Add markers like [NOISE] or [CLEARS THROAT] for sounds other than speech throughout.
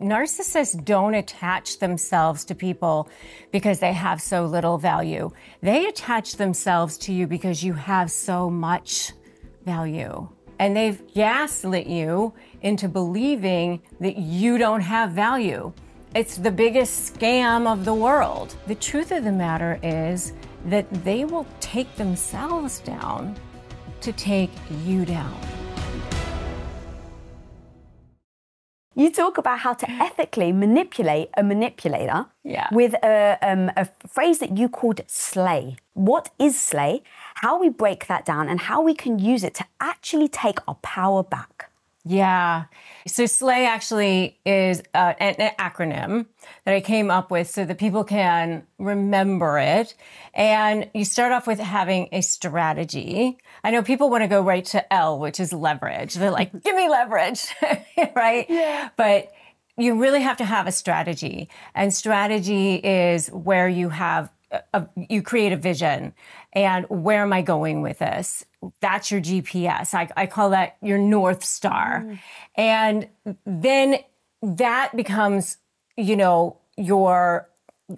Narcissists don't attach themselves to people because they have so little value. They attach themselves to you because you have so much value. And they've gaslit you into believing that you don't have value. It's the biggest scam of the world. The truth of the matter is that they will take themselves down to take you down. You talk about how to ethically manipulate a manipulator Yeah. with a, um, a phrase that you called slay. What is slay? How we break that down and how we can use it to actually take our power back. Yeah. So SLAY actually is uh, an, an acronym that I came up with so that people can remember it. And you start off with having a strategy. I know people want to go right to L, which is leverage. They're like, [LAUGHS] give me leverage, [LAUGHS] right? Yeah. But you really have to have a strategy. And strategy is where you have a, you create a vision and where am I going with this? That's your GPS. I, I call that your North Star. Mm. And then that becomes, you know, your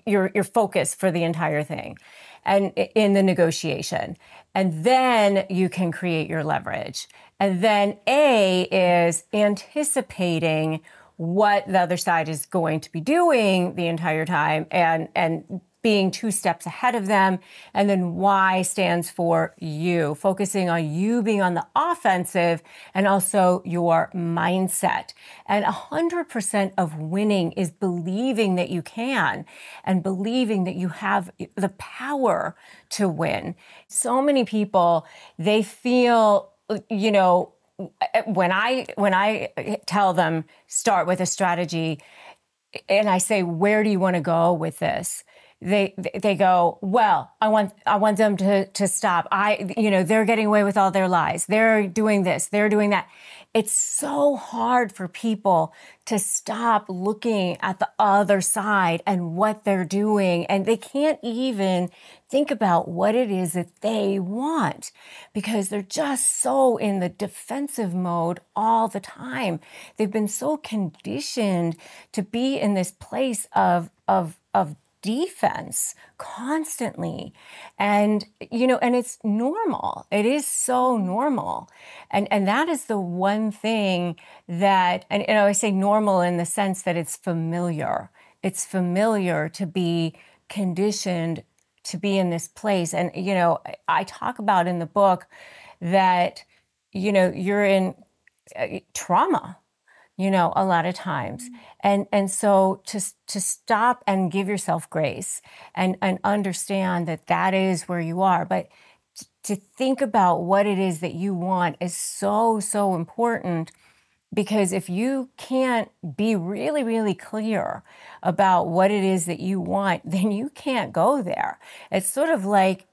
your your focus for the entire thing and in the negotiation. And then you can create your leverage. And then A is anticipating what the other side is going to be doing the entire time and and being two steps ahead of them. And then Y stands for you, focusing on you being on the offensive and also your mindset. And 100% of winning is believing that you can and believing that you have the power to win. So many people, they feel, you know, when I when I tell them start with a strategy and I say where do you want to go with this they they go well i want i want them to to stop. I you know they're getting away with all their lies. They're doing this. They're doing that. It's so hard for people to stop looking at the other side and what they're doing and they can't even think about what it is that they want because they're just so in the defensive mode all the time. They've been so conditioned to be in this place of of of defense constantly. And you know and it's normal. It is so normal. And and that is the one thing that and know i say normal in the sense that it's familiar. It's familiar to be conditioned to be in this place. And you know i talk about in the book that you know you're in uh, trauma you know a lot of times. And and so to to stop and give yourself grace and and understand that that is where you are but to think about what it is that you want is so so important because if you can't be really really clear about what it is that you want [LAUGHS] then you can't go there. It's sort of like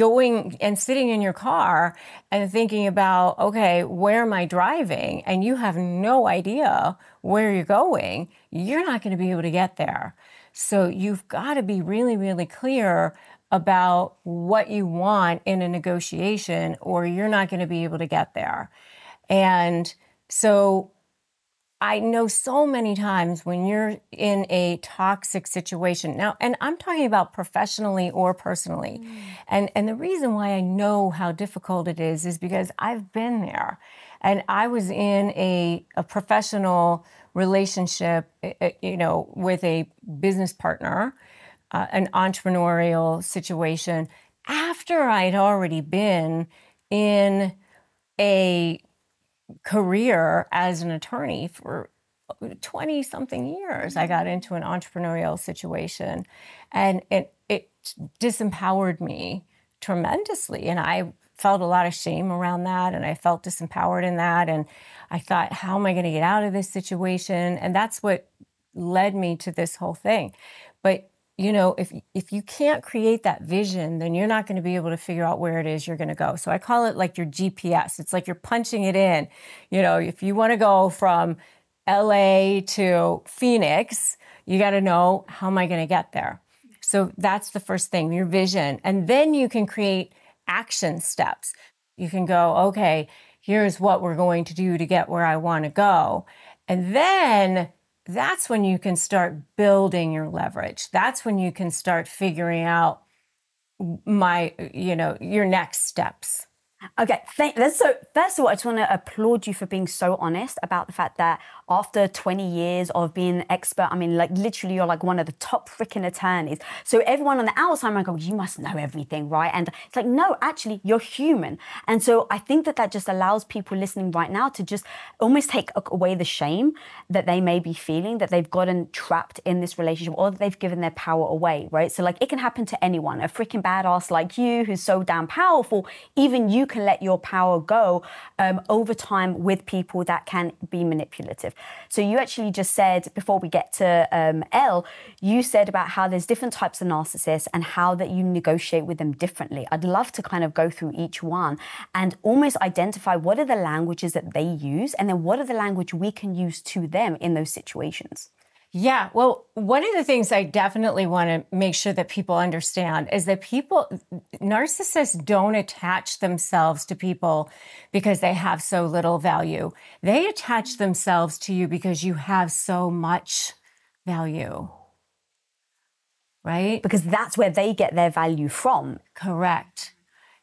going and sitting in your car and thinking about, okay, where am I driving? And you have no idea where you're going, you're not going to be able to get there. So you've got to be really, really clear about what you want in a negotiation, or you're not going to be able to get there. And so I know so many times when you're in a toxic situation now, and I'm talking about professionally or personally. Mm. And, and the reason why I know how difficult it is is because I've been there. And I was in a, a professional relationship, you know, with a business partner, uh, an entrepreneurial situation after I'd already been in a career as an attorney for 20 something years. I mm-hmm. got into an entrepreneurial situation and it, it disempowered me tremendously. And I felt a lot of shame around that and I felt disempowered in that. And I thought, how am I going to get out of this situation? And that's what led me to this whole thing. But you know, if if you can't create that vision, then you're not going to be able to figure out where it is you're going to go. So I call it like your GPS. It's like you're punching it in. You know, if you want to go from LA to Phoenix, you got to know how am I going to get there. So that's the first thing, your vision. And then you can create action steps. You can go, okay, here's what we're going to do to get where I want to go. And then that's when you can start building your leverage. That's when you can start figuring out my, you know, your next steps. Okay, thank, so. First of all, I just want to applaud you for being so honest about the fact that after 20 years of being an expert, I mean, like literally, you're like one of the top freaking attorneys. So everyone on the outside might go, "You must know everything, right?" And it's like, no, actually, you're human. And so I think that that just allows people listening right now to just almost take away the shame that they may be feeling that they've gotten trapped in this relationship or that they've given their power away, right? So like, it can happen to anyone. A freaking badass like you, who's so damn powerful, even you can let your power go um, over time with people that can be manipulative. So you actually just said before we get to um, L, you said about how there's different types of narcissists and how that you negotiate with them differently. I'd love to kind of go through each one and almost identify what are the languages that they use and then what are the language we can use to them in those situations. Yeah, well, one of the things I definitely want to make sure that people understand is that people, narcissists don't attach themselves to people because they have so little value. They attach themselves to you because you have so much value. Right? Because that's where they get their value from. Correct.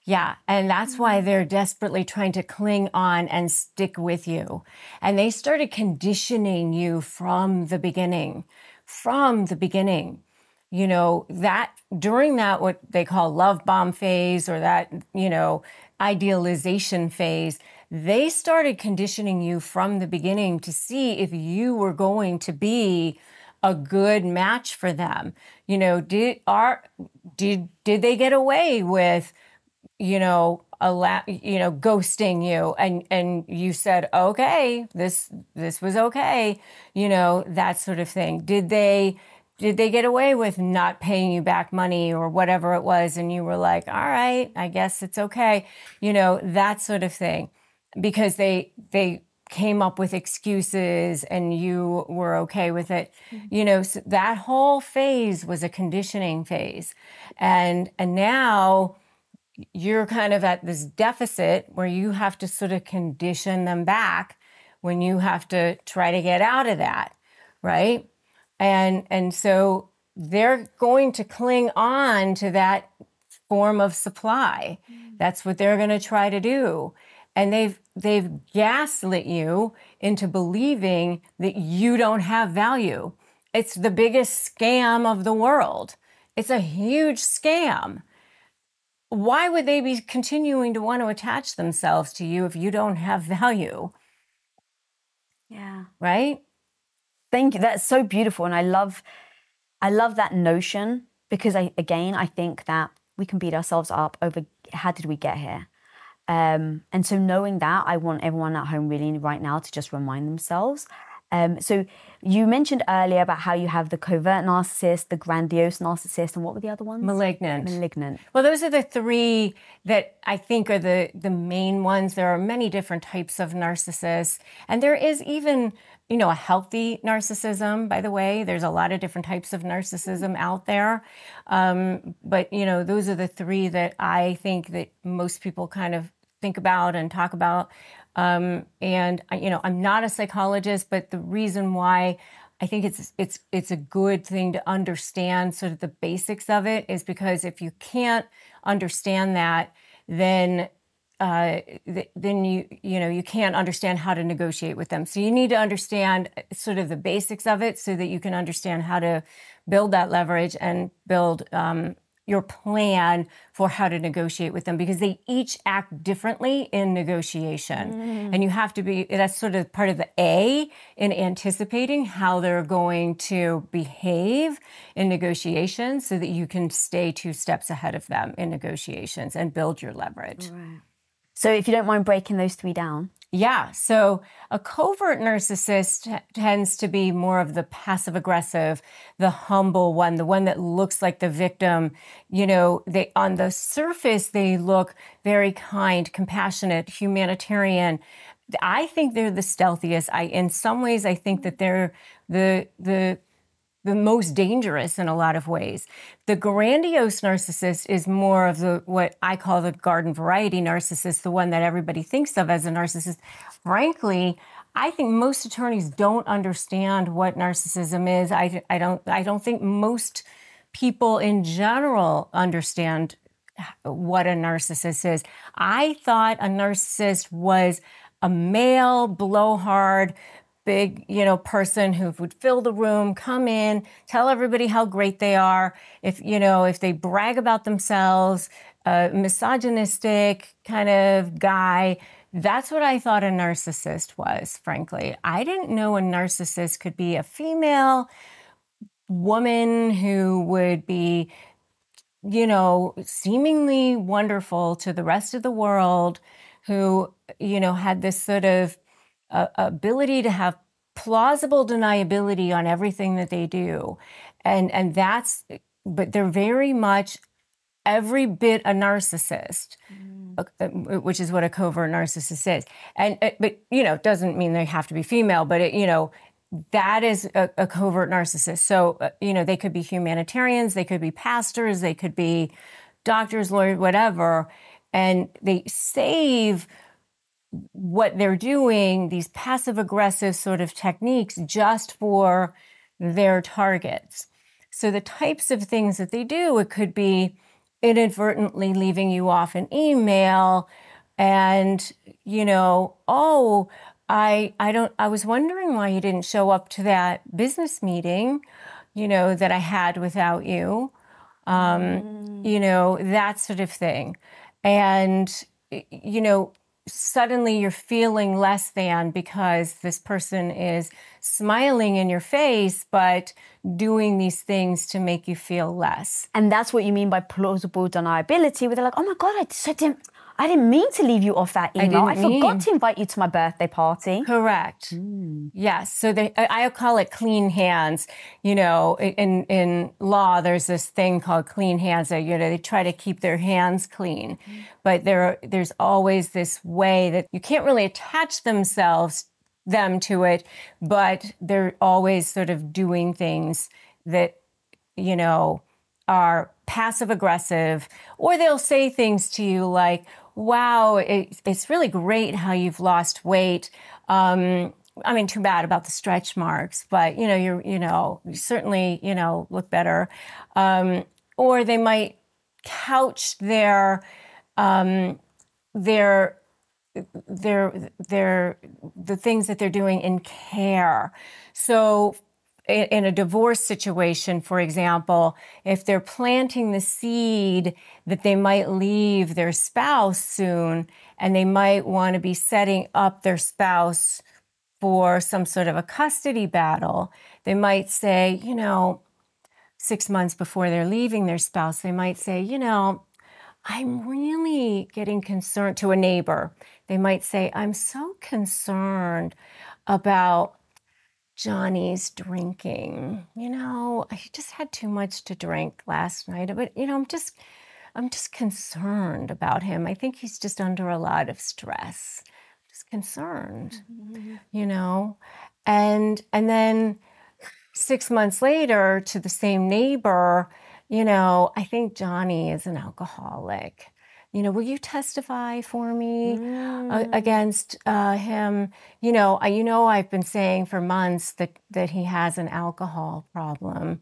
Yeah. And that's why mm. they're desperately trying to cling on and stick with you. And they started conditioning you from the beginning, from the beginning. You know, that during that, what they call love bomb phase or that, you know, idealization phase, they started conditioning you from the beginning to see if you were going to be a good match for them. You know, did are did did they get away with you know, allow you know, ghosting you and and you said, "Okay, this this was okay." You know, that sort of thing. Did they did they get away with not paying you back money or whatever it was and you were like, "All right, I guess it's okay." You know, that sort of thing. Because they they came up with excuses and you were okay with it mm-hmm. you know so that whole phase was a conditioning phase and and now you're kind of at this deficit where you have to sort of condition them back when you have to try to get out of that right? And and so they're going to cling on to that form of supply. Mm. that's what they're going to try to do. And they've they've gaslit you into believing that you don't have value. It's the biggest scam of the world. It's a huge scam why would they be continuing to want to attach themselves to you if you don't have value? Yeah. Right? Thank you. That's so beautiful. And I love I love that notion because I again I think that we can beat ourselves up over how did we get here? Um, and so knowing that, I want everyone at home really right now to just remind themselves um, so you mentioned earlier about how you have the covert narcissist, the grandiose narcissist, and what were the other ones? Malignant. Malignant. Well, those are the three that I think are the the main ones. There are many different types of narcissists, and there is even you know a healthy narcissism. By the way, there's a lot of different types of narcissism out there, um, but you know those are the three that I think that most people kind of think about and talk about. Um, and you know, I'm not a psychologist, but the reason why I think it's it's it's a good thing to understand sort of the basics of it is because if you can't understand that, then uh, th- then you you know you can't understand how to negotiate with them. So you need to understand sort of the basics of it so that you can understand how to build that leverage and build um, your plan for how to negotiate with them because they each act differently in negotiation. Mm. And you have to be, that's sort of part of the A in anticipating how they're going to behave in negotiations so that you can stay two steps ahead of them in negotiations and build your leverage. Right. So if you don't mind breaking those three down. Yeah. So a covert narcissist tends to be more of the passive aggressive, the humble one, the one that looks like the victim. You know, they on the surface they look very kind, compassionate, humanitarian. I think they're the stealthiest. I in some ways I think that they're the the the most dangerous in a lot of ways. The grandiose narcissist is more of the what I call the garden variety narcissist, the one that everybody thinks of as a narcissist. Frankly, I think most attorneys don't understand what narcissism is. I, I don't I don't think most people in general understand what a narcissist is. I thought a narcissist was a male blowhard big, you know, person who would fill the room, come in, tell everybody how great they are. If, you know, if they brag about themselves, a misogynistic kind of guy, that's what I thought a narcissist was, frankly. I didn't know a narcissist could be a female woman who would be, you know, seemingly wonderful to the rest of the world, who, you know, had this sort of uh, ability to have plausible deniability on everything that they do. And, and that's, but they're very much every bit a narcissist. Mm. Which is what a covert narcissist is, and uh, but you know it doesn't mean they have to be female, but it, you know that is a, a covert narcissist. So uh, you know they could be humanitarians, they could be pastors, they could be doctors, lawyers, whatever, and they save what they're doing, these passive aggressive sort of techniques, just for their targets. So, the types of things that they do, it could be inadvertently leaving you off an email and, you know, oh, I, I don't, I was wondering why you didn't show up to that business meeting, you know, that I had without you. Um, mm. You know, that sort of thing. And, you know, suddenly you're feeling less than because this person is smiling in your face, but doing these things to make you feel less. And that's what you mean by plausible deniability, where they're like, oh my God, I just didn't. I didn't mean to leave you off that email. I, I forgot mean. to invite you to my birthday party. Correct. Mm. Yes. So they, I call it clean hands. You know, in in law, there's this thing called clean hands. That you know they try to keep their hands clean, mm. but there there's always this way that you can't really attach themselves them to it, but they're always sort of doing things that you know are passive aggressive, or they'll say things to you like, wow, it, it's really great how you've lost weight. Um, I mean, too bad about the stretch marks, but you know, you're, you know, you certainly, you know, look better. Um, or they might couch their, um, their, their, their, the things that they're doing in care. So in a divorce situation, for example, if they're planting the seed that they might leave their spouse soon and they might want to be setting up their spouse for some sort of a custody battle, they might say, you know, six months before they're leaving their spouse, they might say, you know, I'm really getting concerned to a neighbor. They might say, I'm so concerned about Johnny's drinking. You know, I just had too much to drink last night, but you know, I'm just I'm just concerned about him. I think he's just under a lot of stress. I'm just concerned. Mm-hmm. You know. And and then 6 months later to the same neighbor, you know, I think Johnny is an alcoholic you know, will you testify for me mm. against uh, him? You know, I, you know, I've been saying for months that that he has an alcohol problem.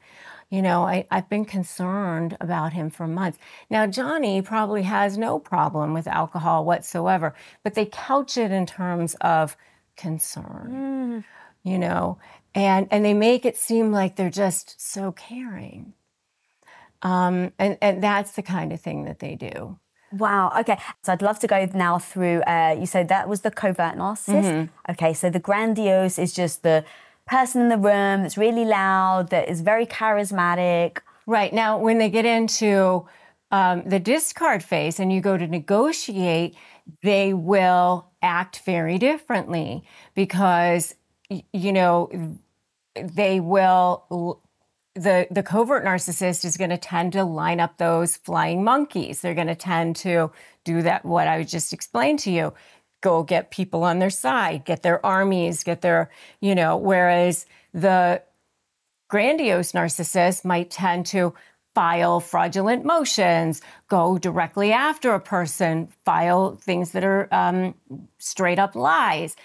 You know, I, I've been concerned about him for months. Now, Johnny probably has no problem with alcohol whatsoever, but they couch it in terms of concern. Mm. You know, and and they make it seem like they're just so caring. Um, and, and that's the kind of thing that they do. Wow. Okay. So I'd love to go now through. Uh, you said that was the covert narcissist. Mm-hmm. Okay. So the grandiose is just the person in the room that's really loud, that is very charismatic. Right. Now, when they get into um, the discard phase and you go to negotiate, they will act very differently because, you know, they will the the covert narcissist is going to tend to line up those flying monkeys. They're going to tend to do that what I just explained to you. Go get people on their side, get their armies, get their, you know, whereas the grandiose narcissist might tend to file fraudulent motions, go directly after a person, file things that are um, straight up lies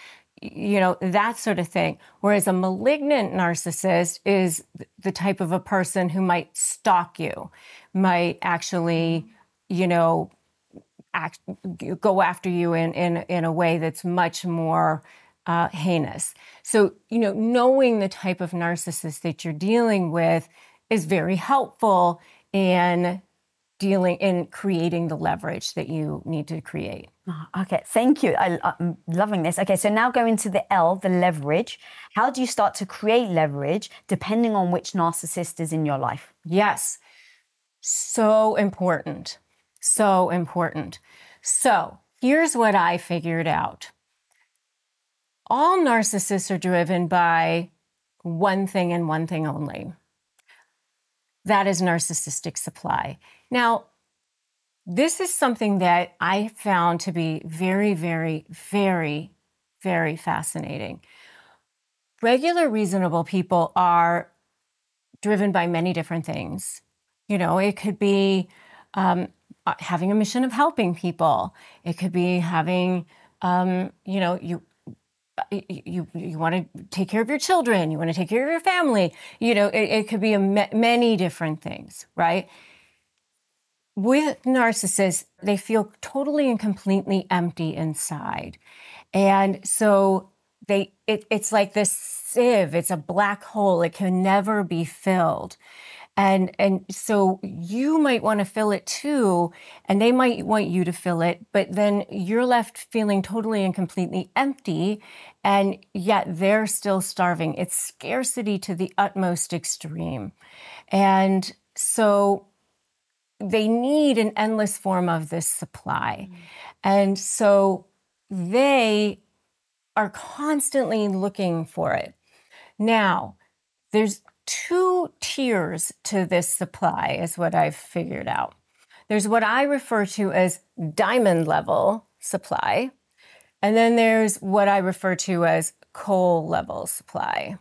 you know, that sort of thing. Whereas a malignant narcissist is the type of a person who might stalk you, might actually, you know, act, go after you in, in, in a way that's much more uh, heinous. So, you know, knowing the type of narcissist that you're dealing with is very helpful in dealing in creating the leverage that you need to create. Oh, okay, thank you. I, am loving this. Okay, so now going to the L, the leverage. How do you start to create leverage depending on which narcissist is in your life? Yes, so important. So important. So here's what I figured out all narcissists are driven by one thing and one thing only that is narcissistic supply. Now, this is something that I found to be very, very, very, very fascinating. Regular, reasonable people are driven by many different things. You know, it could be um, uh, having a mission of helping people. It could be having, um, you know, you you you want to take care of your children, you want to take care of your family. You know, it, it could be many different things, right? With narcissists, they feel totally and completely empty inside, and so they it, it's like this sieve. It's a black hole. It can never be filled and and so you might want to fill it too and they might want you to fill it but then you're left feeling totally and completely empty and yet they're still starving it's scarcity to the utmost extreme and so they need an endless form of this supply mm. and so they are constantly looking for it now there's two tiers to this supply, is what I've figured out. There's what I refer to as diamond level supply, and then there's what I refer to as coal level supply.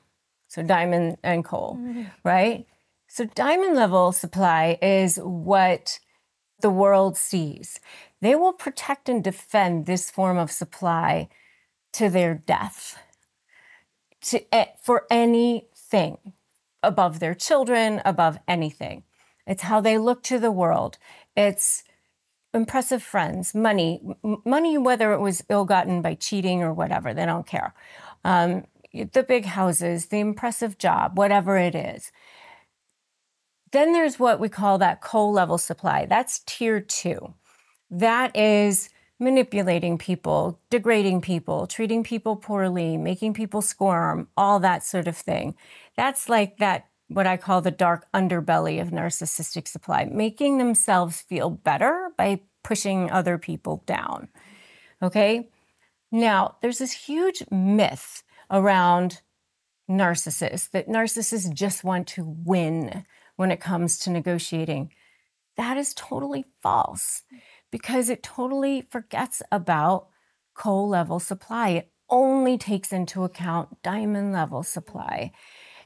So, diamond and coal, mm-hmm. right? So, diamond level supply is what the world sees. They will protect and defend this form of supply to their death to, eh, for anything above their children, above anything. It's how they look to the world. It's impressive friends, money, money, whether it was ill gotten by cheating or whatever, they don't care. Um, the big houses, the impressive job, whatever it is. Then there's what we call that coal level supply. That's tier two. That is manipulating people, degrading people, treating people poorly, making people squirm, all that sort of thing. That's like that, what I call the dark underbelly of narcissistic supply, making themselves feel better by pushing other people down. Okay? Now, there's this huge myth around narcissists that narcissists just want to win when it comes to negotiating. That is totally false because it totally forgets about coal level supply. It only takes into account diamond level supply.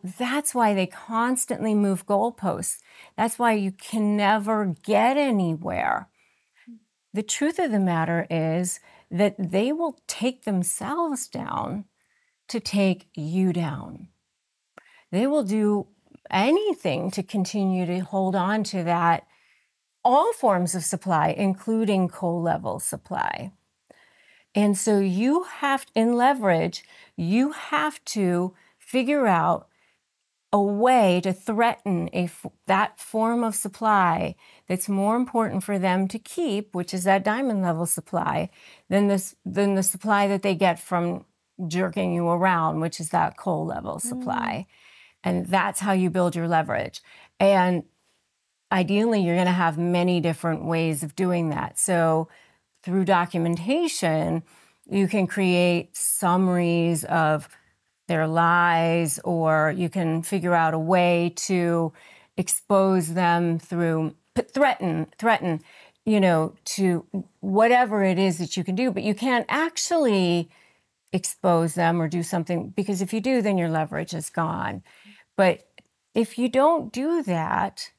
That's why they constantly move goalposts. That's why you can never get anywhere. The truth of the matter is that they will take themselves down to take you down. They will do anything to continue to hold on to that all forms of supply, including coal level supply. And so you have, in leverage, you have to figure out a way to threaten a, that form of supply that's more important for them to keep, which is that diamond level supply, than, this, than the supply that they get from jerking you around, which is that coal level supply. Mm. And that's how you build your leverage. And ideally, you're going to have many different ways of doing that. So, through documentation, you can create summaries of their lies, or you can figure out a way to expose them through threaten, threaten, you know, to whatever it is that you can do. But you can't actually expose them or do something because if you do, then your leverage is gone. But if you don't do that,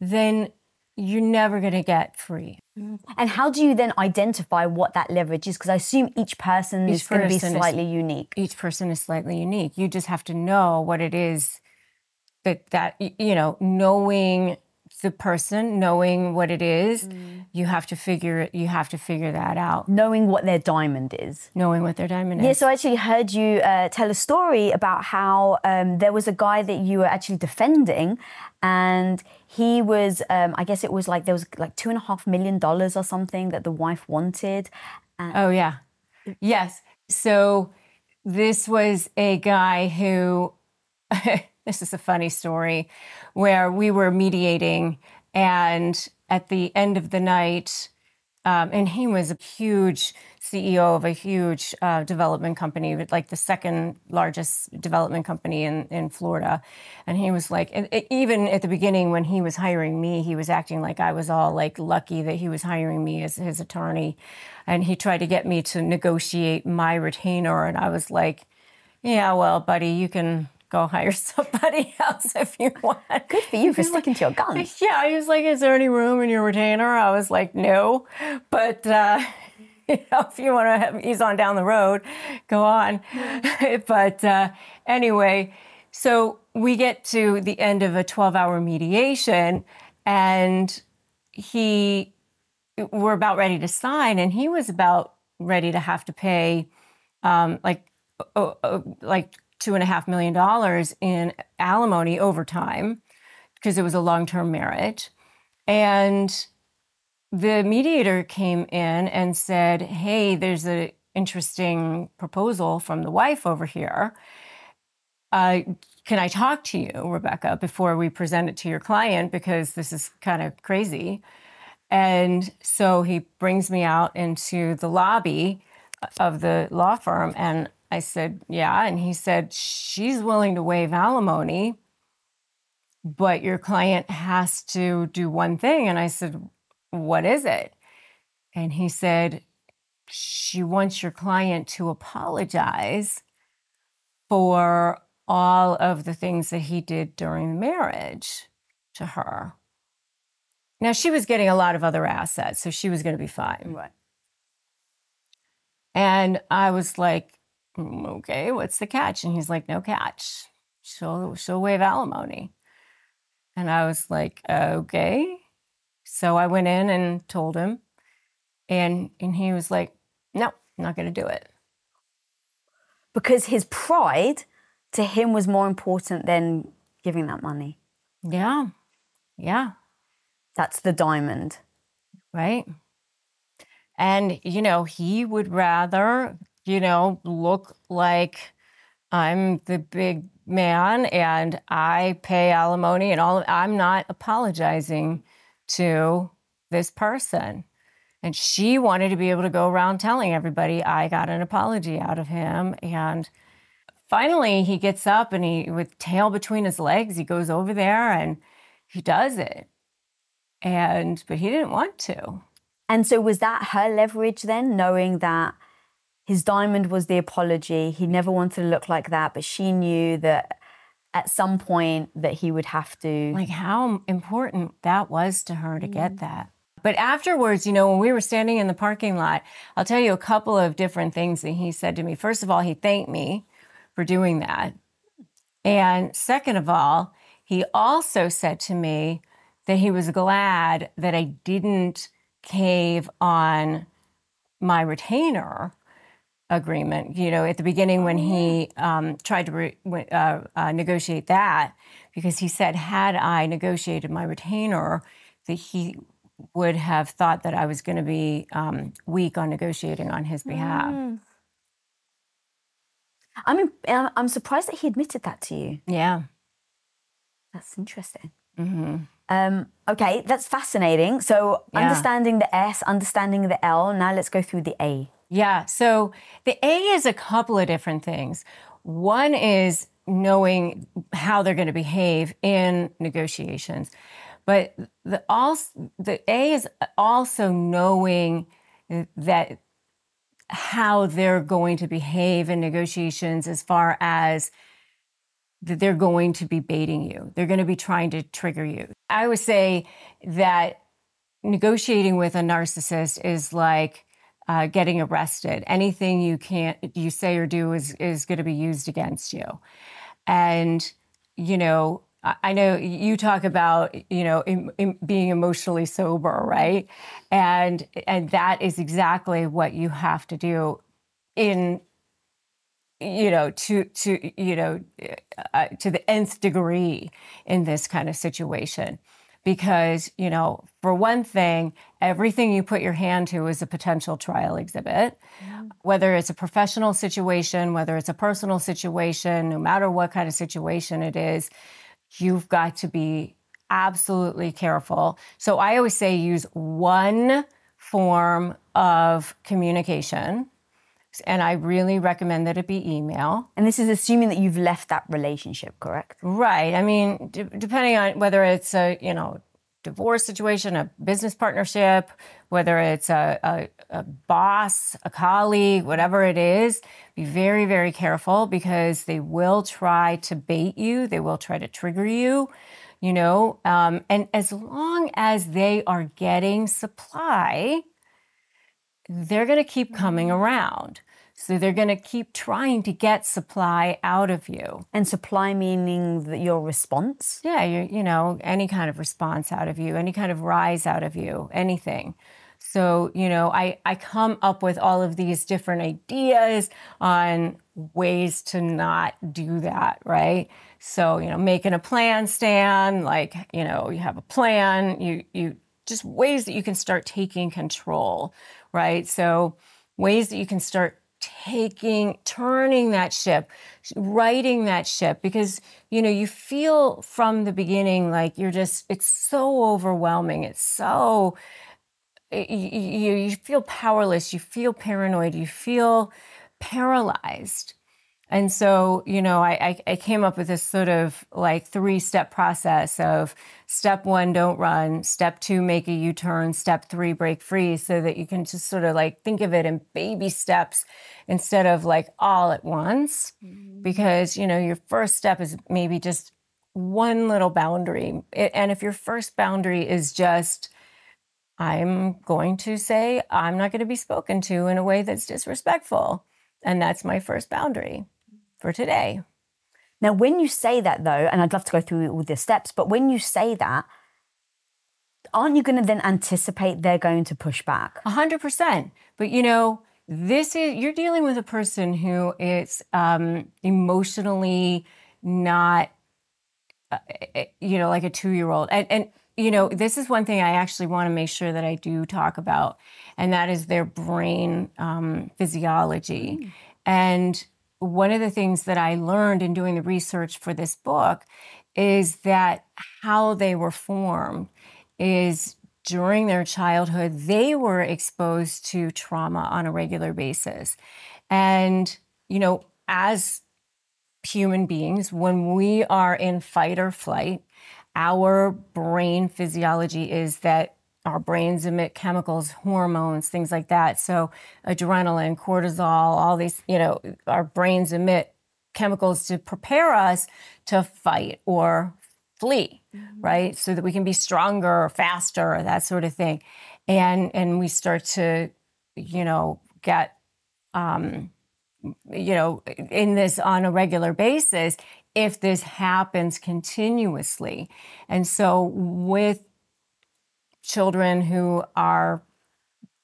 then you're never going to get free. Mm. And how do you then identify what that leverage is? Because I assume each person Each is going to be person is- slightly unique. each person is slightly unique. You just have to know what it is that that you know, knowing the person, knowing what it is, you have to figure you have to figure that out. Knowing what their diamond is. Knowing what their diamond is. Yeah, so I actually heard you uh, tell a story about how um, there was a guy that you were actually defending, and he was, um, I guess it was like there was like two and a half million dollars or something that the wife wanted. Oh yeah. Yes. So this was a guy who [LAUGHS] this is a funny story where we were mediating and at the end of the night um, and he was a huge CEO of a huge uh, development company, like the second largest development company in, in Florida. And he was like, it- even at the beginning when he was hiring me, he was acting like I was all like lucky that he was hiring me as his attorney. And he tried to get me to negotiate my retainer. And I was like, yeah, well, buddy, you can go hire [LAUGHS] somebody else if you want. Good for you for sticking to your guns. [LAUGHS] Yeah, he was like, "Is there any room in your retainer?" I was like, "No," but uh, [LAUGHS] you know, if you want to have ease on down the road, go on. but uh, anyway, so we get to the end of a twelve-hour mediation, and he, we're about ready to sign, and he was about ready to have to pay, um, like, uh, uh, like two and a half million dollars in alimony over time because it was a long term marriage. And the mediator came in and said, Hey, there's an interesting proposal from the wife over here. Uh, can I talk to you, Rebecca, before we present it to your client? Because this is kind of crazy. And so he brings me out into the lobby of the law firm. And I said, Yeah. And he said, She's willing to waive alimony but your client has to do one thing. And I said, What is it? And he said, She wants your client to apologize for all of the things that he did during the marriage to her. Now, she was getting a lot of other assets, so she was going to be fine. Right. And I was like, "Mm, Mm, okay, what's the catch? And he's like, no catch. She'll, she'll waive alimony. And I was like, okay. So I went in and told him. And, and he was like, no, I'm not going to do it. Because his pride to him was more important than giving that money. Yeah. Yeah. That's the diamond. Right. And, you know, he would rather, you know, look like I'm the big man and I pay alimony and all. I'm not apologizing to this person. And she wanted to be able to go around telling everybody I got an apology out of him. And finally, he gets up and he, with tail between his legs, he goes over there and he does it. And, but he didn't want to. And so was that her leverage then, knowing that his diamond was the apology? He never wanted to look like that, but she knew that at some point that he would have to. like how important that was to her to get mm. that. But afterwards, you know, when we were standing in the parking lot, I'll tell you a couple of different things that he said to me. First of all, he thanked me for doing that. And second of all, he also said to me that he was glad that I didn't cave on my retainer agreement. You know, at the beginning when he um, tried to re- uh, uh, negotiate that, because he said, had I negotiated my retainer, that he would have thought that I was going to be um, weak on negotiating on his behalf. I mean, I'm I'm surprised that he admitted that to you. Yeah. That's interesting. Um, okay, that's fascinating. So, Yeah. understanding the S, understanding the L. Now let's go through the A. Yeah. So the A is a couple of different things. One is knowing how they're going to behave in negotiations, but the also the A is also knowing that how they're going to behave in negotiations as far as that they're going to be baiting you. They're going to be trying to trigger you. I would say that negotiating with a narcissist is like uh, getting arrested. Anything you can't you say or do is is going to be used against you. And you know, I know you talk about you know being emotionally sober, right? And and that is exactly what you have to do in you know to to you know uh, to the nth degree in this kind of situation because, you know, for one thing, everything you put your hand to is a potential trial exhibit. Mm-hmm. Whether it's a professional situation, whether it's a personal situation, no matter what kind of situation it is, you've got to be absolutely careful. So I always say use one form of communication. And I really recommend that it be email. And this is assuming that you've left that relationship, correct? Right. I mean, d- depending on whether it's a, you know, divorce situation, a business partnership, whether it's a, a, a, boss, a colleague, whatever it is, be very, very careful because they will try to bait you. They will try to trigger you, you know. Um, and as long as they are getting supply, they're going to keep coming mm-hmm. around. So they're going to keep trying to get supply out of you. And supply meaning that your response? Yeah, you, you know, any kind of response out of you, any kind of rise out of you, anything. So, you know, I, I come up with all of these different ideas on ways to not do that, right? So, you know, making a plan stand, like, you know, you have a plan, you you just ways that you can start taking control right? So, ways that you can start taking turning that ship righting that ship because you know you feel from the beginning like you're just it's so overwhelming. It's so you, you feel powerless. You feel paranoid. You feel paralyzed and so, you know, I, I, came up with this sort of like three step process of step one, don't run. Step two, make a U turn. Step three, break free so that you can just sort of like think of it in baby steps instead of like all at once. Mm-hmm. Because, you know, your first step is maybe just one little boundary. and if your first boundary is just, I'm going to say, I'm not going to be spoken to in a way that's disrespectful. And that's my first boundary for today. Now, when you say that, though, and I'd love to go through all the steps, but when you say that, aren't you going to then anticipate they're going to push back? A hundred percent. But you know, this is you're dealing with a person who is um, emotionally not, uh, uh you know, like a two year old, and and you know, this is one thing I actually want to make sure that I do talk about, and that is their brain um, physiology, mm. and one of the things that I learned in doing the research for this book is that how they were formed is during their childhood, they were exposed to trauma on a regular basis. And, you know, as human beings, when we are in fight or flight, our brain physiology is that our brains emit chemicals, hormones, things like that. So adrenaline, cortisol, all these, you know, our brains emit chemicals to prepare us to fight or flee, mm-hmm. right? So that we can be stronger or faster, or that sort of thing. And and we start to, you know, get um, you know, in this on a regular basis if this happens continuously. And so with children who are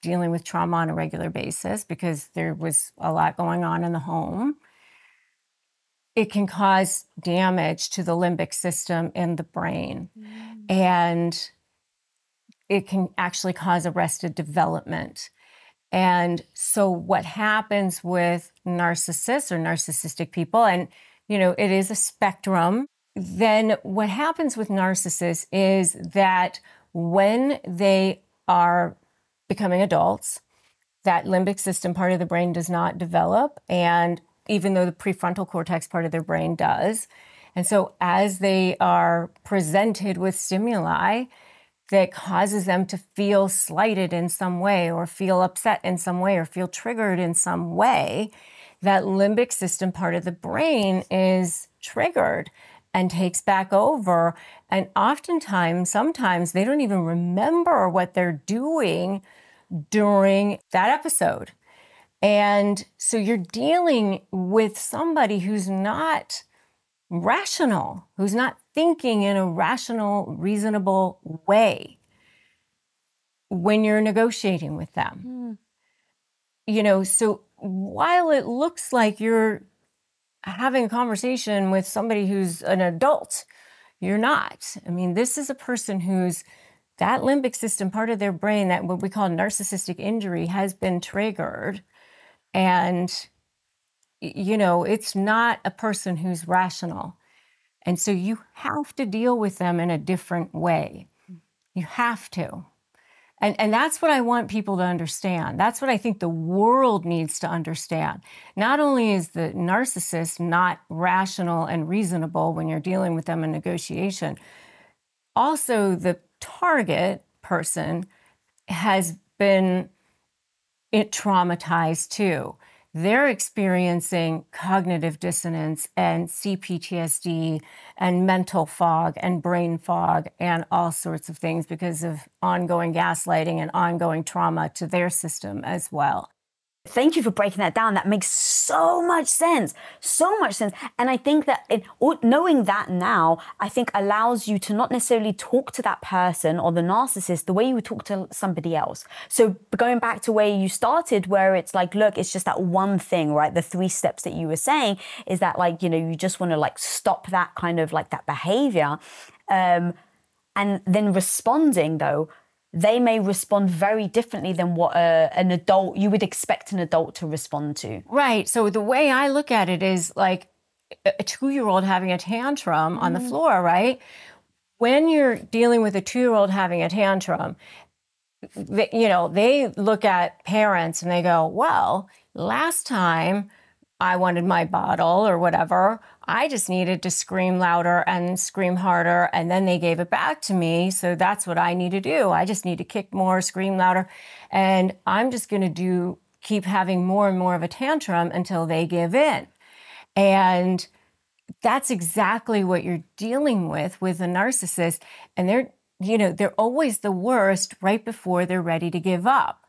dealing with trauma on a regular basis because there was a lot going on in the home. It can cause damage to the limbic system in the brain. Mm. And it can actually cause arrested development. And so, what happens with narcissists or narcissistic people, and you know, it is a spectrum, then what happens with narcissists is that when they are becoming adults, that limbic system part of the brain does not develop. And even though the prefrontal cortex part of their brain does. And so as they are presented with stimuli that causes them to feel slighted in some way or feel upset in some way or feel triggered in some way, that limbic system part of the brain is triggered and takes back over. And oftentimes, sometimes they don't even remember what they're doing during that episode. And so you're dealing with somebody who's not rational, who's not thinking in a rational, reasonable way when you're negotiating with them. Mm. You know, so while it looks like you're having a conversation with somebody who's an adult, you're not. I mean, this is a person who's that limbic system, part of their brain, that what we call narcissistic injury, has been triggered. And, you know, it's not a person who's rational. And so you have to deal with them in a different way. You have to. And, and that's what I want people to understand. That's what I think the world needs to understand. Not only is the narcissist not rational and reasonable when you're dealing with them in negotiation, also the target person has been it traumatized too they're experiencing cognitive dissonance and CPTSD and mental fog and brain fog and all sorts of things because of ongoing gaslighting and ongoing trauma to their system as well. Thank you for breaking that down. That makes so much sense. So much sense. And I think that it, knowing that now, I think allows you to not necessarily talk to that person or the narcissist the way you would talk to somebody else. So going back to where you started, where it's like, look, it's just that one thing, right? The three steps that you were saying is that like, you know, you just want to like stop that kind of like that behavior. Um, and then responding though they may respond very differently than what a, an adult you would expect an adult to respond to. Right. So the way I look at it is like a two year old having a tantrum mm. on the mm-hmm. floor, right? When you're dealing with a two year old having a tantrum, they, you know, they look at parents and they go, well, last time I wanted my bottle or whatever. I just needed to scream louder and scream harder. And then they gave it back to me. So that's what I need to do. I just need to kick more, scream louder. And I'm just going to do, keep having more and more of a tantrum until they give in. And that's exactly what you're dealing with with a narcissist. And they're, you know, they're always the worst right before they're ready to give up.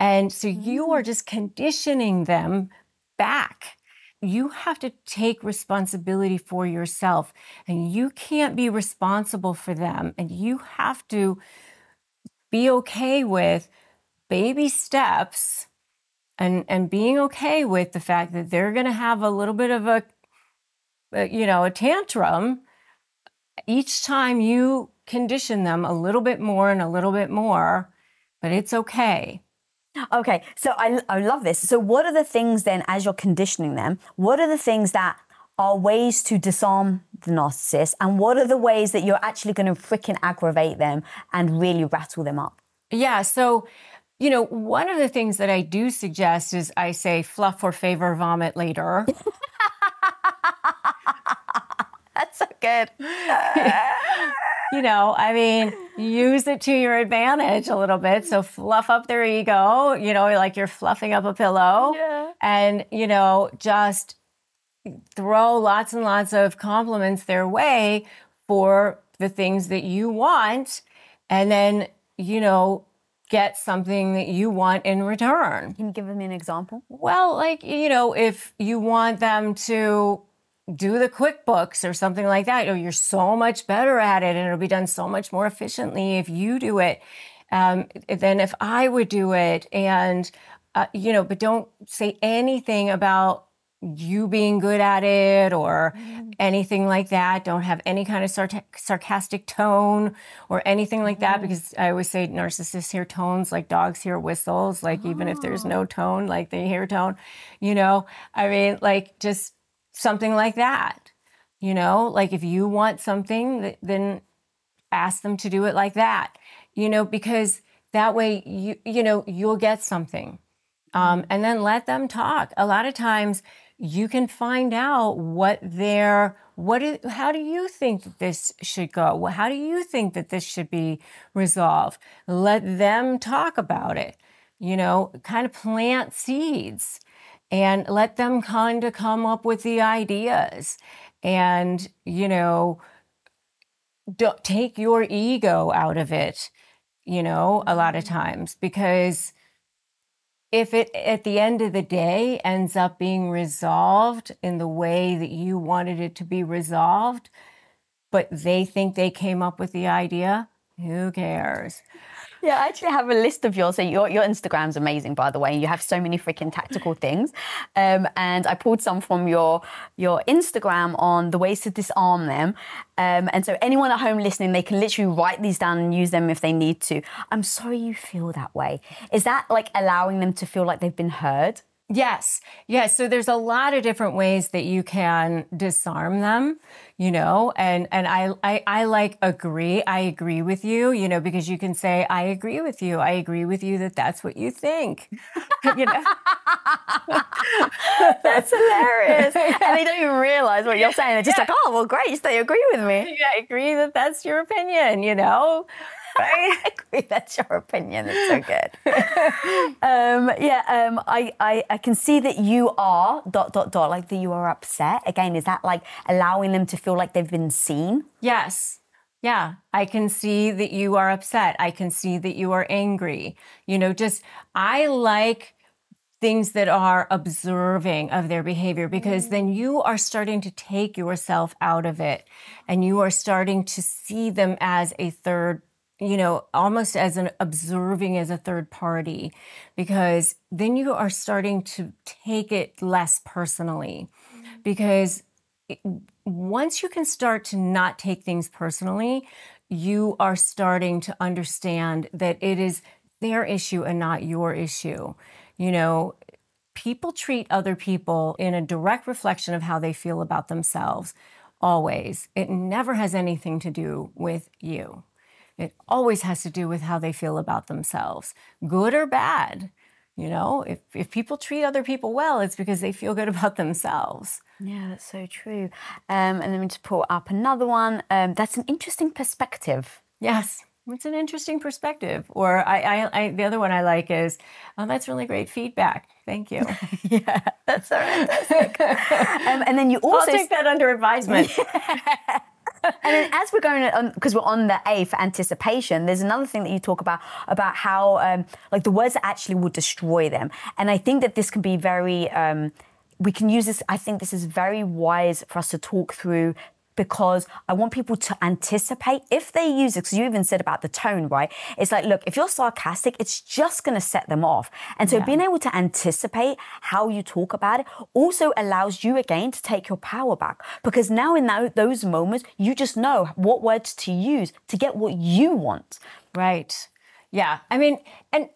And so you are mm. just conditioning them back. You have to take responsibility for yourself, and you can't be responsible for them. And you have to be okay with baby steps and, and being okay with the fact that they're going to have a little bit of a, a, you know, a tantrum each time you condition them a little bit more and a little bit more, but it's okay. Okay, so I, I love this. So, what are the things then, as you're conditioning them, what are the things that are ways to disarm the narcissist, and what are the ways that you're actually going to freaking aggravate them and really rattle them up? Yeah, so you know, one of the things that I do suggest is I say fluff or favor, vomit later. [LAUGHS] [LAUGHS] That's so good. [LAUGHS] you know, I mean, use it to your advantage a little bit. So fluff up their ego, you know, like you're fluffing up a pillow. Yeah. And, you know, just throw lots and lots of compliments their way for the things that you want. And then, you know, get something that you want in return. Can you give me an example? Well, like, you know, if you want them to do the QuickBooks or something like that. Or you're so much better at it and it'll be done so much more efficiently if you do it um, than if I would do it. And, uh, you know, but don't say anything about you being good at it or mm. anything like that. Don't have any kind of sar- sarcastic tone or anything like mm. that because I always say narcissists hear tones like dogs hear whistles, like oh. even if there's no oh. tone, like they hear tone, you know? I mean, like just something like that. You know, like if you want something, then ask them to do it like that. You know, because that way you you know you'll get something, um, and then let them talk. A lot of times you can find out what their what is, how do you think that this should go? How do you think that this should be resolved? Let them talk about it. You know, kind of plant seeds and let them kind of come up with the ideas and, you know, don't take your ego out of it, you know, a lot of times because if it at the end of the day ends up being resolved in the way that you wanted it to be resolved, but they think they came up with the idea, who cares? Yeah, I actually have a list of yours. So your, your Instagram's amazing, by the way. You have so many freaking tactical things. Um, and I pulled some from your your Instagram on the ways to disarm them. Um, and so anyone at home listening, they can literally write these down and use them if they need to. I'm sorry you feel that way. Is that like allowing them to feel like they've been heard? Yes. Yes. So there's a lot of different ways that you can disarm them, you know, and, and I, I, I like agree. I agree with you, you know, because you can say, I agree with you. I agree with you that that's what you think, [LAUGHS] you know. [LAUGHS] that's hilarious. and they don't even realize what you're saying. They're just yeah. like, oh, well, great. They agree with me. Yeah, I agree that that's your opinion, you know. [LAUGHS] I agree. That's your opinion. It's so good. [LAUGHS] um, yeah, um, I, I, I can see that you are dot dot dot like that you are upset. Again, is that like allowing them to feel like they've been seen? Yes. Yeah, I can see that you are upset. I can see that you are angry. You know, just I like things that are observing of their behavior because mm. then you are starting to take yourself out of it and you are starting to see them as a third you know, almost as an observing as a third party, because then you are starting to take it less personally. Mm-hmm. Because it, once you can start to not take things personally, you are starting to understand that it is their issue and not your issue. You know, people treat other people in a direct reflection of how they feel about themselves, always. It never has anything to do with you. It always has to do with how they feel about themselves, good or bad. You know, if, if people treat other people well, it's because they feel good [LAUGHS] about themselves. Yeah, that's so true. Um, and then we just pull up another one. Um, that's an interesting perspective. Yes, it's an interesting perspective. Or I, I, I, the other one I like is, oh, that's really great feedback. Thank you. [LAUGHS] [LAUGHS] yeah, that's all right. um, and then you also I'll take that under advisement. Yeah and then as we're going on, because we're on the A for anticipation, there's another thing that you talk about about how um, like the words actually will destroy them, and I think that this can be very. Um, we can use this. I think this is very wise for us to talk through because I want people to anticipate if they use it. Because you even said about the tone, right? It's like, look, if you're sarcastic, it's just going to set them off. And so yeah. being able to anticipate how you talk about it also allows you again to take your power back. Because now in that, those moments, you just know what words to use to get what you want. Right. Yeah. I mean, and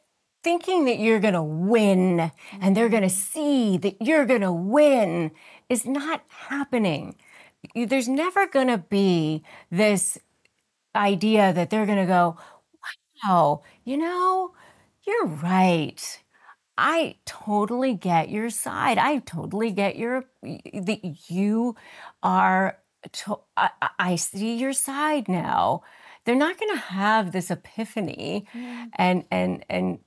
thinking that you're going to win and they're going to see that you're going to win is not happening there's never going to be this idea that they're going to go, wow, you know, you're right. I totally get your side. I totally get your that you are. To, I, I, see your side now. They're not going to have this epiphany mm. and and and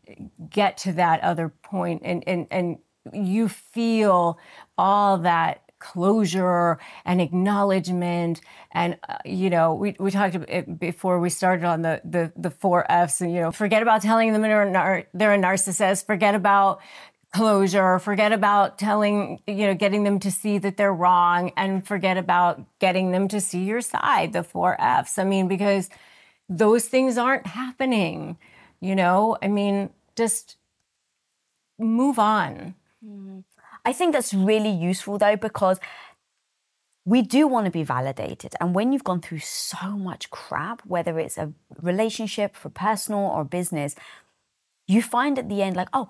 get to that other point and and and you feel all that closure and acknowledgement. And uh, you know we, we talked before we started on the, the the four f's and you know forget about telling them they're, nar- they're a narcissist. Forget about closure. Forget about telling you know getting them to see that they're wrong and forget about getting them to see your side the four f's. I mean because those things aren't happening you know? I mean just move on. Mm. I think that's really useful though, because we do want to be validated. And when you've gone through so much crap, whether it's a relationship for personal or business, you find at the end, like, oh,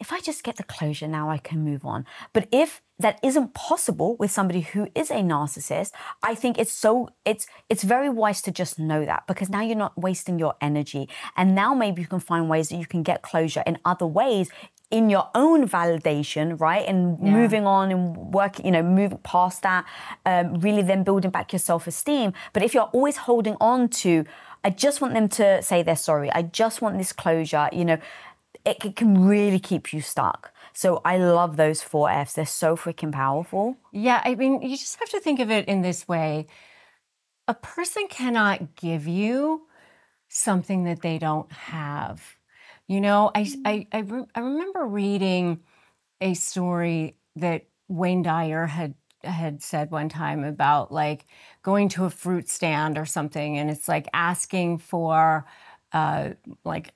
if I just get the closure now, I can move on. But if that isn't possible with somebody who is a narcissist, I think it's so it's it's very wise to just know that because now you're not wasting your energy. And now maybe you can find ways that you can get closure in other ways in your own validation, right? And yeah. moving on and working, you know, moving past that, um, really then building back your self esteem. But if you're always holding on to, I just want them to say they're sorry, I just want this closure, you know, it, it can really keep you stuck. So I love those four F's. They're so freaking powerful. Yeah, I mean, you just have to think of it in this way a person cannot give you something that they don't have. You know, I, I, I, re- I remember reading a story that Wayne Dyer had had said one time about like going to a fruit stand or something and it's like asking for uh like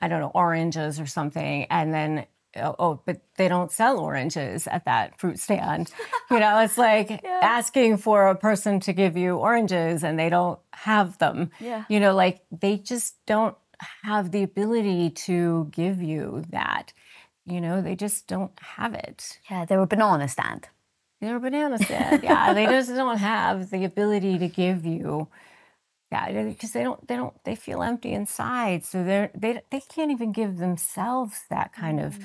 I don't know oranges or something and then oh, oh but they don't sell oranges at that fruit stand you know it's like [LAUGHS] yeah. asking for a person to give you oranges and they don't have them yeah. you know like they just don't have the ability to give you that you know they just don't have it yeah they're a banana stand they're a banana stand. yeah, they just [LAUGHS] don't have the ability to give you that because they don't. They don't. They feel empty inside, so they're they they can't even give themselves that kind mm-hmm. of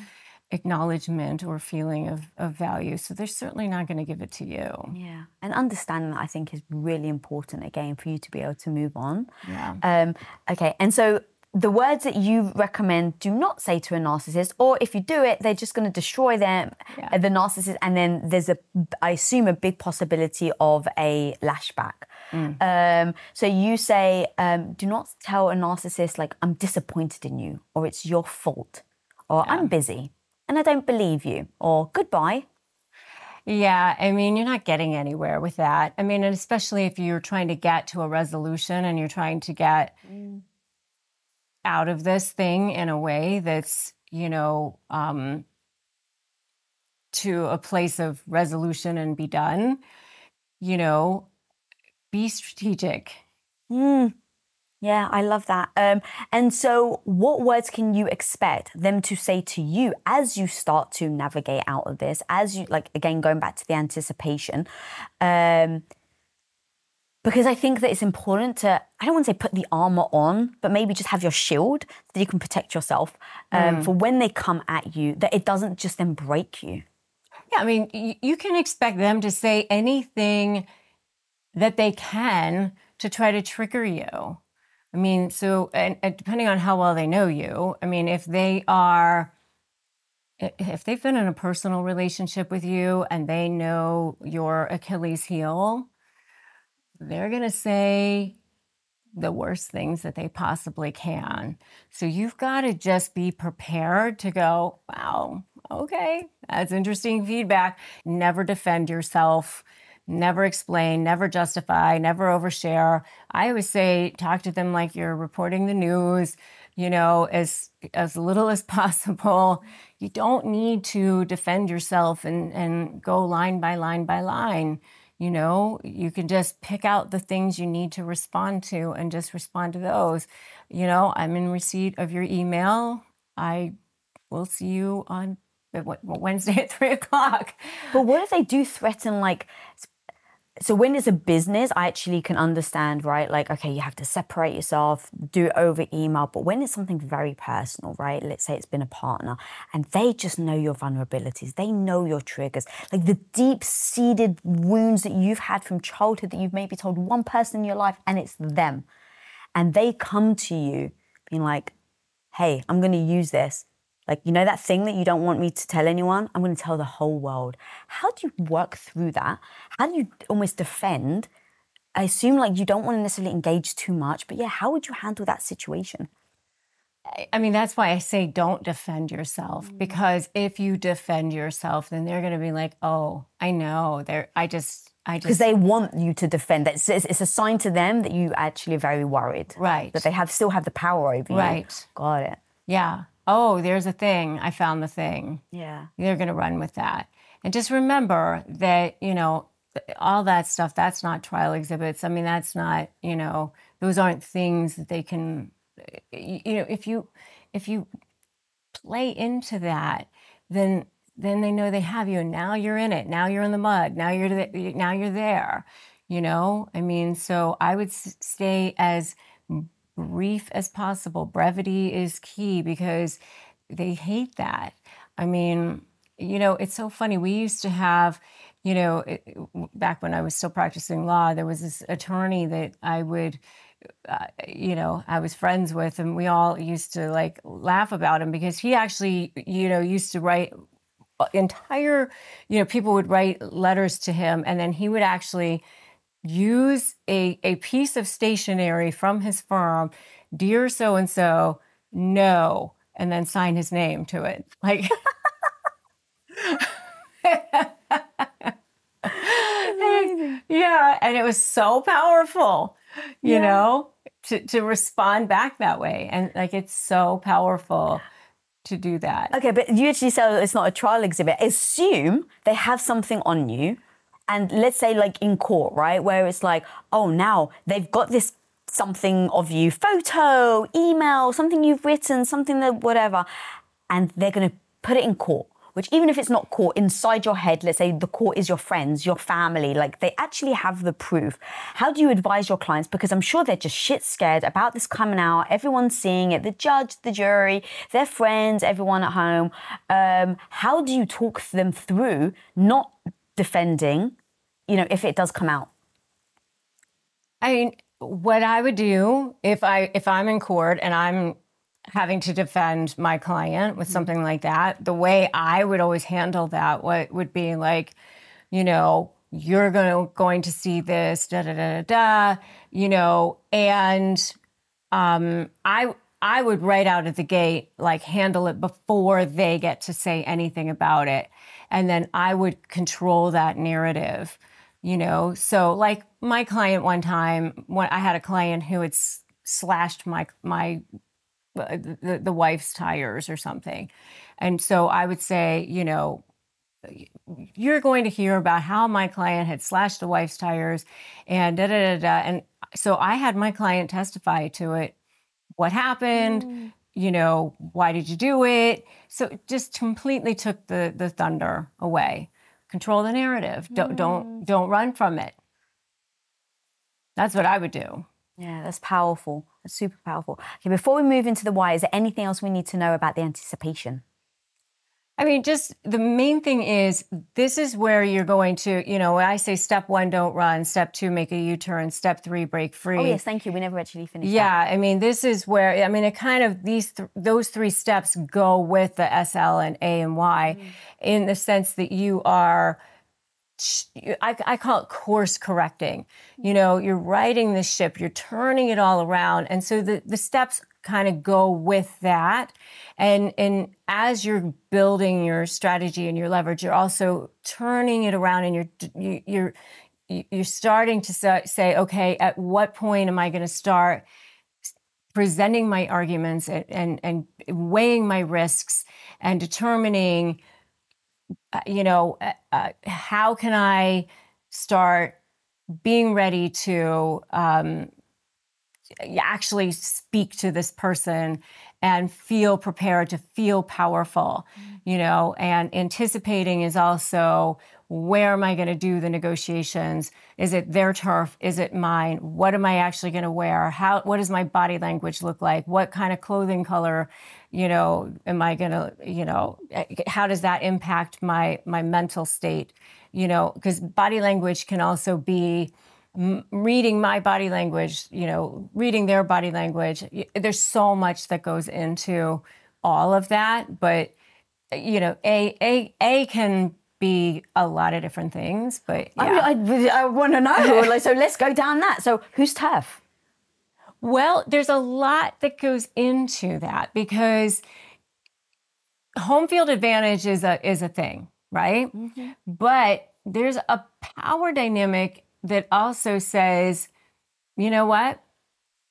acknowledgement or feeling of, of value. So they're certainly not going to give it to you. Yeah. And understanding that I think is really important again for you to be able to move on. Yeah. Um, okay. And so the words that you recommend do not say to a narcissist, or if you do it, they're just going to destroy them, yeah. the narcissist, and then there's a, I assume, a big possibility of a lashback. Mm. Um, so you say, um, do not tell a narcissist like I'm disappointed in you, or it's your fault, or yeah. I'm busy and I don't believe you, or goodbye. Yeah, I mean, you're not getting anywhere with that. I mean, and especially if you're trying to get to a resolution and you're trying to get mm out of this thing in a way that's, you know, um, to a place of resolution and be done, you know, be strategic. Mm. Yeah, I love that. Um, and so, what words can you expect them to say to you as you start to navigate out of this? As you, like, again, going back to the anticipation, um, because I think that it's important to, I don't want to say put the armor on, but maybe just have your shield so that you can protect yourself um, mm. for when they come at you, that it doesn't just then break you. Yeah, I mean, you can expect them to say anything that they can to try to trigger you. I mean, so, and, and depending on how well they know you, I mean, if they are, if they've been in a personal relationship with you and they know your Achilles heel, they're going to say the worst things that they possibly can. So you've got to just be prepared to go, wow, okay, that's interesting feedback. Never defend yourself, never explain, never justify, never overshare. I always say, talk to them like you're reporting the news, you know, as as little as [LAUGHS] possible. You don't need to defend yourself and, and go line by line by line you know, you can just pick out the things you need to respond to and just respond to those. You know, I'm in receipt of your email. I will see you on Wednesday at [LAUGHS] three o'clock. But what if they do threaten, like, so when it's a business, I actually can understand, right? Like, okay, you have to separate yourself, do it over email. But when it's something very personal, right? Let's say it's been a partner and they just know your vulnerabilities, they know your triggers, like the deep seated wounds that you've had from childhood that you've maybe told one person in your life and it's them. And they come to you being like, hey, I'm going to use this like, you know, that thing that you don't want me to tell anyone, I'm going to tell the whole world. How do you work through that? How do you almost defend? I assume like you don't want to necessarily engage too much, but yeah, how would you handle that situation? I mean, that's why I say don't defend yourself mm. because if you defend yourself, then they're going to be like, "Oh, I know." They're, I just, I just because they want you to defend. It's, it's a sign to them that you actually are very worried, right? That they have still have the power over you, right? Got it. Yeah oh, there's a thing. I found the thing. Yeah. They're going to run with that. And just remember that, you know, all that stuff, that's not trial exhibits. I mean, that's not, you know, those aren't things that they can, eh, you know, if you, if you play into that, then, then they know they have you. And now you're in it. Now you're in the mud. Now you're, the, now you're there, you know? I mean, so I would stay as brief as possible. Brevity is key because they hate that. I mean, you know, it's so funny. We used to have, you know, it, back when I was still practicing law, there was this attorney that I would, uh, you know, I was friends with, and we all used to like laugh about him because he actually, you know, used to write entire, you know, people would write letters to him, and then he would actually use a, a piece of stationery from his firm, dear so and so, no, and then sign his name to it. Like, [LAUGHS] yeah, and it was so powerful, you yeah. know, to, to respond back that way. And like, it's so powerful to do that. Okay, but you actually said it's not a trial exhibit. Assume they have something on you and let's say like in court, right, where it's like, oh, now they've got this something of you, photo, email, something you've written, something that whatever, and they're going to put it in court. Which even if it's not court, inside your head, let's say the court is your friends, your family, like they actually have the proof. How do you advise your clients? Because I'm sure they're just shit scared about this coming out. Everyone's seeing it, the judge, the jury, their friends, everyone at home. Um, how do you talk them through not defending, you know, if it does come out? I mean, what I would do if I if I'm in court and I'm having to defend my client with mm-hmm. something like that, the way I would always handle that what would be like, you know, you're going to going to see this da da da da da, you know, and um, I I would right out of the gate like handle it before they get to say anything about it, and then I would control that narrative you know? So like my client one time when i had a client who had slashed my my uh, the, the wife's tires or something. And so i would say you know you're going to hear about how my client had slashed the wife's tires and da da da da. And so i had my client testify to it what happened mm. You know why did you do it so it just completely took the the thunder away Control the narrative. Mm. Don't don't don't run from it. That's what I would do. Yeah, that's powerful. That's super powerful. Okay, before we move into the why, is there anything else we need to know about the anticipation? I mean, just the main thing is this is where you're going to, you know, I say step one, don't run. Step two, make a U turn. Step three, break free. Oh, yes, thank you. We never actually finished. Yeah, that. I mean, this is where, I mean, it kind of, these, th- those three steps go with the SL and A and Y mm. in the sense that you are, I, I, call it course correcting. You know, you're righting the ship, you're turning it all around. And so the, the steps kind of go with that. And, and as you're building your strategy and your leverage, you're also turning it around and you're, you're, you're starting to say, okay, at what point am I going to start presenting my arguments and, and, and weighing my risks and determining, uh, you know, uh, uh, how can I start being ready to um, actually speak to this person and feel prepared to feel powerful, mm-hmm. you know, and anticipating is also where am I going to do the negotiations? Is it their turf? Is it mine? What am I actually going to wear? How, what does my body language look like? What kind of clothing color, you know, am I going to, you know, how does that impact my, my mental state? You know, because body language can also be, reading my body language, you know, reading their body language. There's so much that goes into all of that, but you know, a a a can be a lot of different things. But yeah. I, I, I want to know. [LAUGHS] so let's go down that. So who's tough? Well, there's a lot that goes into that because home field advantage is a is a thing, right? Mm-hmm. But there's a power dynamic that also says, you know what?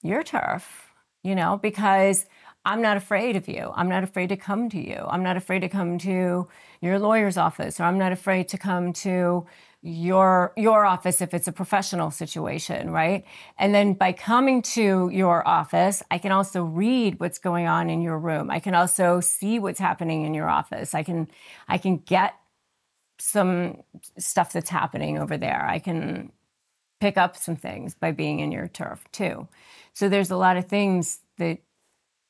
You're tough, you know, because I'm not afraid of you. I'm not afraid to come to you. I'm not afraid to come to your lawyer's office, or I'm not afraid to come to your your office if it's a professional situation, right? And then by coming to your office, I can also read what's going on in your room. I can also see what's happening in your office. I can I can get some stuff that's happening over there. I can pick up some things by being in your turf too. So there's a lot of things that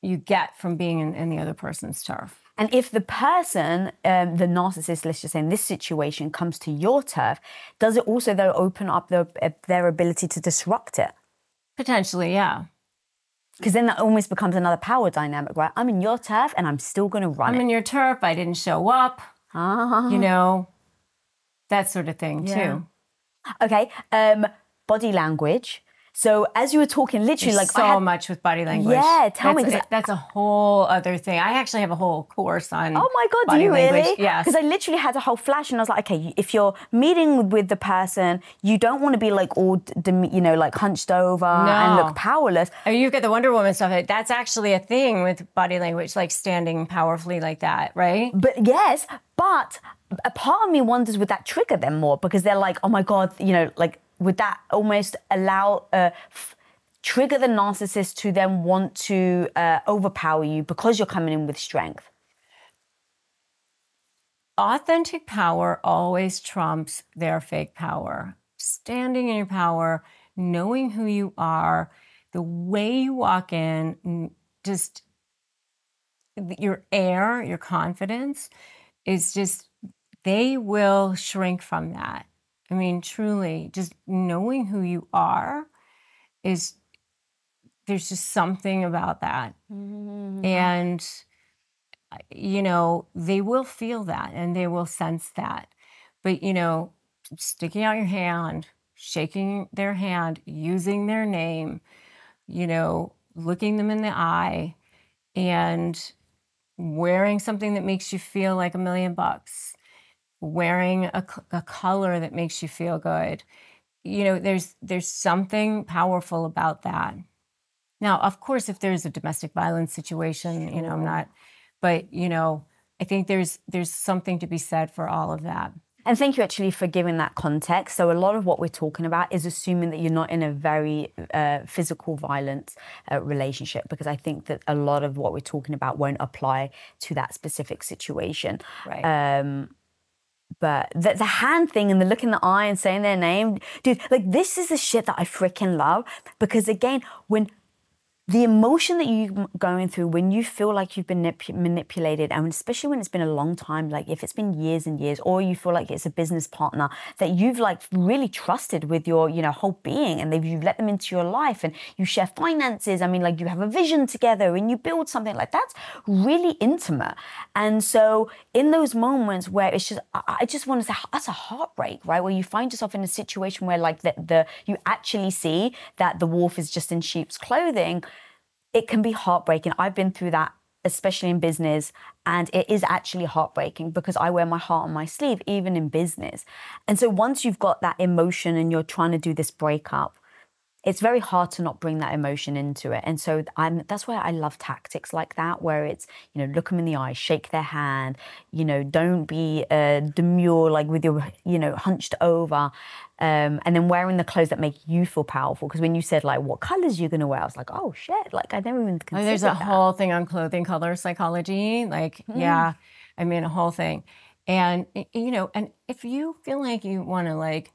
you get from being in, in the other person's turf. And if the person, um, the narcissist, let's just say in this situation, comes to your turf, does it also though open up the, uh, their ability to disrupt it? Potentially, yeah. Because then that almost becomes another power dynamic, right? I'm in your turf and I'm still going to run I'm it. in your turf. I didn't show up. Ah. You know, that sort of thing Yeah. too. Okay. Um, body language. So as you were talking, literally, There's like so I had, much with body language. Yeah, tell me, That's, 'cause a- that's a whole other thing. I actually have a whole course on. Oh my god, body do you language. really? Yeah. Because I literally had a whole flash, and I was like, okay, if you're meeting with the person, you don't want to be like all, you know, like hunched over and look powerless. I mean, you've got the Wonder Woman stuff. That's actually a thing with body language, like standing powerfully like that, right? But yes, but a part of me wonders would that trigger them more because they're like, oh my god, you know, like would that almost allow uh, trigger the narcissist to then want to uh, overpower you because you're coming in with strength? Authentic power always trumps their fake power. Standing in your power, knowing who you are, the way you walk in, just your air, your confidence is just, they will shrink from that. I mean, truly, just knowing who you are is, there's just something about that. Mm-hmm. And, uh, you know, they will feel that and they will sense that. But, you know, sticking out your hand, shaking their hand, using their name, you know, looking them in the eye, and wearing something that makes you feel like a million bucks, wearing a color that makes you feel good. You know, there's there's something powerful about that. Now, of course, if there's a domestic violence situation, you know, I'm not, but you know, I think there's there's something to be said for all of that. And thank you actually for giving that context. So, a lot of what we're talking about is assuming that you're not in a very uh, physical violence uh, relationship, because I think that a lot of what we're talking about won't apply to that specific situation. Right. Um, but the, the hand thing and the look in the eye and saying their name, dude, like this is the shit that I freaking love. Because again, when the emotion that you're going through when you feel like you've been manip- manipulated and especially when it's been a long time like if it's been years and years or you feel like it's a business partner that you've like really trusted with your you know whole being and you've let them into your life and you share finances i mean like you have a vision together and you build something like that's really intimate. And so in those moments where it's just i, I just want to say that's a heartbreak right? Where you find yourself in a situation where like the, the you actually see that the wolf is just in sheep's clothing it can be heartbreaking. I've been through that, especially in business, and it is actually heartbreaking because I wear my heart on my sleeve, even in business. And so once you've got that emotion and you're trying to do this breakup, it's very hard to not bring that emotion into it. And so I'm that's why I love tactics like that, where it's, you know, look them in the eye, shake their hand, you know, don't be uh, demure, like with your, you know, hunched over. Um, and then wearing the clothes that make you feel powerful. Because when you said like what colors you're gonna wear, I was like, oh shit, like I never even considered there's a that. whole thing on clothing color psychology. Like, yeah, I mean, a whole thing. And, you know, and if you feel like you want to like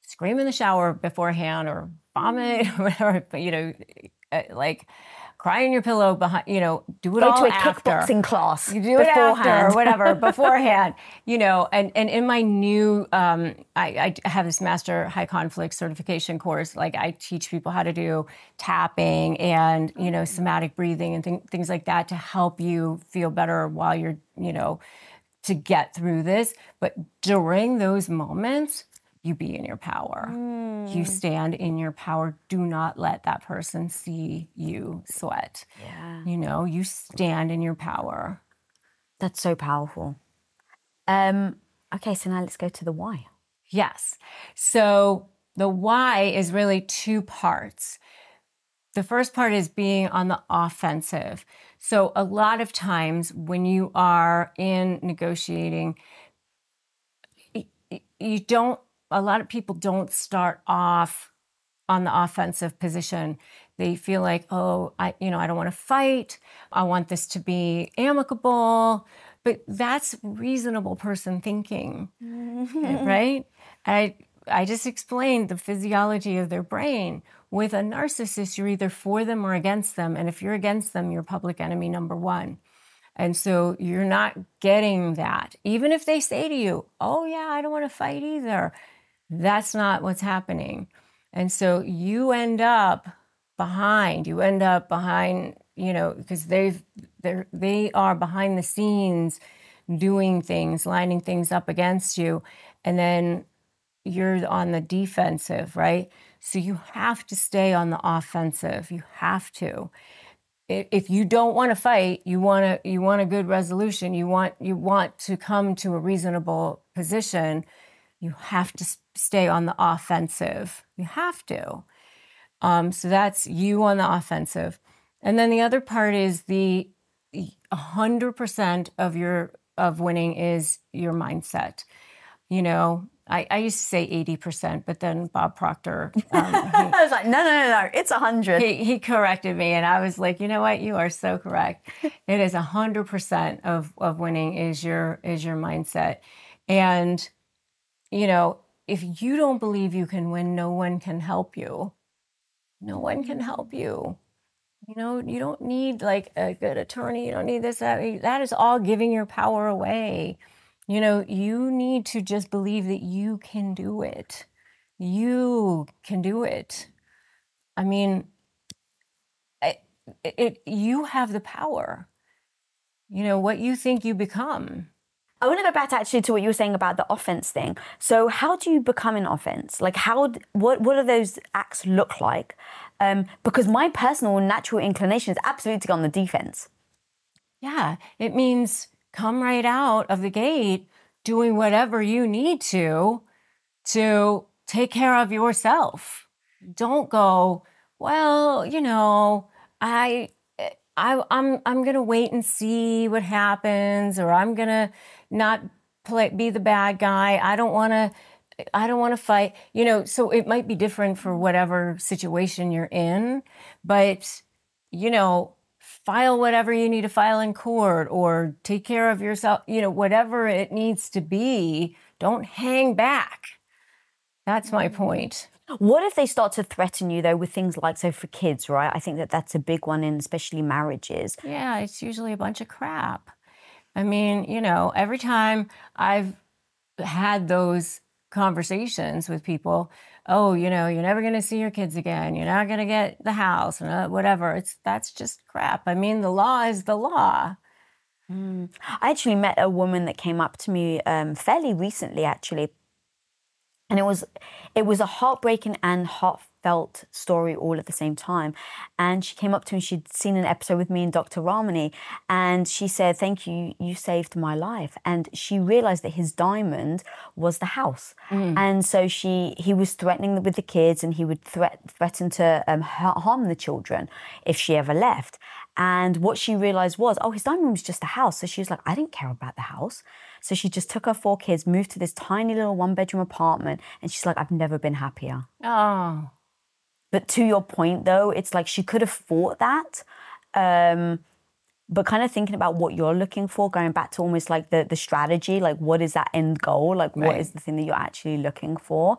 scream in the shower beforehand or vomit [LAUGHS] or whatever, but, you know, uh, like cry in your pillow behind, you know, do it Go all to a after. kickboxing class You do it after beforehand. or whatever [LAUGHS] beforehand, you know. And and in my new, um, I, I have this master high conflict certification course. Like I teach people how to do tapping and you know somatic breathing and thing, things like that to help you feel better while you're you know to get through this. But during those moments, you be in your power. You stand in your power. Do not let that person see you sweat. Yeah. You know, you stand in your power. That's so powerful. Um, okay, so now let's go to the why. Yes. So the why is really two parts. The first part is being on the offensive. So a lot of times when you are in negotiating, you don't, a lot of people don't start off on the offensive position. They feel like, oh, I, you know, I don't want to fight. I want this to be amicable. But that's reasonable person thinking, mm-hmm. right? I I just explained the physiology of their brain. With a narcissist, you're either for them or against them, and if you're against them, you're public enemy number one. And so you're not getting that. Even if they say to you, "Oh yeah, I don't want to fight either," that's not what's happening. And so you end up behind. You end up behind, you know, because they've they're they are behind the scenes doing things, lining things up against you, and then you're on the defensive, right? So you have to stay on the offensive. You have to. If you don't want to fight, you want to you want a good resolution. You want you want to come to a reasonable position. You have to stay on the offensive. You have to. Um, so that's you on the offensive. And then the other part is the 100% of your of winning is your mindset. You know, I, I used to say 80%, but then Bob Proctor. Um, [LAUGHS] he, I was like, no, no, no, no, it's 100. He, he corrected me, and I was like, you know what? You are so correct. [LAUGHS] it is 100% of, of winning is your, is your mindset. And, you know, if you don't believe you can win, no one can help you. No one can help you. You know, you don't need like a good attorney. You don't need this. That, that is all giving your power away. You know, you need to just believe that you can do it. You can do it. I mean, it, it, you have the power. You know, what you think you become. I want to go back actually to what you were saying about the offense thing. So, how do you become an offense? Like, how what what do those acts look like? Um, because my personal natural inclination is absolutely to go on the defense. Yeah, it means come right out of the gate doing whatever you need to to take care of yourself. Don't go, well, you know, I I I'm I'm going to wait and see what happens or I'm going to not play be the bad guy. I don't want to I don't want to fight. You know, so it might be different for whatever situation you're in, but you know, file whatever you need to file in court or take care of yourself, you know, whatever it needs to be. Don't hang back. That's my point. What if they start to threaten you though with things like so for kids, right? I think that that's a big one in especially marriages. Yeah, it's usually a bunch of crap. I mean, you know, every time I've had those conversations with people, oh, you know, you're never going to see your kids again. You're not going to get the house, uh, whatever. It's that's just crap. I mean, the law is the law. Mm. I actually met a woman that came up to me um, fairly recently, actually, and it was it was a heartbreaking and heart felt story all at the same time. And she came up to me, she'd seen an episode with me and Dr. Ramani, and she said, Thank you, you saved my life. And she realized that his diamond was the house. Mm. And so she he was threatening with the kids and he would threat, threaten to um, harm the children if she ever left. And what she realized was, oh, his diamond was just a house. So she was like, I didn't care about the house. So she just took her four kids, moved to this tiny little one bedroom apartment, and she's like, I've never been happier. Oh. But to your point, though, it's like she could have fought that. Um, but kind of thinking about what you're looking for, going back to almost like the the strategy, like what is that end goal? Like right. what is the thing that you're actually looking for?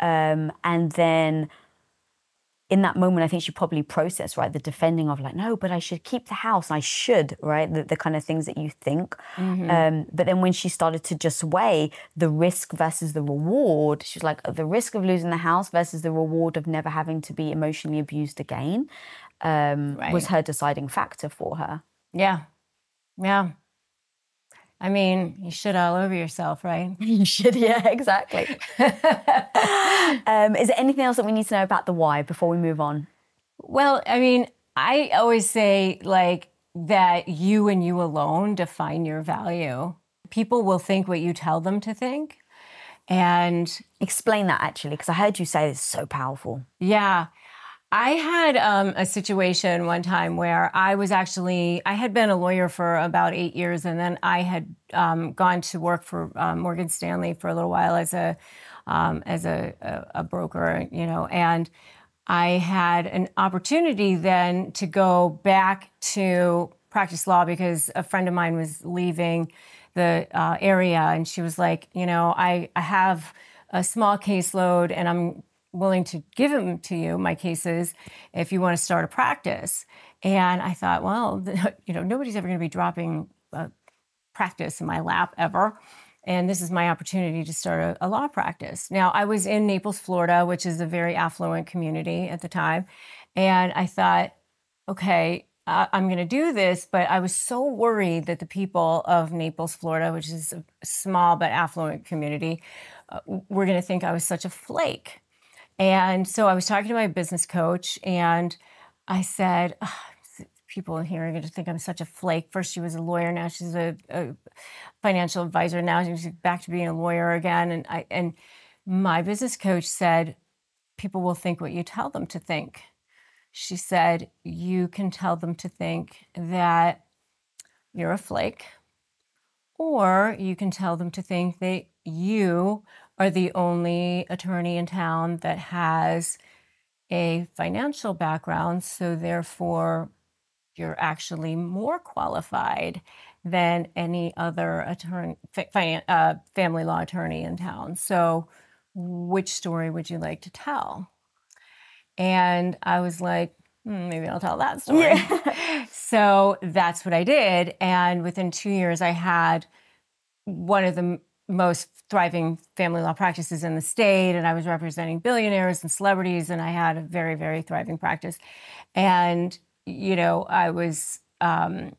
Um, and then in that moment, I think she probably processed, right, the defending of like, no, but I should keep the house. I should, right, the, the kind of things that you think. Mm-hmm. Um, but then when she started to just weigh the risk versus the reward, she's like, the risk of losing the house versus the reward of never having to be emotionally abused again um, right. was her deciding factor for her. Yeah. Yeah. I mean, you should all over yourself, right? [LAUGHS] you should, yeah, exactly. [LAUGHS] um, is there anything else that we need to know about the why before we move on? Well, I mean, I always say like that you and you alone define your value. People will think what you tell them to think. And explain that actually, because I heard you say it's so powerful. Yeah. I had um, a situation one time where I was actually, I had been a lawyer for about eight years, and then I had um, gone to work for um, Morgan Stanley for a little while as a um, as a, a, a, broker, you know, and I had an opportunity then to go back to practice law because a friend of mine was leaving the uh, area, and she was like, you know, I, I have a small caseload, and I'm willing to give them to you, my cases, if you want to start a practice. And I thought, well, [LAUGHS] you know, nobody's ever going to be dropping a practice in my lap ever. And this is my opportunity to start a, a, law practice. Now, I was in Naples, Florida, which is a very affluent community at the time. And I thought, okay, I'm going to do this, but I was so worried that the people of Naples, Florida, which is a small but affluent community, uh, were going to think I was such a flake. And so I was talking to my business coach, and I said, people in here are going to think I'm such a flake. First, she was a lawyer. Now she's a, a, financial advisor. Now she's back to being a lawyer again. And I and my business coach said, people will think what you tell them to think. She said, you can tell them to think that you're a flake, or you can tell them to think that you are the only attorney in town that has a financial background. So, therefore, you're actually more qualified than any other attorney, uh, family law attorney in town. So, which story would you like to tell? And I was like, hmm, maybe I'll tell that story. Yeah. [LAUGHS] so that's what I did. And within two years, I had one of the most thriving family law practices in the state. And I was representing billionaires and celebrities. And I had a very, very thriving practice. And, you know, I was, um,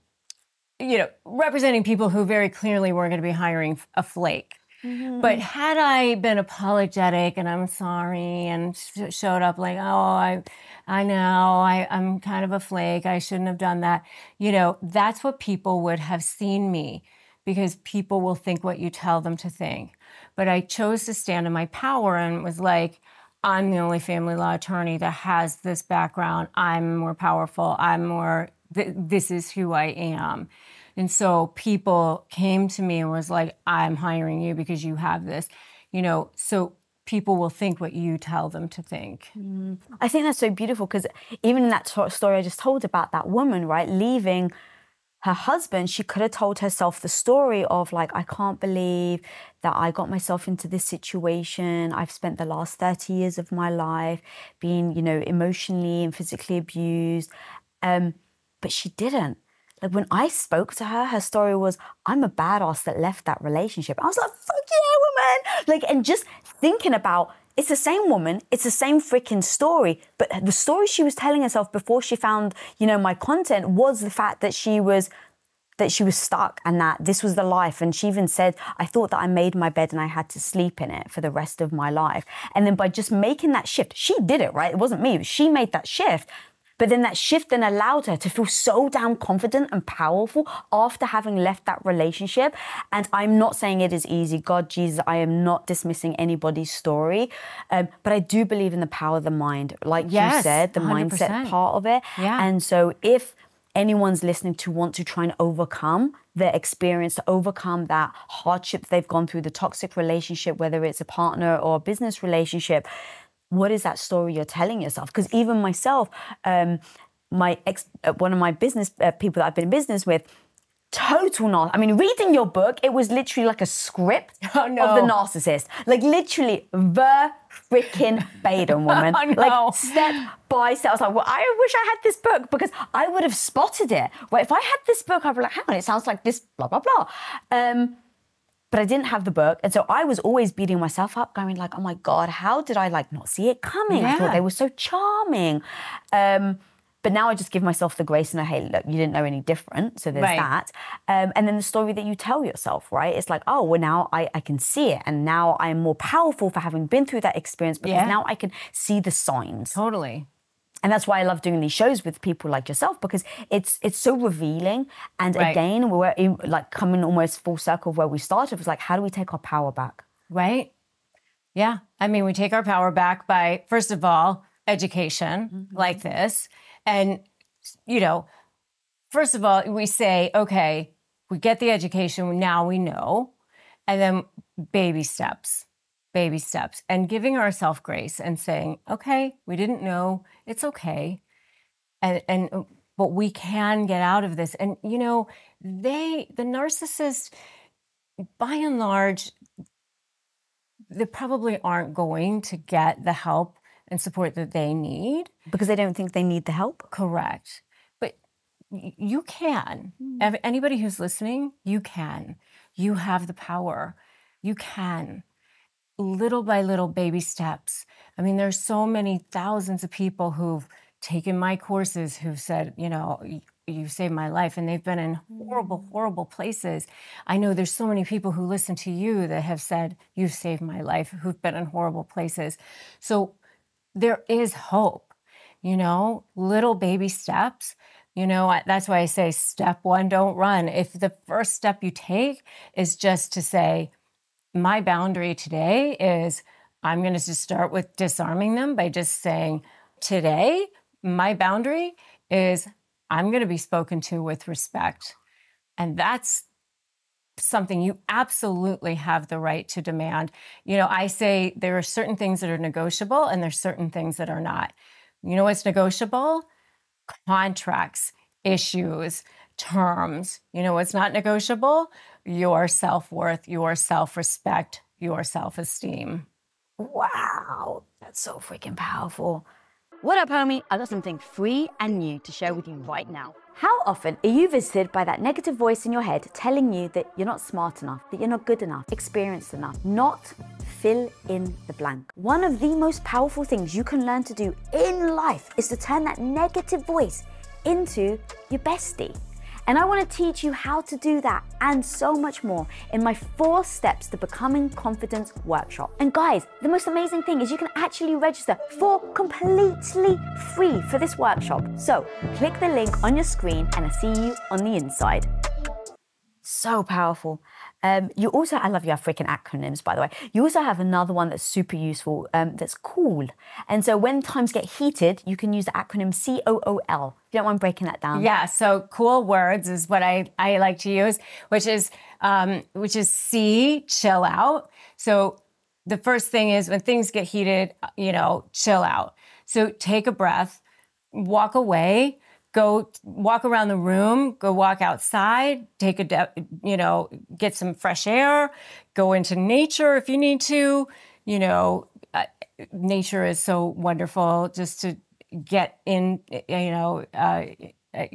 you know, representing people who very clearly weren't going to be hiring a flake. Mm-hmm. But had I been apologetic and I'm sorry and sh- showed up like, oh, I, I know I, I'm kind of a flake. I shouldn't have done that. You know, that's what people would have seen me because people will think what you tell them to think. But I chose to stand in my power and was like, I'm the only family law attorney that has this background. I'm more powerful. I'm more, th- this is who I am. And so people came to me and was like, I'm hiring you because you have this, you know, so people will think what you tell them to think. Mm. I think that's so beautiful because even in that story I just told about that woman, right, leaving her husband, she could have told herself the story of like, I can't believe that I got myself into this situation. I've spent the last 30 years of my life being, you know, emotionally and physically abused. Um, but she didn't. Like when I spoke to her, her story was, I'm a badass that left that relationship. I was like, fuck yeah, woman. Like, and just thinking about it's the same woman, it's the same freaking story, but the story she was telling herself before she found, you know, my content was the fact that she was that she was stuck and that this was the life. And she even said, I thought that I made my bed and I had to sleep in it for the rest of my life. And then by just making that shift, she did it, right? It wasn't me. She made that shift. But then that shift then allowed her to feel so damn confident and powerful after having left that relationship. And I'm not saying it is easy. God, Jesus, I am not dismissing anybody's story. Um, but I do believe in the power of the mind. Like yes, you said, the 100%. mindset part of it. Yeah. And so if anyone's listening to want to try and overcome their experience, to overcome that hardship they've gone through, the toxic relationship, whether it's a partner or a business relationship, what is that story you're telling yourself? Because even myself, um, my ex, uh, one of my business uh, people that I've been in business with, total nar. I mean, reading your book, it was literally like a script [LAUGHS] oh, no. of the narcissist. Like literally the freaking Baden [LAUGHS] woman. oh, no. Like step by step. I was like, well, I wish I had this book because I would have spotted it. Well, if I had this book, I'd be like, hang on, it sounds like this, blah, blah, blah. Um, but I didn't have the book. And so I was always beating myself up, going like, oh my God, how did I like not see it coming? Yeah. I thought they were so charming. Um, but now I just give myself the grace and I, hey, look, you didn't know any different. So there's right. that. Um, and then the story that you tell yourself, right? It's like, oh, well, now I, I can see it. And now I am more powerful for having been through that experience because yeah. now I can see the signs. Totally and that's why I love doing these shows with people like yourself because it's it's so revealing. And right. again, we're in, like coming almost full circle where we started. It Was like, how do we take our power back? Right. Yeah. I mean, we take our power back by first of all education mm-hmm. like this, and you know, first of all, we say, okay, we get the education. Now we know, and then baby steps baby steps and giving ourselves grace and saying, okay, we didn't know, it's okay. And, and, uh, but we can get out of this. And, you know, they, the narcissists, by and large, they probably aren't going to get the help and support that they need. Because they don't think they need the help? Correct. But you can. Mm. Anybody who's listening, you can. You have the power. You can little by little baby steps. I mean, there's so many thousands of people who've taken my courses who've said, you know, you saved my life. And they've been in horrible, mm. horrible places. I know there's so many people who listen to you that have said, You've saved my life, who've been in horrible places. So there is hope, you know, little baby steps. You know, that's why I say step one, don't run. If the first step you take is just to say, my boundary today is I'm going to just start with disarming them by just saying, today, my boundary is I'm going to be spoken to with respect. And that's something you absolutely have the right to demand. You know, I say there are certain things that are negotiable and there's certain things that are not. You know what's negotiable? contracts, issues, terms. You know what's not negotiable? Your self worth, your self respect, your self esteem. Wow, that's so freaking powerful. What up, homie? I got something free and new to share with you right now. How often are you visited by that negative voice in your head telling you that you're not smart enough, that you're not good enough, experienced enough, not fill in the blank? One of the most powerful things you can learn to do in life is to turn that negative voice into your bestie. And I want to teach you how to do that and so much more in my four steps to becoming confident workshop. And guys, the most amazing thing is you can actually register for completely free for this workshop. So click the link on your screen and I see you on the inside. So powerful. Um, you also, I love your freaking acronyms, by the way. You also have another one that's super useful um, that's cool. And so when times get heated, you can use the acronym C O O L. You don't mind breaking that down? Yeah. So cool words is what I, I like to use, which is um, which is C, chill out. So the first thing is when things get heated, you know, chill out. So take a breath, walk away, go walk around the room, go walk outside, take a, you know, get some fresh air, go into nature if you need to. You know, uh, nature is so wonderful just to get in, you know, uh,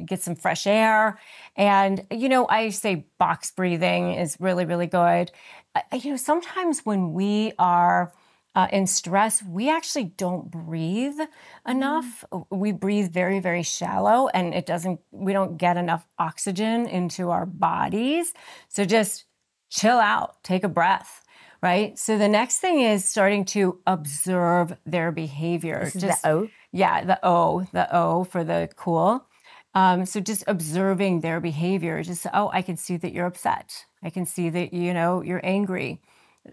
get some fresh air. And, you know, I say box breathing is really, really good. Uh, you know, sometimes when we are, uh, in stress, we actually don't breathe enough. Mm. We breathe very, very shallow, and it doesn't, we don't get enough oxygen into our bodies. So just chill out, take a breath, right? So the next thing is starting to observe their behavior. This just, the O? Yeah, the O, the O for the cool. Um, so just observing their behavior, just, oh, I can see that you're upset. I can see that, you know, you're angry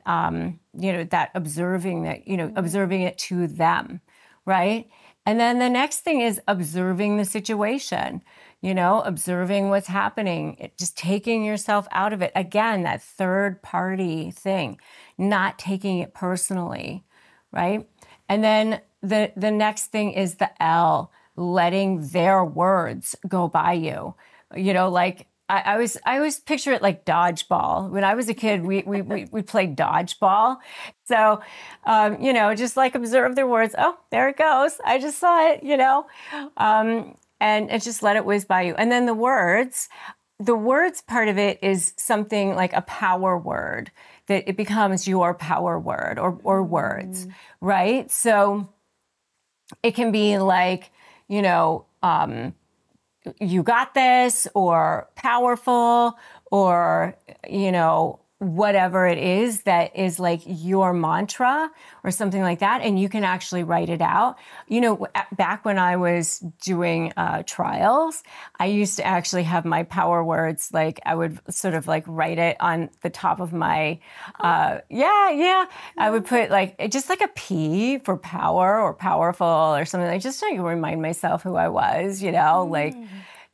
um, you know, that observing that, you know, mm-hmm. observing it to them, right? And then the next thing is observing the situation, you know, observing what's happening, it, just taking yourself out of it. Again, that third party thing, not taking it personally, right? And then the the next thing is the L, letting their words go by you. You know, like I, I was I always picture it like dodgeball. When I was a kid, we we we, we played dodgeball. So, um, you know, just like observe their words. Oh, there it goes. I just saw it. You know, um, and, and just let it whiz by you. And then the words, the words part of it is something like a power word that it becomes your power word or or words, mm. right? So it can be like, you know. Um, you got this or powerful or, you know, whatever it is that is like your mantra or something like that and you can actually write it out you know back when i was doing uh, trials i used to actually have my power words like i would sort of like write it on the top of my uh, yeah yeah i would put like just like a p for power or powerful or something like just to remind myself who i was you know mm. like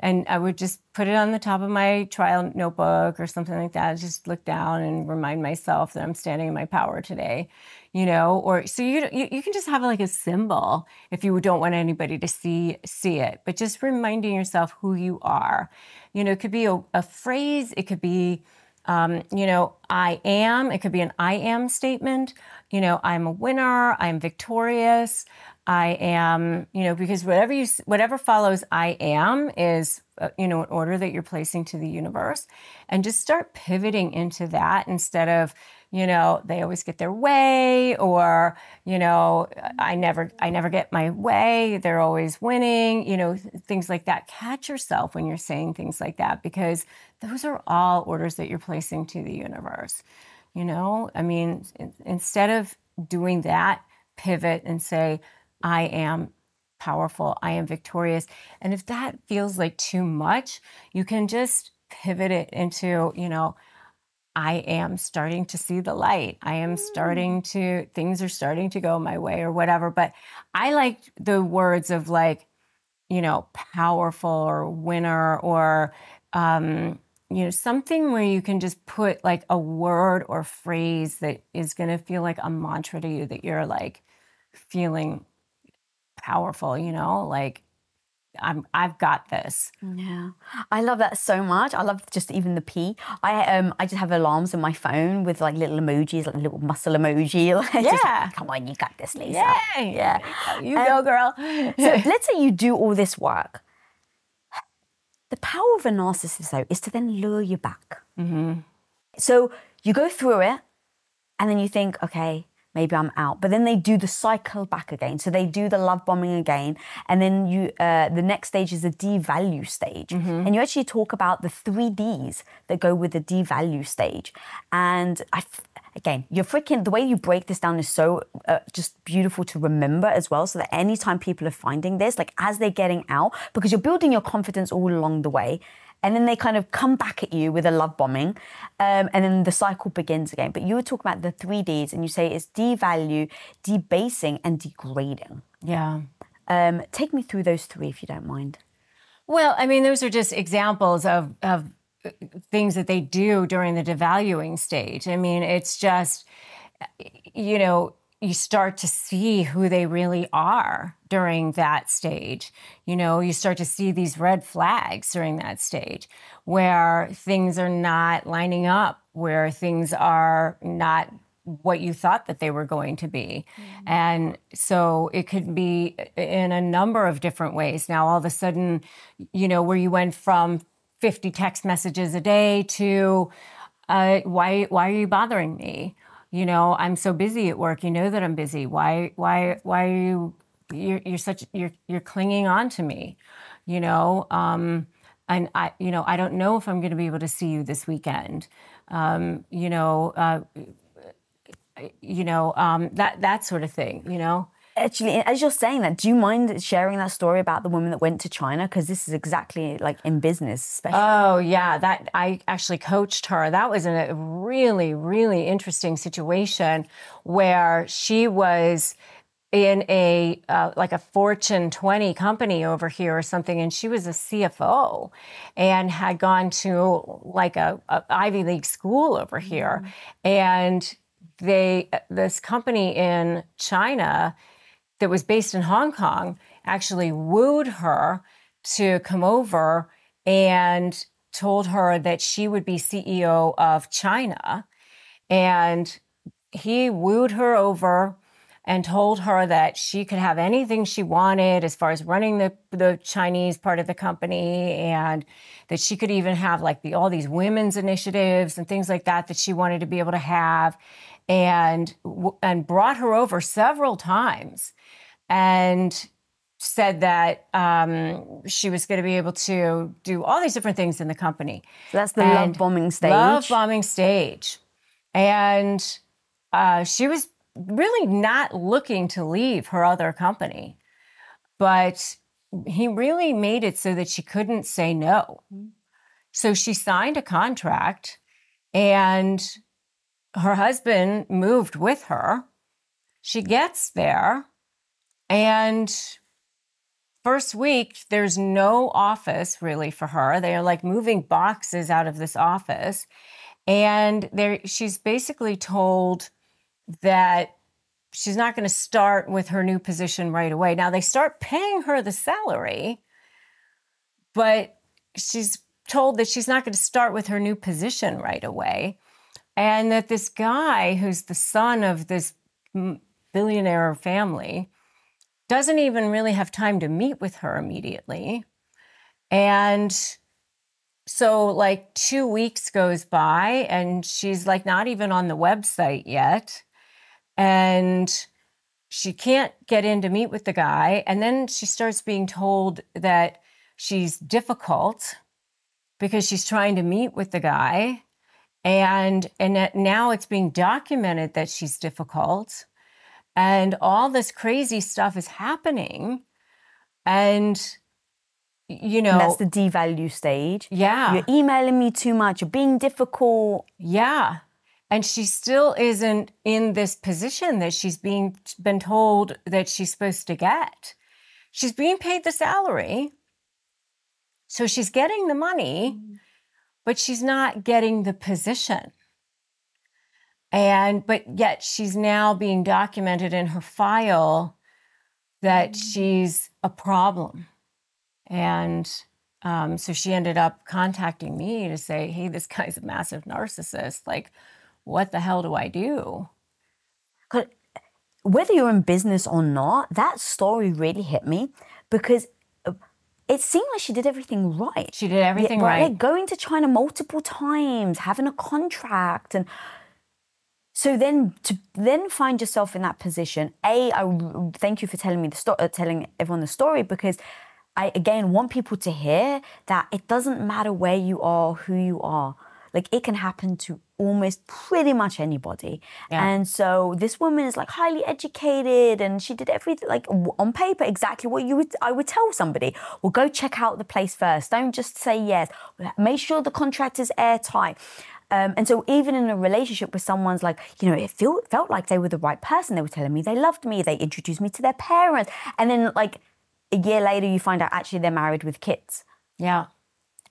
and I would just put it on the top of my trial notebook or something like that. Just look down and remind myself that I'm standing in my power today, you know. Or so you you, you can just have like a symbol if you don't want anybody to see see it, but just reminding yourself who you are. You know, it could be a, a phrase. It could be um, you know, I am. It could be an I am statement. You know, I'm a winner. I'm victorious. I am, you know, because whatever you, whatever follows I am is, uh, you know, an order that you're placing to the universe. And just start pivoting into that instead of, you know, they always get their way or, you know, I never I never get my way, they're always winning, you know, things like that. Catch yourself when you're saying things like that because those are all orders that you're placing to the universe. You know, I mean, instead of doing that, pivot and say, I am powerful, I am victorious. And if that feels like too much, you can just pivot it into, you know, I am starting to see the light. I am starting mm. to, things are starting to go my way or whatever. But I like the words of like, you know, powerful or winner or, um, you know, something where you can just put like a word or phrase that is going to feel like a mantra to you that you're like feeling powerful, you know, like I'm I've got this. Yeah. I love that so much. I love just even the P. I um I just have alarms in my phone with like little emojis, like little muscle emoji. [LAUGHS] Like, yeah. Just, Come on, you got this, Lisa. Yay. Yeah. You um, go, girl. so [LAUGHS] let's say you do all this work the power of a narcissist, though, is to then lure you back. Mm-hmm. So you go through it, and then you think, okay, maybe I'm out. But then they do the cycle back again. So they do the love bombing again, and then you uh, the next stage is the devalue stage, mm-hmm. and you actually talk about the three Ds that go with the devalue stage. And I, again, you're freaking, the way you break this down is so uh, just beautiful to remember as well. So that anytime people are finding this, like as they're getting out, because you're building your confidence all along the way. And then they kind of come back at you with a love bombing. Um, and then the cycle begins again. But you were talking about the three Ds and you say it's devalue, debasing, and degrading. Yeah. Um, take me through those three if you don't mind. Well, I mean, those are just examples of, of things that they do during the devaluing stage. I mean, it's just, you know, you start to see who they really are during that stage. You know, you start to see these red flags during that stage where things are not lining up, where things are not what you thought that they were going to be. Mm-hmm. And so it could be in a number of different ways. Now, all of a sudden, you know, where you went from 50 text messages a day to uh, why why are you bothering me? You know, I'm so busy at work. You know that I'm busy. Why why why are you you're, you're such you're you're clinging on to me? You know, um, and I you know I don't know if I'm going to be able to see you this weekend. Um, you know, uh, you know um, that that sort of thing. You know actually, as you're saying that, do you mind sharing that story about the woman that went to China? Because this is exactly like in business, especially. Oh yeah, that I actually coached her. That was a really, really interesting situation where she was in a uh, like a Fortune 20 company over here or something, and she was a CFO and had gone to like a, a Ivy League school over here, mm-hmm. and they this company in China that was based in Hong Kong actually wooed her to come over and told her that she would be CEO of China. And he wooed her over and told her that she could have anything she wanted as far as running the, the Chinese part of the company and that she could even have like the, all these women's initiatives and things like that that she wanted to be able to have and and brought her over several times and said that um, she was going to be able to do all these different things in the company. So that's the and love bombing stage. Love bombing stage, and uh, she was really not looking to leave her other company, but he really made it so that she couldn't say no. So she signed a contract, and her husband moved with her. She gets there and first week, there's no office really for her. They are like moving boxes out of this office. And there she's basically told that she's not going to start with her new position right away. Now they start paying her the salary, but she's told that she's not going to start with her new position right away. And that this guy, who's the son of this billionaire family, doesn't even really have time to meet with her immediately. And so like two weeks goes by and she's like not even on the website yet. And she can't get in to meet with the guy. And then she starts being told that she's difficult because she's trying to meet with the guy. And, and now it's being documented that she's difficult. And all this crazy stuff is happening. And you know And that's the devalue stage. yeah You're emailing me too much. You're being difficult. yeah and she still isn't in this position that she's being been told that she's supposed to get she's being paid the salary so she's getting the money mm. But she's not getting the position and but yet she's now being documented in her file that she's a problem and um, so she ended up contacting me to say, hey, this guy's a massive narcissist. Like, what the hell do I do? Whether you're in business or not, that story really hit me because it seemed like she did everything right. She did everything Yeah, right. Like going to China multiple times, having a contract, and so then to then find yourself in that position. A, I thank you for telling me the story, uh, telling everyone the story because I again want people to hear that it doesn't matter where you are, who you are. Like it can happen to almost pretty much anybody. Yeah. And so this woman is like highly educated and she did everything like on paper exactly what you would I would tell somebody. Well go check out the place first. Don't just say yes. Make sure the contract is airtight. Um, and so even in a relationship with someone's like, you know, it feel, felt like they were the right person. They were telling me they loved me. They introduced me to their parents. And then like a year later you find out actually they're married with kids yeah.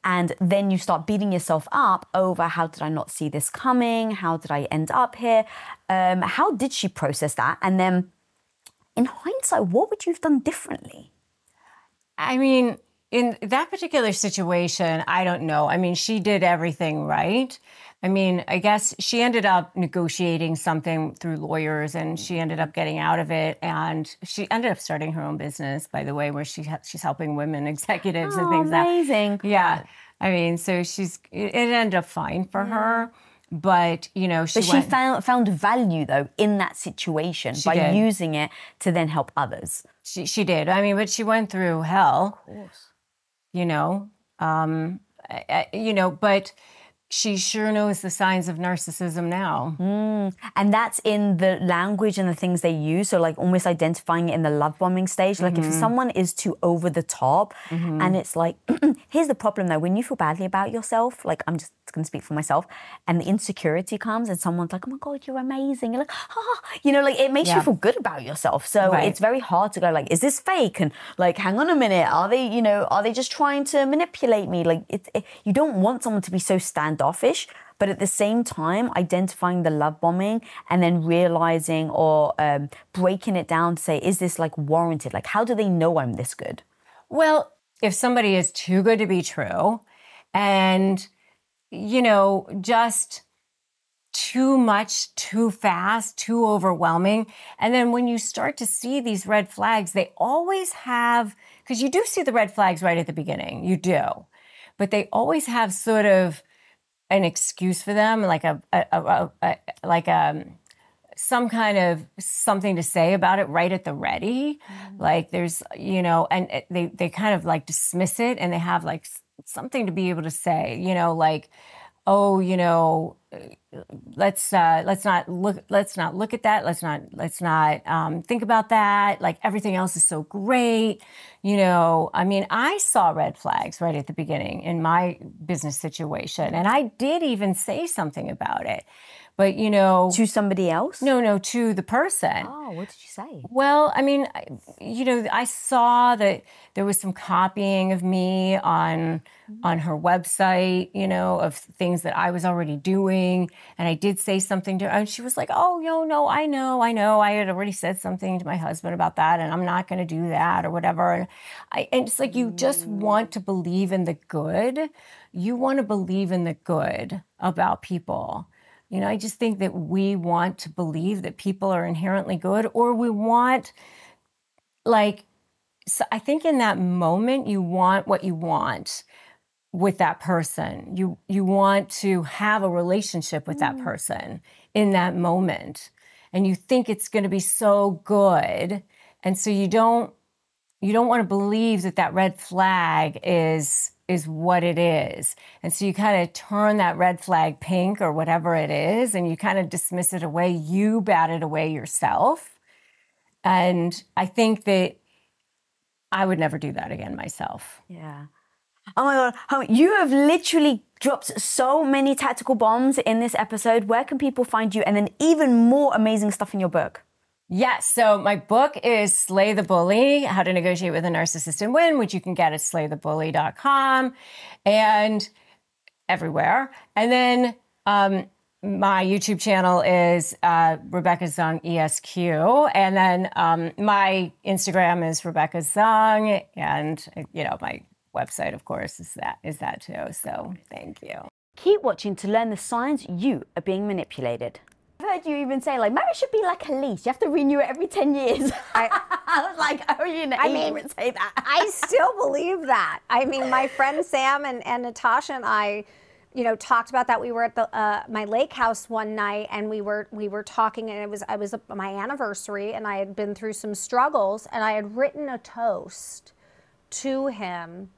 And then you start beating yourself up over how did I not see this coming? How did I end up here? Um, how did she process that? And then, in hindsight, what would you have done differently? I mean, in that particular situation, I don't know. I mean, she did everything right. I mean, I guess she ended up negotiating something through lawyers and she ended up getting out of it. And she ended up starting her own business, by the way, where she ha- she's helping women [LAUGHS] executives and Oh, things like amazing. Yeah. I mean, so she's, it it ended up fine for her. But, you know, she But she went. found found value though in that situation by did. using it to then help others. she, she did. I mean, but she went through hell. you know um I- I- you know but she sure knows the signs of narcissism now And that's in the language and the things they use. So, like, almost identifying it in the love bombing stage. Like, if someone is too over the top, and it's like, [CLEARS THROAT] here's the problem though when you feel badly about yourself, like, I'm just gonna speak for myself, and the insecurity comes, and someone's like, oh my God, you're amazing. You're like, ah, you know, like, it makes you feel good about yourself. So, Right. it's very hard to go, like, is this fake? And, like, hang on a minute, are they, you know, are they just trying to manipulate me? Like, it, it, you don't want someone to be so standoffish but at the same time identifying the love bombing and then realizing or um, breaking it down to say is this like warranted? Like how do they know i'm this good? Well if somebody is too good to be true and you know just too much too fast too overwhelming and then when you start to see these red flags they always have because you do see the red flags right at the beginning. You do. But they always have sort of an excuse for them, like a, a, a, a, a like um some kind of something to say about it right at the ready. Like there's you know, and they they kind of like dismiss it, and they have like something to be able to say, you know, like oh, you know, let's uh, let's not look let's not look at that. Let's not let's not um, think about that. Like everything else is so great. You know, I mean, I saw red flags right at the beginning in my business situation, and I did even say something about it. But you know, to somebody else no, no, to the person. oh what did you say Well, I mean, I- you know, I saw that there was some copying of me on mm-hmm. on her website, you know, of things that I was already doing, and I did say something to her, and she was like, "Oh, no, no, I know, I know, I had already said something to my husband about that, and I'm not going to do that or whatever." And I, and it's like you just mm. want to believe in the good, you want to believe in the good about people. You know, I just think that we want to believe that people are inherently good, or we want, like, so I think in that moment, you want what you want with that person. You you want to have a relationship with that mm. person in that moment. And you think it's going to be so good. And so you don't you don't want to believe that that red flag is is what it is. And so you kind of turn that red flag pink or whatever it is and you kind of dismiss it away. You bat it away yourself. And I think that I would never do that again myself. Yeah. Oh my god, you have literally dropped so many tactical bombs in this episode. Where can people find you? And then even more amazing stuff in your book. Yes. So my book is Slay the Bully, How to Negotiate with a Narcissist and Win, which you can get at slaythebully.com and everywhere. And then um, my YouTube channel is uh, Rebecca Zung ESQ. And then um, my Instagram is Rebecca Zung. And, you know, my website, of course, is that is that too. So thank you. Keep watching to learn the signs you are being manipulated. I've heard you even say like marriage should be like a lease. You have to renew it every ten years. I, [LAUGHS] I was like, oh, you know, I mean, would say that. I [LAUGHS] still believe that. I mean, my friend Sam and, and Natasha and I, you know, talked about that. We were at the uh, my lake house one night, and we were we were talking, and it was I was my anniversary, and I had been through some struggles, and I had written a toast to him,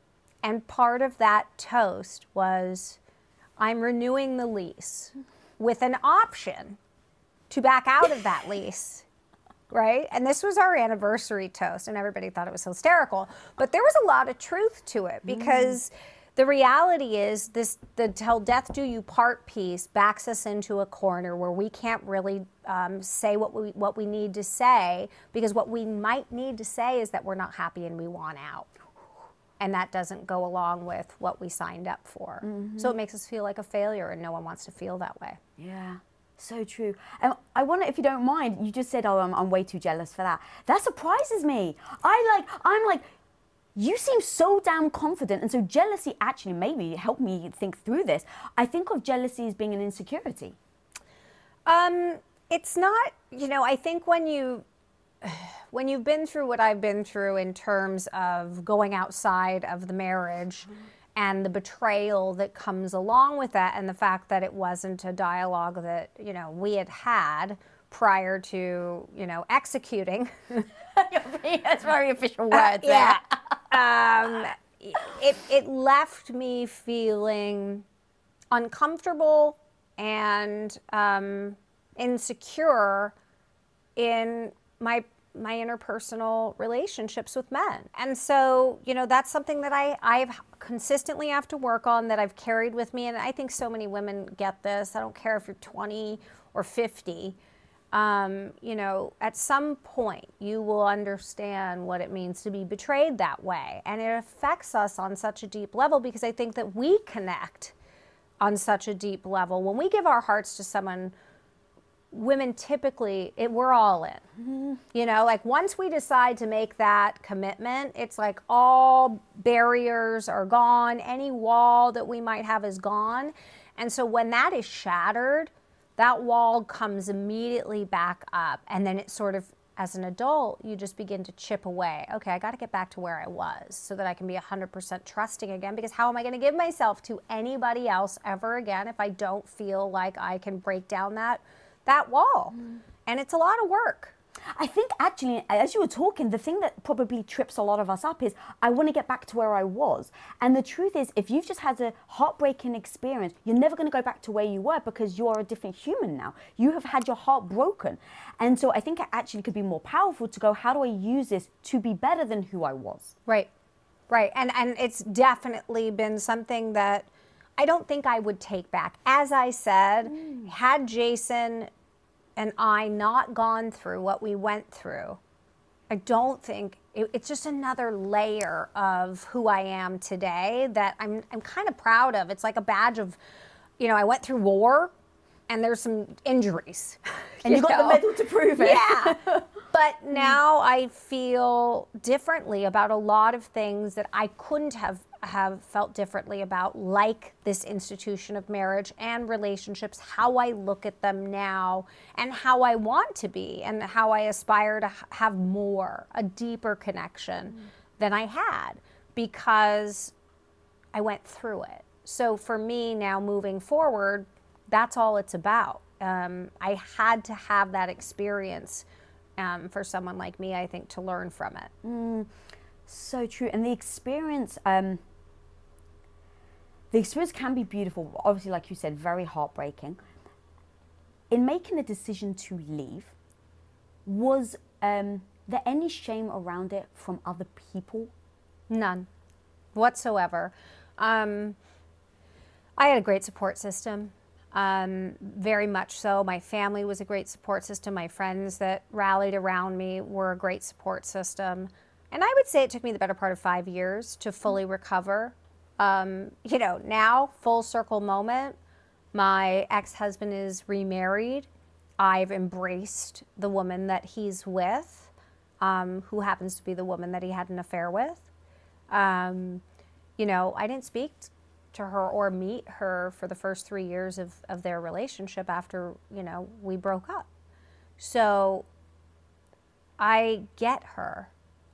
and part of that toast was, I'm renewing the lease with an option to back out of that lease. Right? And this was our anniversary toast, and everybody thought it was hysterical. But there was a lot of truth to it because the reality is this the till death do you part piece backs us into a corner where we can't really um, say what we what we need to say because what we might need to say is that we're not happy and we want out and that doesn't go along with what we signed up for. So it makes us feel like a failure, and no one wants to feel that way. Yeah. So true. And I wonder if you don't mind, you just said, oh, I'm, I'm way too jealous for that. That surprises me. I like, I'm like, you seem so damn confident. And so jealousy actually maybe helped me think through this. I think of jealousy as being an insecurity. Um, it's not, you know, I think when you [SIGHS] when you've been through what I've been through in terms of going outside of the marriage and the betrayal that comes along with that and the fact that it wasn't a dialogue that, you know, we had had prior to, you know, executing. [LAUGHS] That's very official words. yeah. um, it, it left me feeling uncomfortable and um, insecure in my my interpersonal relationships with men. And so, you know, that's something that I I've consistently have to work on that I've carried with me and I think so many women get this. I don't care if you're 20 or 50. Um, you know, at some point you will understand what it means to be betrayed that way. And it affects us on such a deep level because I think that we connect on such a deep level. When we give our hearts to someone women typically it, we're all in. You know like once we decide to make that commitment it's like all barriers are gone any wall that we might have is gone. And so when that is shattered that wall comes immediately back up. And then it sort of as an adult you just begin to chip away. Okay i got to get back to where i was so that i can be 100% trusting again because how am i going to give myself to anybody else ever again if i don't feel like i can break down that that wall. Mm. And it's a lot of work. I think actually, as you were talking, the thing that probably trips a lot of us up is I want to get back to where I was. And the truth is, if you've just had a heartbreaking experience, you're never going to go back to where you were because you are a different human now. You have had your heart broken. And so I think it actually could be more powerful to go, how do I use this to be better than who I was? Right. Right. And and it's definitely been something that I don't think I would take back. As I said, mm. had Jason and I not gone through what we went through, I don't think it, it's just another layer of who I am today that I'm I'm kind of proud of. It's like a badge of, you know, I went through war, and there's some injuries, [LAUGHS] And you, got know? the medal to prove it. Yeah. [LAUGHS] but now I feel differently about a lot of things that I couldn't have have felt differently about like this institution of marriage and relationships how I look at them now and how I want to be and how I aspire to have more a deeper connection mm. than I had because I went through it. So for me now moving forward, that's all it's about. Um, I had to have that experience um, for someone like me, I think, to learn from it. So true. And the experience, um, the experience can be beautiful. Obviously, like you said, very heartbreaking. In making the decision to leave, was um, there any shame around it from other people? None whatsoever. Um, I had a great support system, um, very much so. My family was a great support system. My friends that rallied around me were a great support system. And I would say it took me the better part of five years to fully recover. Um, you know, now, full circle moment, my ex husband is remarried. I've embraced the woman that he's with, um, who happens to be the woman that he had an affair with. Um, you know, I didn't speak to her or meet her for the first three years of, of their relationship after, you know, we broke up. So I get her.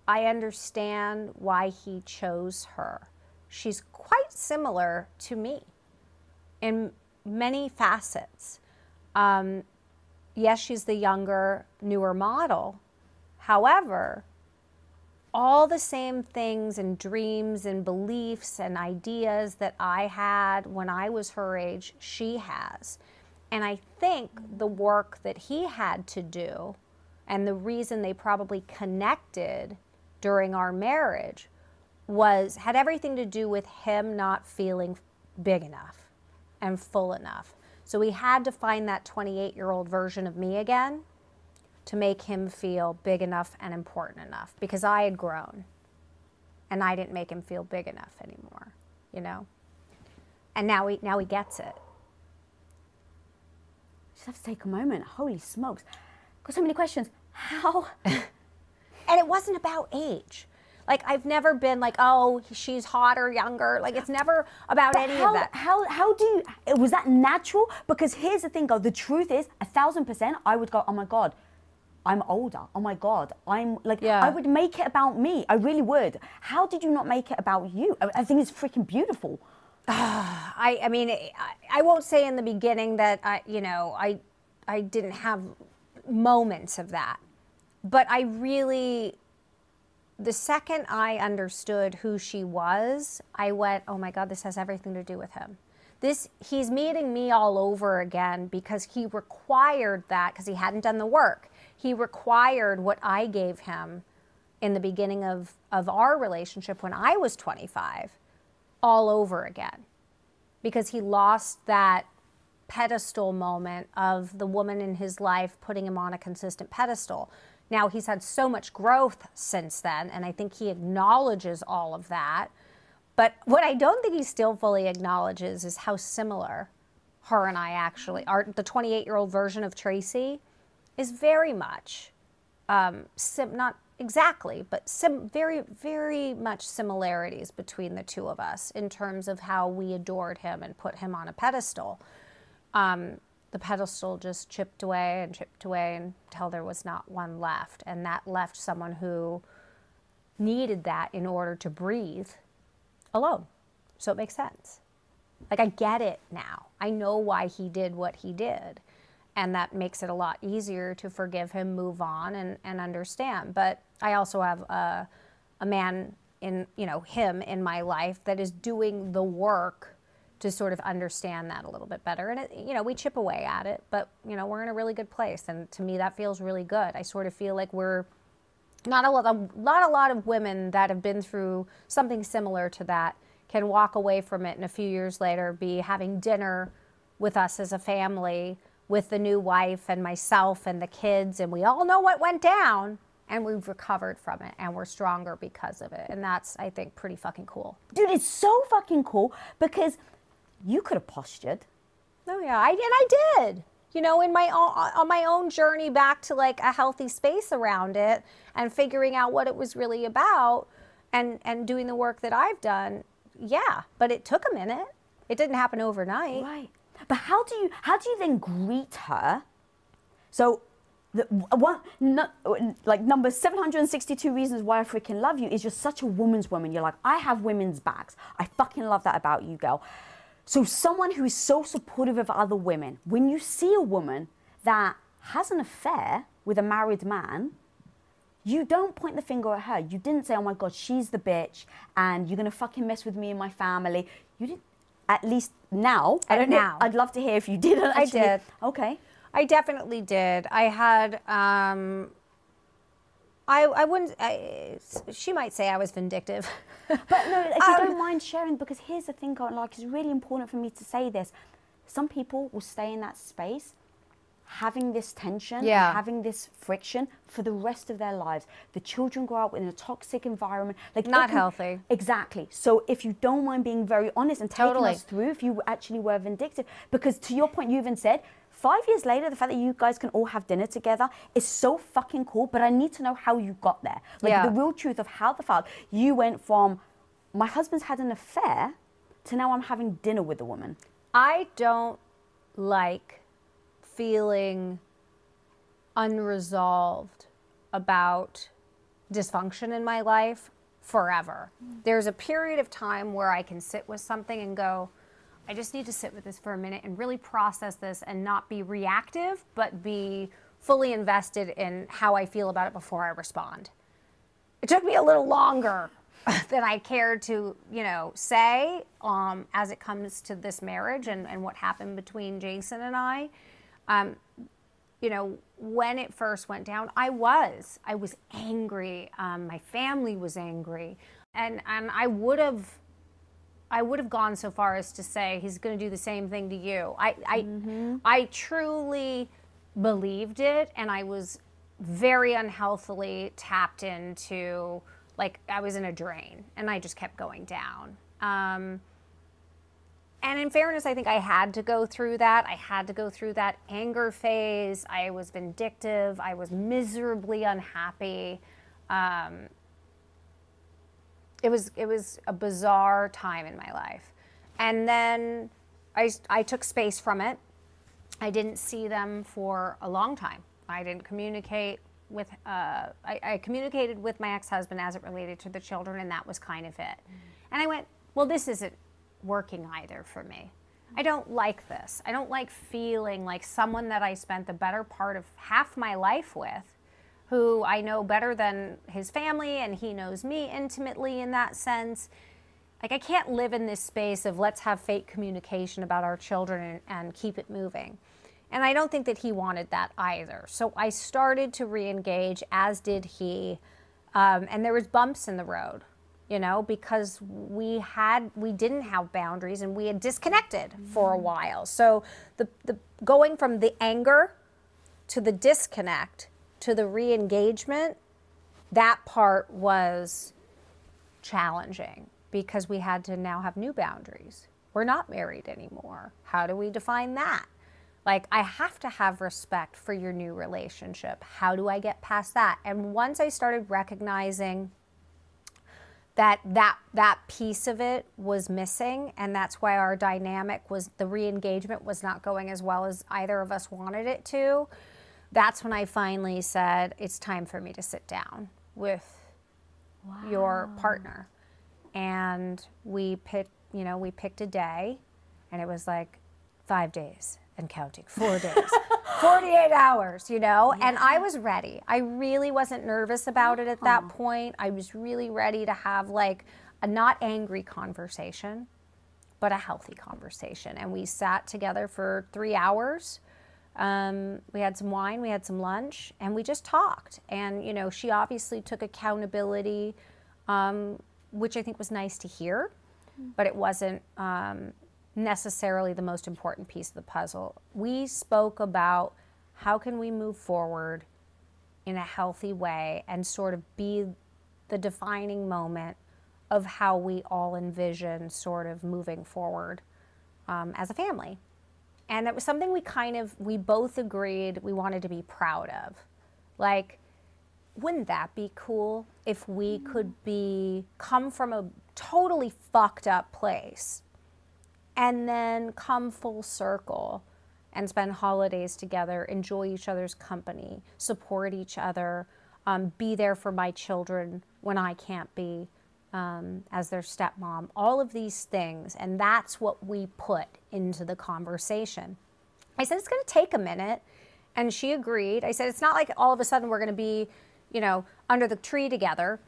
I understand why he chose her. She's quite similar to me in many facets. Um, yes, she's the younger, newer model. However, all the same things and dreams and beliefs and ideas that I had when I was her age, she has. And I think the work that he had to do and the reason they probably connected during our marriage was had everything to do with him not feeling big enough and full enough. So we had to find that 28 year old version of me again to make him feel big enough and important enough because I had grown and I didn't make him feel big enough anymore, you know? And now he, now he gets it. Just have to take a moment. Holy smokes. Got so many questions. How? [LAUGHS] And it wasn't about age. Like I've never been like, oh, she's hotter, younger. Like it's never about But any how, of that. How, how do you, was that natural? Because here's the thing, girl, the truth is, a thousand percent, I would go, oh my God, I'm older. Oh my God, I'm like, Yeah. I would make it about me. I really would. How did you not make it about you? I, I think it's freaking beautiful. [SIGHS] I, I mean, I, I won't say in the beginning that I, you know, I, I didn't have moments of that, but I really, the second I understood who she was, I went, oh my God, this has everything to do with him. This, he's meeting me all over again because he required that because he hadn't done the work. He required what I gave him in the beginning of, of our relationship when I was 25 all over again because he lost that pedestal moment of the woman in his life putting him on a consistent pedestal. Now he's had so much growth since then, and I think he acknowledges all of that. But what I don't think he still fully acknowledges is how similar her and I actually are. The 28 year old version of Tracy is very much um, sim- not exactly, but sim- very, very much similarities between the two of us in terms of how we adored him and put him on a pedestal. Um, the pedestal just chipped away and chipped away until there was not one left. And that left someone who needed that in order to breathe alone. So it makes sense. Like, I get it now. I know why he did what he did. And that makes it a lot easier to forgive him, move on, and, and understand. But I also have a, a man in, you know, him in my life that is doing the work to sort of understand that a little bit better. And, it, you know, we chip away at it, but, you know, we're in a really good place. And to me, that feels really good. I sort of feel like we're not a lot not a lot of women that have been through something similar to that can walk away from it and a few years later be having dinner with us as a family with the new wife and myself and the kids and we all know what went down and we've recovered from it and we're stronger because of it and that's i think pretty fucking cool Dude, it's so fucking cool because you could have postured. Oh yeah, I and I did. You know, in my own on my own journey back to like a healthy space around it and figuring out what it was really about and and doing the work that I've done. Yeah, but it took a minute. It didn't happen overnight. Right. But how do you how do you then greet her? So the one no, like number 762 reasons why I freaking love you is you're such a woman's woman. You're like, I have women's backs. I fucking love that about you, girl. So someone who is so supportive of other women, when you see a woman that has an affair with a married man, you don't point the finger at her. You didn't say, oh my God, she's the bitch and you're going to fucking mess with me and my family. You didn't, at least now. I don't now. know. I'd love to hear if you did. [LAUGHS] I did. Okay. I definitely did. I had. Um, I I wouldn't. I, she might say I was vindictive. [LAUGHS] But no, if you don't mind sharing, because here's the thing, like it's really important for me to say this. Some people will stay in that space having this tension, Yeah. having this friction for the rest of their lives. The children grow up in a toxic environment, like Not can- healthy. Exactly. So if you don't mind being very honest and taking Totally. us through, if you actually were vindictive, because to your point, you even said. Five years later, the fact that you guys can all have dinner together is so fucking cool. But I need to know how you got there, like Yeah. the real truth of how the fact you went from my husband's had an affair to now I'm having dinner with a woman. I don't like feeling unresolved about dysfunction in my life forever. There's a period of time where I can sit with something and go, I just need to sit with this for a minute and really process this and not be reactive, but be fully invested in how I feel about it before I respond. It took me a little longer [LAUGHS] than I cared to, you know, say um, as it comes to this marriage and, and what happened between Jason and I. Um, you know, when it first went down, I was. I was angry. Um, my family was angry. And, and I would have I would have gone so far as to say he's going to do the same thing to you. I I, I truly believed it, and I was very unhealthily tapped into like I was in a drain, and I just kept going down. Um, and in fairness, I think I had to go through that. I had to go through that anger phase. I was vindictive. I was miserably unhappy. Um, it was it was a bizarre time in my life and then I, I took space from it i didn't see them for a long time i didn't communicate with uh, I, I communicated with my ex-husband as it related to the children and that was kind of it and i went well this isn't working either for me i don't like this i don't like feeling like someone that i spent the better part of half my life with who I know better than his family and he knows me intimately in that sense. Like, I can't live in this space of let's have fake communication about our children and, and keep it moving. And I don't think that he wanted that either. So I started to re engage, as did he. Um, and there was bumps in the road, you know, because we had we didn't have boundaries and we had disconnected for a mm-hmm. while. So the, the going from the anger to the disconnect to the re-engagement that part was challenging because we had to now have new boundaries. We're not married anymore. How do we define that? Like i have to have respect for your new relationship. How do i get past that? And once i started recognizing that that that piece of it was missing and that's why our dynamic was the re-engagement was not going as well as either of us wanted it to. That's when i finally said it's time for me to sit down with your partner. And we picked you know we picked a day and it was like five days and counting. Four days. [LAUGHS] 48 hours you know? And i was ready. I really wasn't nervous about it at that point. I was really ready to have like a not angry conversation but a healthy conversation. And we sat together for three hours. Um, we had some wine we had some lunch and we just talked. And you know she obviously took accountability um, which i think was nice to hear but it wasn't um, necessarily the most important piece of the puzzle. We spoke about how can we move forward in a healthy way and sort of be the defining moment of how we all envision sort of moving forward um, as a family. And that was something we kind of we both agreed we wanted to be proud of. Like wouldn't that be cool if we could be come from a totally fucked up place and then come full circle and spend holidays together, enjoy each other's company, support each other, um, be there for my children when I can't be um, as their stepmom, all of these things. And that's what we put into the conversation. I said, it's going to take a minute. And she agreed. I said, it's not like all of a sudden we're going to be, you know, under the tree together.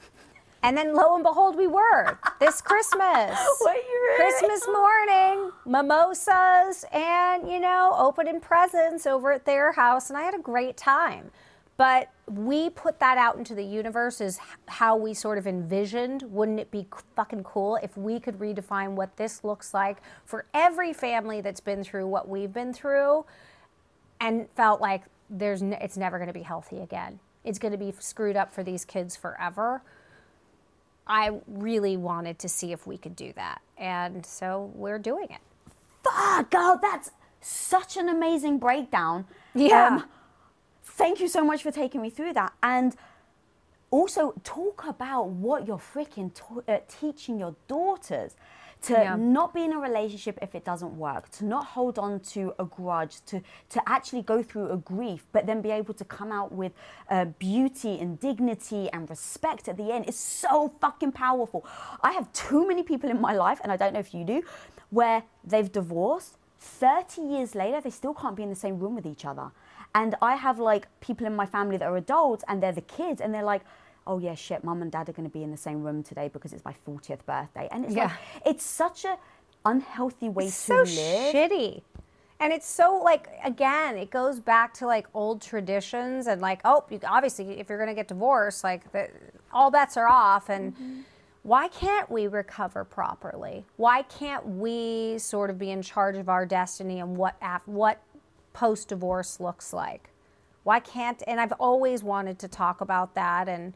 And then lo and behold, we were this Christmas. [LAUGHS] You really? Christmas morning, mimosas, and, you know, opening presents over at their house. And I had a great time. But we put that out into the universe as how we sort of envisioned. Wouldn't it be fucking cool if we could redefine what this looks like for every family that's been through what we've been through and felt like there's n- it's never going to be healthy again. It's going to be screwed up for these kids forever. I really wanted to see if we could do that. And so we're doing it. Fuck, girl, that's such an amazing breakdown. Yeah. thank you so much for taking me through that. And also talk about what you're freaking uh, teaching your daughters to Yeah. not be in a relationship if it doesn't work, to not hold on to a grudge, to to actually go through a grief, but then be able to come out with uh, beauty and dignity and respect at the end is so fucking powerful. I have too many people in my life, and I don't know if you do, where they've divorced. 30 years later, they still can't be in the same room with each other. And I have like people in my family that are adults and they're the kids and they're like, oh yeah, shit, mum and dad are going to be in the same room today because it's my 40th birthday. And it's like, it's such a unhealthy way It's to so live. shitty. And it's so like again, it goes back to like old traditions and like oh, you, obviously if you're gonna get divorced, like the, all bets are off. And Mm-hmm. why can't we recover properly? Why can't we sort of be in charge of our destiny and what af- what post divorce looks like? Why can't? And I've always wanted to talk about that and.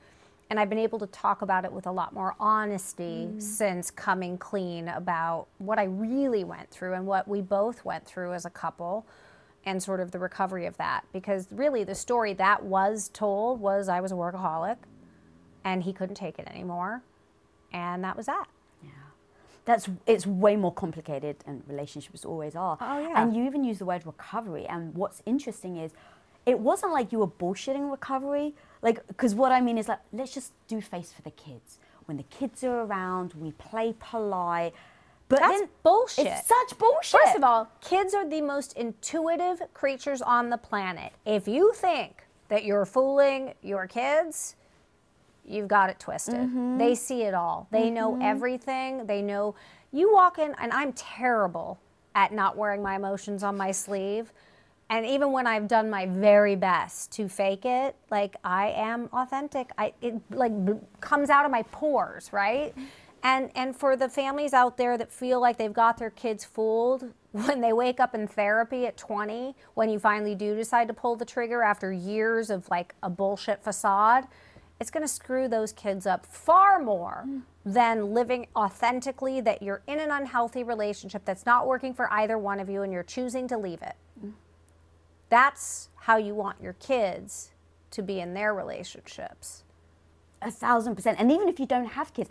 And I've been able to talk about it with a lot more honesty mm. since coming clean about what I really went through and what we both went through as a couple and sort of the recovery of that. Because really, the story that was told was I was a workaholic and he couldn't take it anymore. And that was that. That's it's way more complicated, and relationships always are. Oh, yeah. And you even use the word recovery. And what's interesting is, it wasn't like you were bullshitting recovery. Like, because what I mean is like, let's just do face for the kids. When the kids are around, we play polite. But That's then bullshit. It's such bullshit. First of all, kids are the most intuitive creatures on the planet. If you think that you're fooling your kids, you've got it twisted. Mm-hmm. They see it all. They know everything. They know you walk in, and I'm terrible at not wearing my emotions on my sleeve. And even when I've done my very best to fake it, like I am authentic. I it like b- comes out of my pores, right? And and for the families out there that feel like they've got their kids fooled [LAUGHS] when they wake up in therapy at 20, when you finally do decide to pull the trigger after years of like a bullshit facade, it's going to screw those kids up far more mm. than living authentically that you're in an unhealthy relationship that's not working for either one of you and you're choosing to leave it. That's how you want your kids to be in their relationships. A thousand percent. And even if you don't have kids,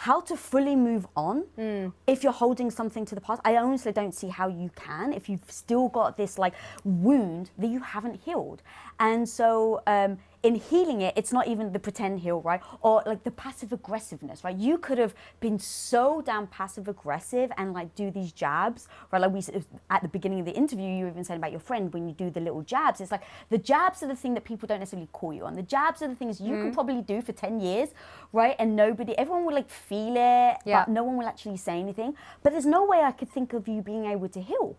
how to fully move on Hmm. if you're holding something to the past. I honestly don't see how you can if you've still got this like wound that you haven't healed. And so um, in healing it, it's not even the pretend heal, right? Or like the passive aggressiveness, right? You could have been so damn passive aggressive and like do these jabs, right? Like we at the beginning of the interview, you even said about your friend when you do the little jabs. It's like the jabs are the thing that people don't necessarily call you on. The jabs are the things you can mm. probably do for 10 years, right? And nobody, everyone will like feel it, Yeah. but no one will actually say anything. But there's no way I could think of you being able to heal.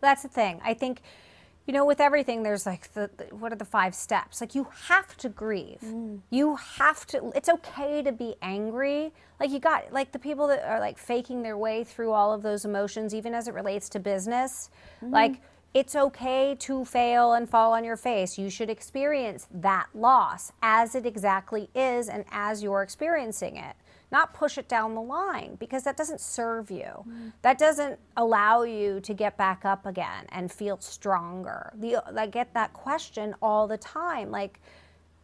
That's the thing. I think, you know, with everything, there's like the, the what are the five steps? Like you have to grieve. Mm. You have to. It's okay to be angry. Like you got like the people that are like faking their way through all of those emotions, even as it relates to business. Mm. Like it's okay to fail and fall on your face. You should experience that loss as it exactly is and as you're experiencing it not push it down the line because that doesn't serve you. That doesn't allow you to get back up again and feel stronger. The, I get that question all the time like,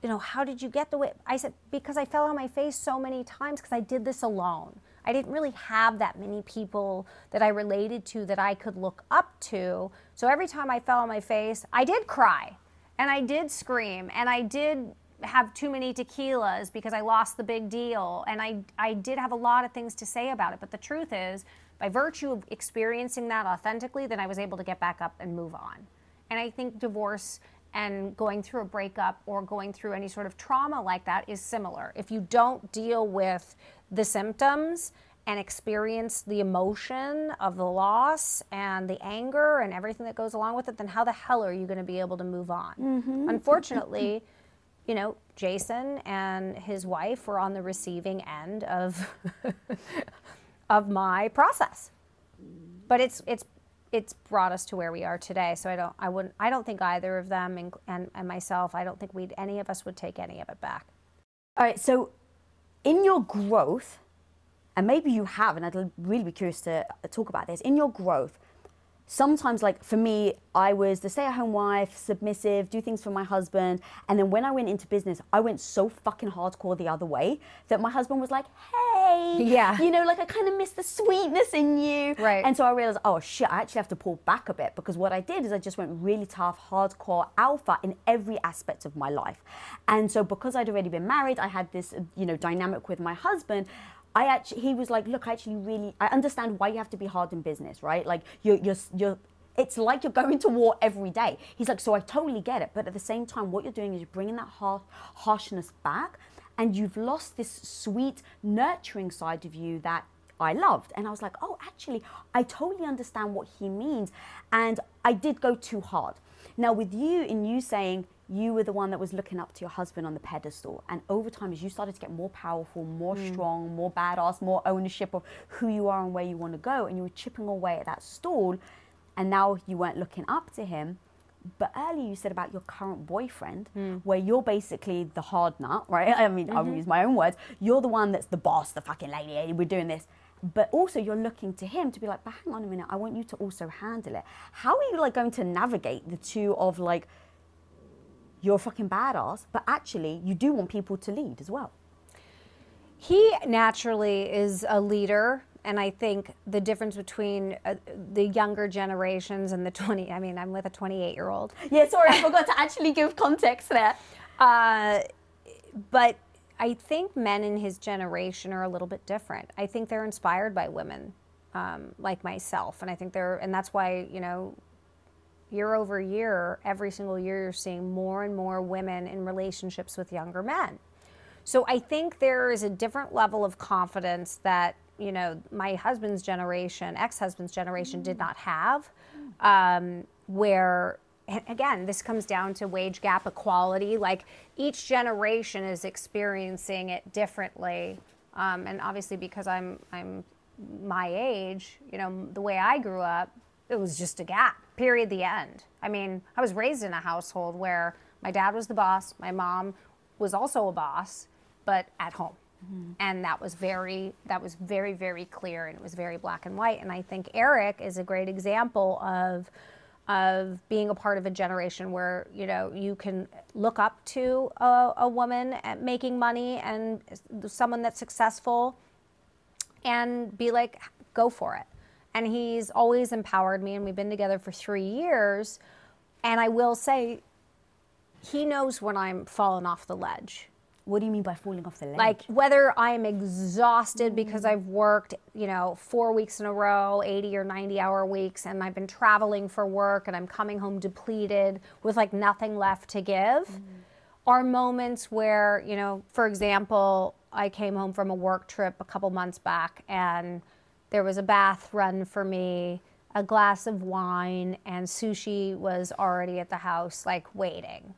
you know, how did you get the way? I said, because I fell on my face so many times because I did this alone. I didn't really have that many people that I related to that I could look up to. So every time I fell on my face, I did cry and I did scream and I did have too many tequilas because I lost the big deal. And I, I did have a lot of things to say about it. But the truth is, by virtue of experiencing that authentically, then I was able to get back up and move on. And I think divorce and going through a breakup or going through any sort of trauma like that is similar. If you don't deal with the symptoms and experience the emotion of the loss and the anger and everything that goes along with it, then how the hell are you going to be able to move on? Mm-hmm. Unfortunately, you know, Jason and his wife were on the receiving end of [LAUGHS] of my process. But it's it's it's brought us to where we are today. So I don't I wouldn't I don't think either of them and and, and myself, I don't think we'd any of us would take any of it back. All right, so in your growth, and maybe you have, and I'd really be curious to uh, talk about this, in your growth, sometimes like for me i was the stay-at-home wife submissive do things for my husband and then when i went into business i went so fucking hardcore the other way that my husband was like hey yeah. you know like i kind of miss the sweetness in you. Right. And so i realized oh shit i actually have to pull back a bit because what i did is i just went really tough hardcore alpha in every aspect of my life. And so because i'd already been married i had this you know dynamic with my husband I actually, he was like, look, I actually really, I understand why you have to be hard in business, right? Like you're, you're, you're, it's like you're going to war every day. He's like, so I totally get it. But at the same time, what you're doing is you're bringing that harsh, harshness back and you've lost this sweet, nurturing side of you that I loved. And I was like, oh, actually, I totally understand what he means. And I did go too hard. Now, with you, in you saying, you were the one that was looking up to your husband on the pedestal. And over time, as you started to get more powerful, more mm. strong, more badass, more ownership of who you are and where you want to go, and you were chipping away at that stall, and now you weren't looking up to him. But earlier you said about your current boyfriend, mm. where you're basically the hard nut, right? [LAUGHS] I mean, mm-hmm. I'll use my own words. You're the one that's the boss, the fucking lady. We're doing this but also you're looking to him to be like but hang on a minute i want you to also handle it how are you like going to navigate the two of like you're a fucking badass, but actually you do want people to lead as well. He naturally is a leader. And I think the difference between uh, the younger generations and the 20, I mean, I'm with a 28 year old. Yeah, sorry, I forgot to actually give context there. [LAUGHS] Uh, but I think men in his generation are a little bit different. I think they're inspired by women um, like myself. And I think they're, and that's why, you know, year over year, every single year, you're seeing more and more women in relationships with younger men. So I think there is a different level of confidence that you know my husband's generation, ex-husband's generation, did not have. Um, where again, this comes down to wage gap equality. Like each generation is experiencing it differently, um, and obviously because I'm I'm my age, you know, the way I grew up, it was just a gap, period, the end. I mean, I was raised in a household where my dad was the boss, my mom was also a boss, but at home. Mm-hmm. And that was very that was very very clear and it was very black and white and I think Eric is a great example of of being a part of a generation where you know you can look up to a, a woman at making money and someone that's successful and be like go for it. And he's always empowered me and we've been together for three years. And i will say he knows when i'm falling off the ledge what do you mean by falling off the ledge like whether i'm exhausted because i've worked you know four weeks in a row 80 or 90 hour weeks and i've been traveling for work and i'm coming home depleted with like nothing left to give mm. are moments where you know for example i came home from a work trip a couple months back and there was a bath run for me, a glass of wine, and sushi was already at the house, like waiting.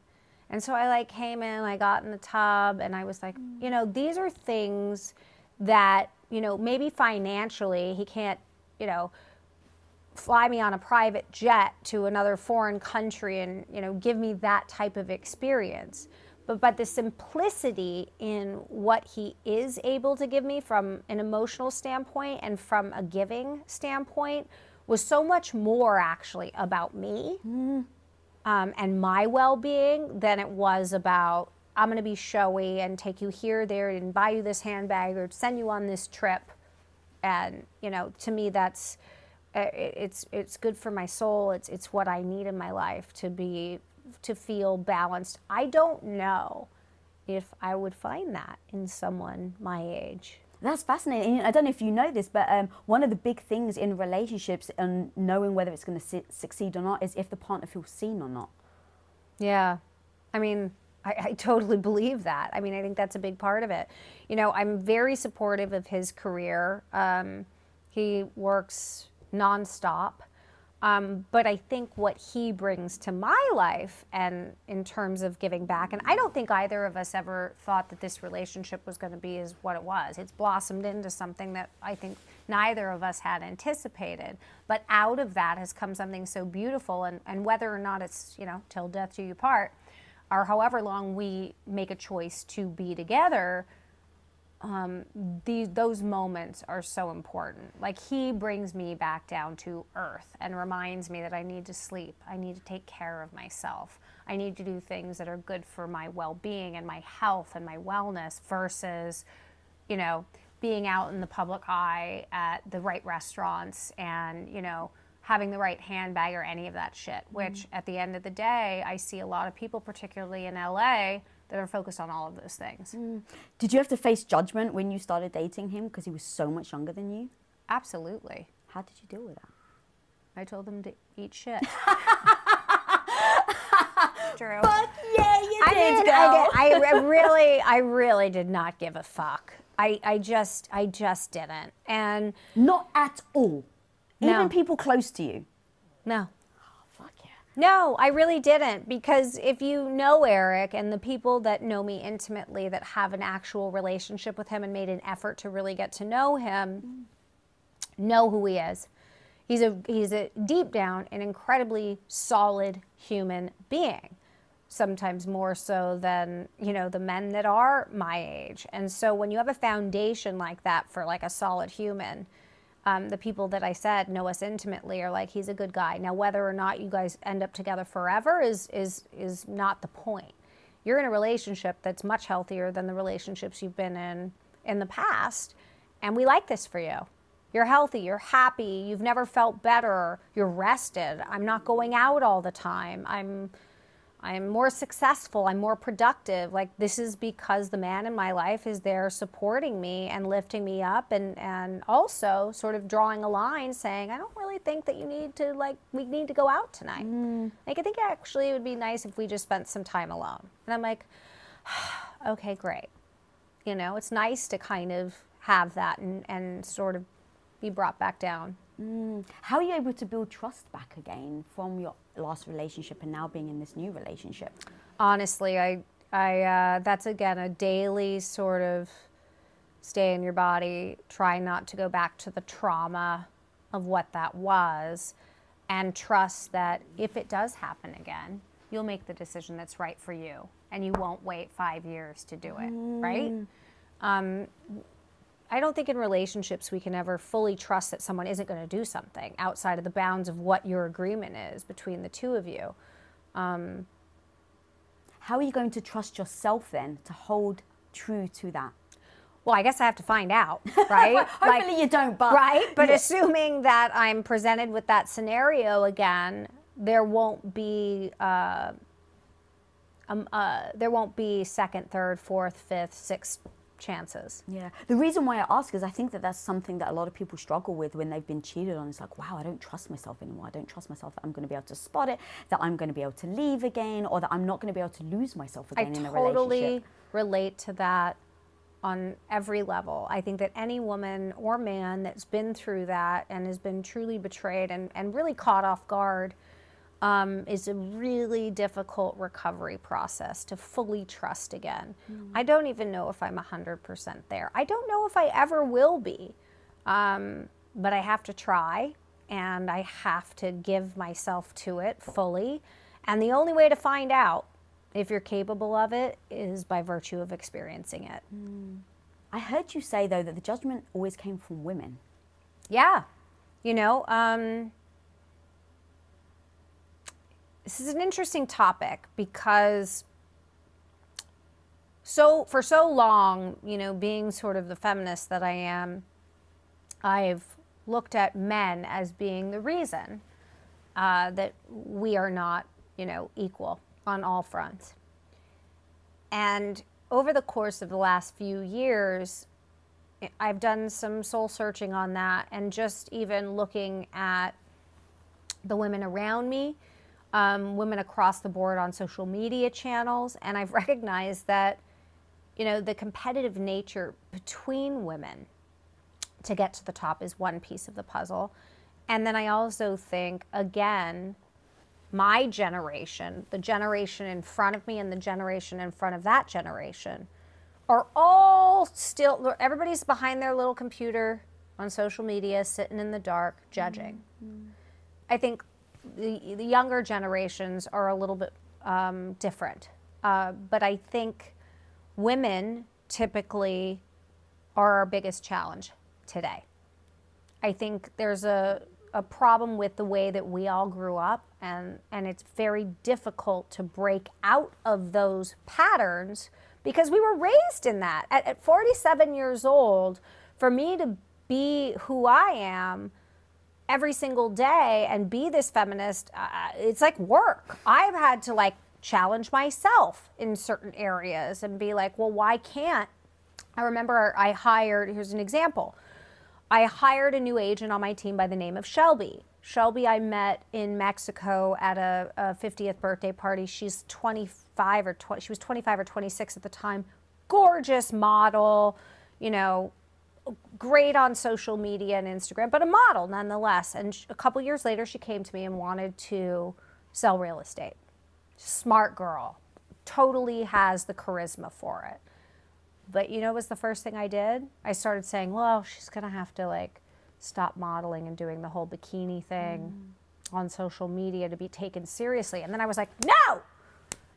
And so I like came in, I got in the tub, and I was like, you know, these are things that, you know, maybe financially he can't, you know, fly me on a private jet to another foreign country and, you know, give me that type of experience but but the simplicity in what he is able to give me from an emotional standpoint and from a giving standpoint was so much more actually about me mm. Um, and my well-being than it was about i'm going to be showy and take you here there and buy you this handbag or send you on this trip and you know, to me, that's it's it's good for my soul. It's it's what I need in my life to be to feel balanced. I don't know if I would find that in someone my age. That's fascinating. I don't know if you know this, but um, one of the big things in relationships and knowing whether it's going to su- succeed or not is if the partner feels seen or not. Yeah. I mean, I, I, totally believe that. I mean, I think that's a big part of it. You know, I'm very supportive of his career. Um, he works nonstop. Um, but I think what he brings to my life and in terms of giving back, and I don't think either of us ever thought that this relationship was going to be as what it was. It's blossomed into something that I think neither of us had anticipated. But out of that has come something so beautiful, and, and whether or not it's, you know, till death do you part, or however long we make a choice to be together, um, the, those moments are so important. Like he brings me back down to earth and reminds me that I need to sleep. I need to take care of myself. I need to do things that are good for my well being and my health and my wellness versus, you know, being out in the public eye at the right restaurants and, you know, having the right handbag or any of that shit, which mm-hmm. at the end of the day, I see a lot of people, particularly in LA, that are focused on all of those things. Mm. Did you have to face judgment when you started dating him because he was so much younger than you? Absolutely. How did you deal with that? I told him to eat shit. [LAUGHS] True. Fuck yeah, you I did, did I, did. I [LAUGHS] really, I really did not give a fuck. I, I just, I just didn't. And not at all. No. Even people close to you. No. No, I really didn't because if you know Eric and the people that know me intimately that have an actual relationship with him and made an effort to really get to know him know who he is. He's a he's a deep down an incredibly solid human being. Sometimes more so than, you know, the men that are my age. And so when you have a foundation like that for like a solid human, um, the people that I said know us intimately are like he's a good guy. Now whether or not you guys end up together forever is is is not the point. You're in a relationship that's much healthier than the relationships you've been in in the past, and we like this for you. You're healthy, you're happy, you've never felt better, you're rested. I'm not going out all the time. I'm I'm more successful, I'm more productive. Like this is because the man in my life is there supporting me and lifting me up and and also sort of drawing a line saying, I don't really think that you need to like we need to go out tonight. Mm. Like I think actually it would be nice if we just spent some time alone. And I'm like, [SIGHS] okay, great. You know, it's nice to kind of have that and, and sort of be brought back down. Mm. How are you able to build trust back again from your last relationship and now being in this new relationship? Honestly, I, I, uh, that's again a daily sort of stay in your body, try not to go back to the trauma of what that was, and trust that if it does happen again, you'll make the decision that's right for you, and you won't wait five years to do it, mm. right? Um, I don't think in relationships we can ever fully trust that someone isn't going to do something outside of the bounds of what your agreement is between the two of you. Um, How are you going to trust yourself then to hold true to that? Well, I guess I have to find out, [LAUGHS] right? well, [LAUGHS] hopefully like, you don't, but right. But yeah. assuming that I'm presented with that scenario again, there won't be uh, um, uh, there won't be second, third, fourth, fifth, sixth chances. Yeah. The reason why I ask is I think that that's something that a lot of people struggle with when they've been cheated on. It's like, wow, I don't trust myself anymore. I don't trust myself that I'm going to be able to spot it, that I'm going to be able to leave again, or that I'm not going to be able to lose myself again I in totally a relationship. relate to that on every level. I think that any woman or man that's been through that and has been truly betrayed and, and really caught off guard um, is a really difficult recovery process to fully trust again. Mm. I don't even know if I'm 100% there. I don't know if I ever will be, um, but I have to try and I have to give myself to it fully. And the only way to find out if you're capable of it is by virtue of experiencing it. Mm. I heard you say, though, that the judgment always came from women. Yeah. You know, um, this is an interesting topic because so for so long, you know, being sort of the feminist that I am, I've looked at men as being the reason uh, that we are not, you know, equal on all fronts. And over the course of the last few years, I've done some soul searching on that and just even looking at the women around me, um, women across the board on social media channels, and I've [LAUGHS] recognized that, you know, the competitive nature between women to get to the top is one piece of the puzzle. And then I also think, again, my generation, the generation in front of me, and the generation in front of that generation are all still, everybody's behind their little computer on social media, sitting in the dark, judging. Mm-hmm. I think the, the younger generations are a little bit um, different. Uh, but I think women typically are our biggest challenge today. I think there's a, a problem with the way that we all grew up, and, and it's very difficult to break out of those patterns because we were raised in that. At, at 47 years old, for me to be who I am every single day and be this feminist, uh, it's like work. I've had to like challenge myself in certain areas and be like, well, why can't I remember I hired, here's an example. I hired a new agent on my team by the name of Shelby. Shelby, I met in Mexico at a, a 50th birthday party. She's 25 or 20, she was 25 or 26 at the time. Gorgeous model, you know, great on social media and Instagram, but a model nonetheless. And a couple years later, she came to me and wanted to sell real estate. Smart girl, totally has the charisma for it. But you know, was the first thing I did? I started saying, well, she's going to have to like stop modeling and doing the whole bikini thing mm. on social media to be taken seriously. And then I was like, no,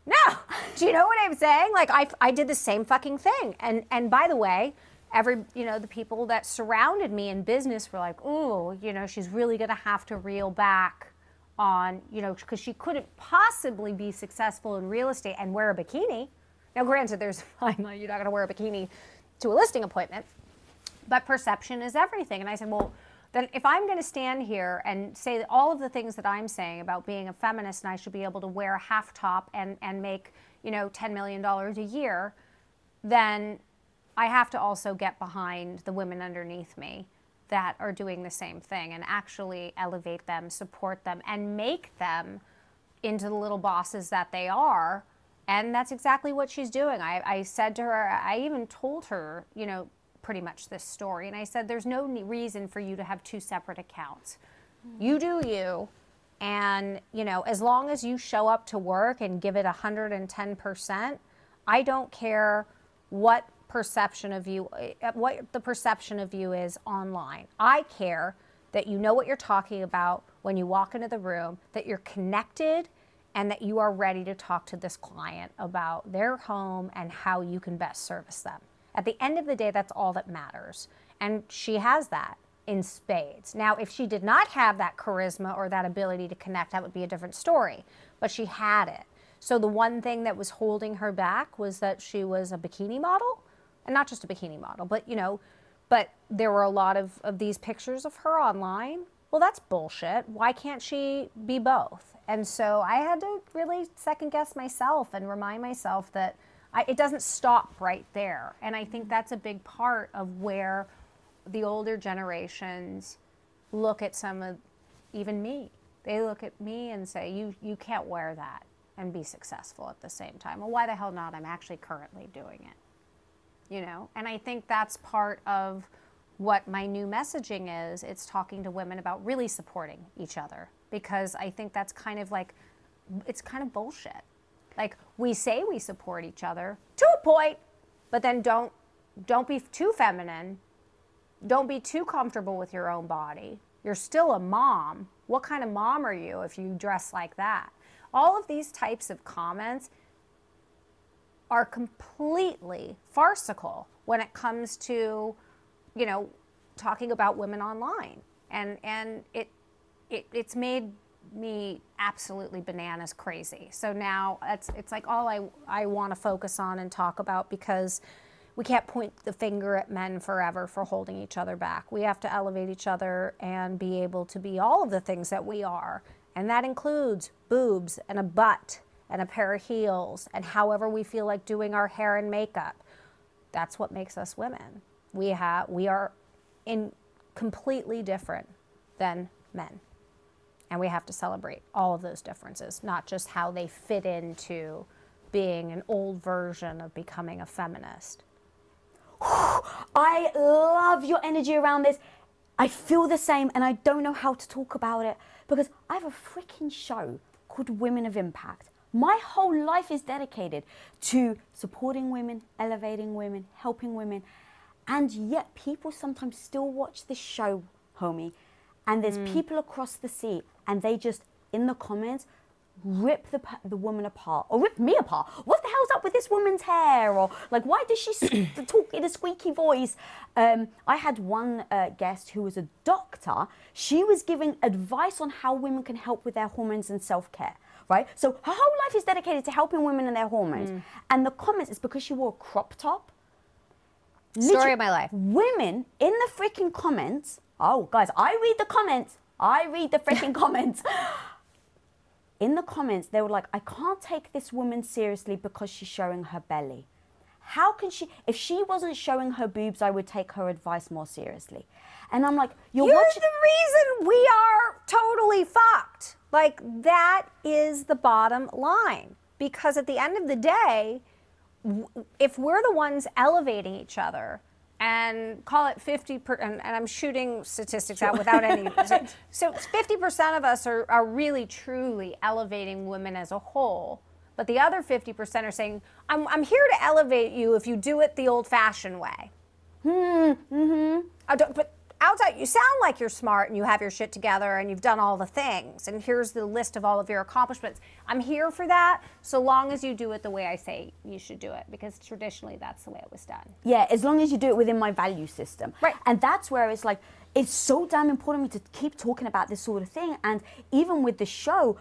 no. Do you know what I'm saying? Like I, I did the same fucking thing. And, and by the way, every, you know, the people that surrounded me in business were like, oh you know, she's really going to have to reel back on, you know, because she couldn't possibly be successful in real estate and wear a bikini. Now, granted, there's fine, you're not going to wear a bikini to a listing appointment, but perception is everything. And I said, well, then if I'm going to stand here and say all of the things that I'm saying about being a feminist and I should be able to wear a half top and, and make, you know, $10 million a year, then I have to also get behind the women underneath me that are doing the same thing and actually elevate them, support them, and make them into the little bosses that they are and that's exactly what she's doing. I, I said to her, I even told her, you know, pretty much this story. And I said, there's no reason for you to have two separate accounts. You do you. And, you know, as long as you show up to work and give it 110%, I don't care what perception of you, uh, what the perception of you is online. I care that you know what you're talking about when you walk into the room, that you're connected and that you are ready to talk to this client about their home and how you can best service them. At the end of the day, that's all that matters. And she has that in spades. Now, if she did not have that charisma or that ability to connect, that would be a different story. But she had it. So the one thing that was holding her back was that she was a bikini model, and not just a bikini model, but you know, but there were a lot of, of these pictures of her online. Well, that's bullshit. Why can't she be both? And so I had to really second guess myself and remind myself that I, it doesn't stop right there. And I think that's a big part of where the older generations look at some of, even me. They look at me and say, you, you can't wear that and be successful at the same time. Well, why the hell not? I'm actually currently doing it. You know? And I think that's part of what my new messaging is. It's talking to women about really supporting each other because I think that's kind of like, it's kind of bullshit. Like we say we support each other to a point, but then don't don't be too feminine. Don't be too comfortable with your own body. You're still a mom. What kind of mom are you if you dress like that? All of these types of comments are completely farcical when it comes to, you know, talking about women online. And and it it, it's made me absolutely bananas crazy. So now it's it's like all I I want to focus on and talk about because we can't point the finger at men forever for holding each other back. We have to elevate each other and be able to be all of the things that we are. And that includes boobs and a butt and a pair of heels and however we feel like doing our hair and makeup. That's what makes us women. We have we are in completely different than men. And we have to celebrate all of those differences, not just how they fit into being an old version of becoming a feminist. [SIGHS] I love your energy around this. I feel the same and I don't know how to talk about it because I have a freaking show called Women of Impact. My whole life is dedicated to supporting women, elevating women, helping women. And yet people sometimes still watch this show, homie, and there's mm. people across the sea and they just, in the comments, rip the, the woman apart or rip me apart. What the hell's up with this woman's hair? Or like, why does she [CLEARS THROAT] talk in a squeaky voice? Um, I had one uh, guest who was a doctor. She was giving advice on how women can help with their hormones and self care. Right? So her whole life is dedicated to helping women and their hormones. Mm. And the comments is because she wore a crop top. Story Literally, of my life. Women in the freaking comments. Oh, guys, I read the comments. I read the freaking [LAUGHS] comments in the comments, they were like, I can't take this woman seriously because she's showing her belly. How can she, if she wasn't showing her boobs, I would take her advice more seriously. And I'm like, you're, you're the reason we are totally fucked. Like, that is the bottom line. Because at the end of the day, if we're the ones elevating each other, and call it 50 per, and, and I'm shooting statistics out without any [LAUGHS] so 50% of us are, are really truly elevating women as a whole but the other 50% are saying I'm, I'm here to elevate you if you do it the old fashioned way hmm mm-hmm but outside you sound like you're smart and you have your shit together and you've done all the things and here's the list of all of your accomplishments i'm here for that so long as you do it the way i say you should do it because traditionally that's the way it was done yeah as long as you do it within my value system right and that's where it's like it's so damn important to keep talking about this sort of thing and even with the show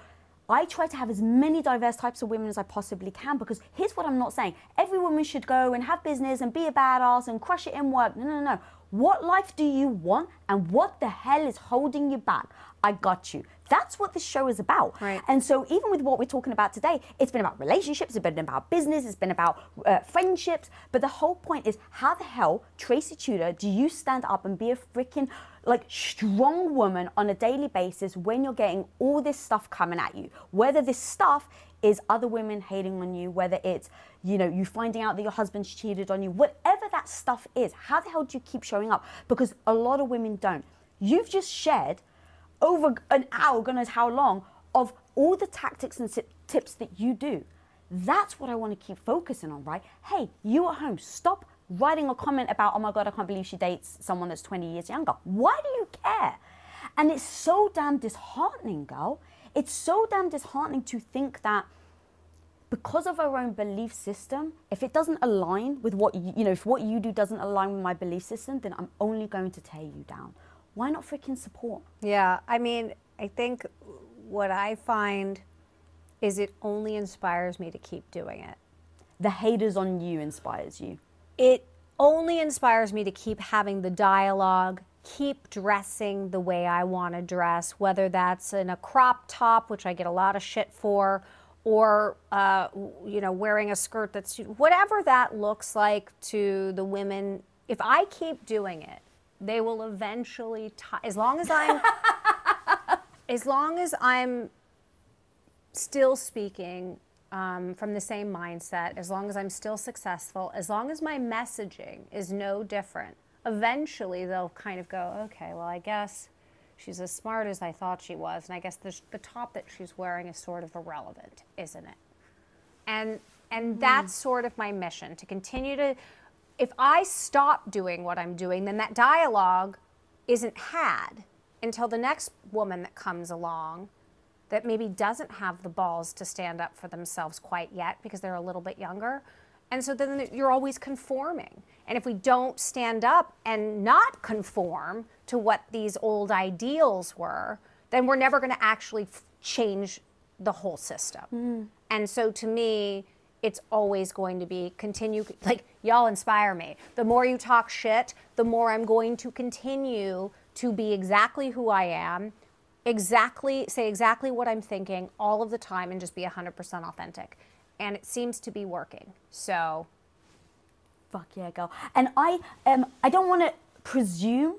I try to have as many diverse types of women as I possibly can because here's what I'm not saying. Every woman should go and have business and be a badass and crush it in work. No, no, no. What life do you want and what the hell is holding you back? I got you. That's what this show is about. Right. And so, even with what we're talking about today, it's been about relationships, it's been about business, it's been about uh, friendships. But the whole point is how the hell, Tracy Tutor, do you stand up and be a freaking like strong woman on a daily basis when you're getting all this stuff coming at you? Whether this stuff is other women hating on you, whether it's, you know, you finding out that your husband's cheated on you, whatever that stuff is, how the hell do you keep showing up? Because a lot of women don't. You've just shared over an hour, God knows how long, of all the tactics and tips that you do. That's what I want to keep focusing on, right? Hey, you at home, stop writing a comment about, oh my God, I can't believe she dates someone that's 20 years younger. Why do you care? And it's so damn disheartening, girl. It's so damn disheartening to think that because of our own belief system, if it doesn't align with what you, you know, if what you do doesn't align with my belief system, then I'm only going to tear you down. Why not freaking support? Yeah, I mean, I think what I find is it only inspires me to keep doing it. The haters on you inspires you. It only inspires me to keep having the dialogue, keep dressing the way I want to dress, whether that's in a crop top, which I get a lot of shit for, or uh, you know wearing a skirt that's whatever that looks like to the women if i keep doing it they will eventually t- as long as i'm [LAUGHS] as long as i'm still speaking um, from the same mindset as long as i'm still successful as long as my messaging is no different eventually they'll kind of go okay well i guess she's as smart as I thought she was. And I guess the, the top that she's wearing is sort of irrelevant, isn't it? And and mm. that's sort of my mission to continue to. If I stop doing what I'm doing, then that dialogue isn't had until the next woman that comes along that maybe doesn't have the balls to stand up for themselves quite yet because they're a little bit younger. And so then you're always conforming. And if we don't stand up and not conform to what these old ideals were, then we're never going to actually f- change the whole system. Mm. And so to me, it's always going to be continue like y'all inspire me. The more you talk shit, the more I'm going to continue to be exactly who I am, exactly say exactly what I'm thinking all of the time and just be 100% authentic. And it seems to be working. So fuck yeah, girl. And I um I don't want to presume,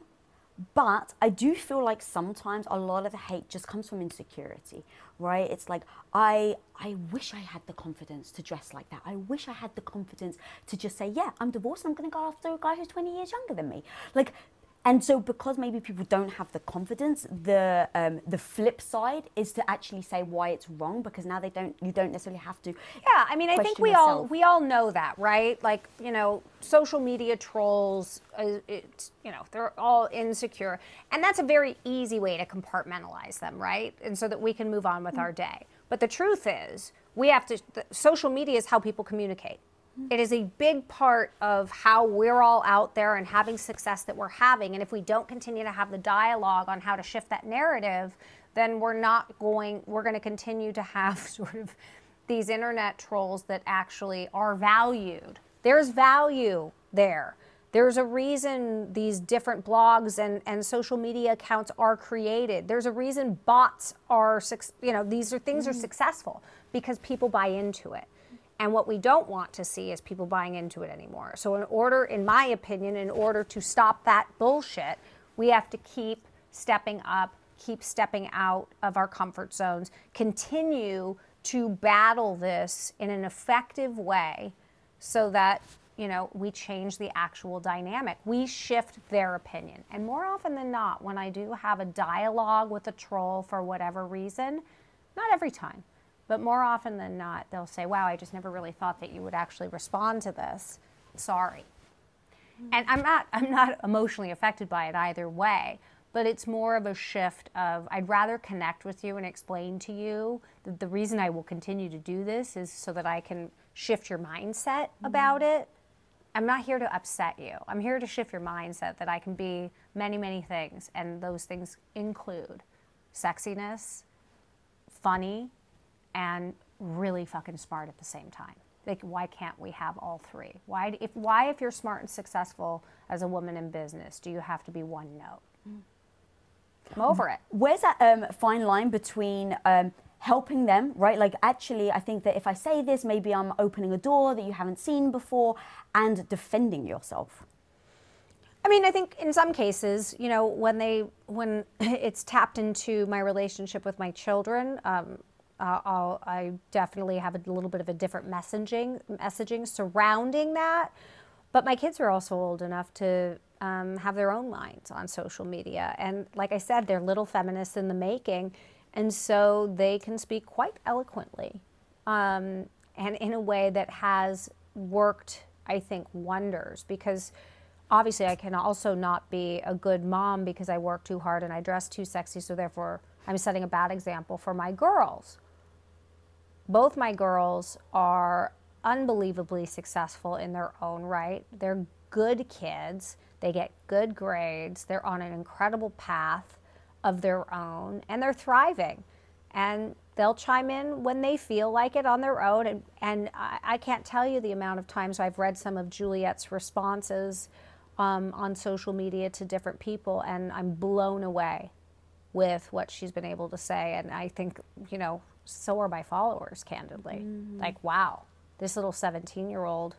but I do feel like sometimes a lot of the hate just comes from insecurity, right? It's like I I wish I had the confidence to dress like that. I wish I had the confidence to just say, yeah, I'm divorced. I'm going to go after a guy who's 20 years younger than me. Like and so, because maybe people don't have the confidence, the um, the flip side is to actually say why it's wrong because now they don't. You don't necessarily have to. Yeah, I mean, I think we yourself. all we all know that, right? Like, you know, social media trolls. Uh, it's you know, they're all insecure, and that's a very easy way to compartmentalize them, right? And so that we can move on with our day. But the truth is, we have to. The, social media is how people communicate. Mm-hmm. It is a big part of how we're all out there and having success that we're having. And if we don't continue to have the dialogue on how to shift that narrative, then we're not going, we're going to continue to have [LAUGHS] sort of these internet trolls that actually are valued. There's value there. There's a reason these different blogs and, and social media accounts are created. There's a reason bots are, you know, these are things are mm-hmm. successful because people buy into it. And what we don't want to see is people buying into it anymore. So, in order, in my opinion, in order to stop that bullshit, we have to keep stepping up, keep stepping out of our comfort zones, continue to battle this in an effective way so that you know we change the actual dynamic we shift their opinion and more often than not when i do have a dialogue with a troll for whatever reason not every time but more often than not, they'll say, Wow, I just never really thought that you would actually respond to this. Sorry. And I'm not, I'm not emotionally affected by it either way, but it's more of a shift of I'd rather connect with you and explain to you that the reason I will continue to do this is so that I can shift your mindset mm-hmm. about it. I'm not here to upset you. I'm here to shift your mindset that I can be many, many things. And those things include sexiness, funny, and really fucking smart at the same time. Like, why can't we have all three? Why, if, why, if you're smart and successful as a woman in business, do you have to be one note? I'm over it. Where's that um, fine line between um, helping them, right? Like, actually, I think that if I say this, maybe I'm opening a door that you haven't seen before, and defending yourself. I mean, I think in some cases, you know, when they when [LAUGHS] it's tapped into my relationship with my children, um, uh, I definitely have a little bit of a different messaging messaging surrounding that. But my kids are also old enough to um, have their own minds on social media, and like I said, they're little feminists in the making, and so they can speak quite eloquently, um, and in a way that has worked, I think, wonders. Because obviously I can also not be a good mom because I work too hard and I dress too sexy, so therefore I'm setting a bad example for my girls both my girls are unbelievably successful in their own right. They're good kids, they get good grades, they're on an incredible path of their own, and they're thriving. And they'll chime in when they feel like it on their own. And, and I, I can't tell you the amount of times I've read some of Juliet's responses um, on social media to different people, and I'm blown away with what she's been able to say. And I think, you know, so are my followers, candidly. Mm. Like, wow, this little 17 year old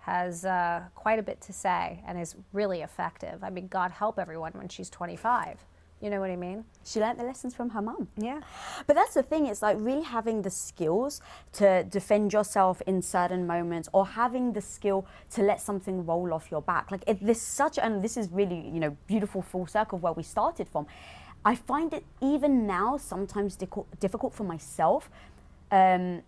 has uh, quite a bit to say and is really effective. I mean, God help everyone when she's 25. You know what I mean? She learned the lessons from her mum. Yeah. But that's the thing, it's like really having the skills to defend yourself in certain moments or having the skill to let something roll off your back. Like, if this such, and this is really, you know, beautiful full circle where we started from. I find it even now sometimes difficult for myself. Um,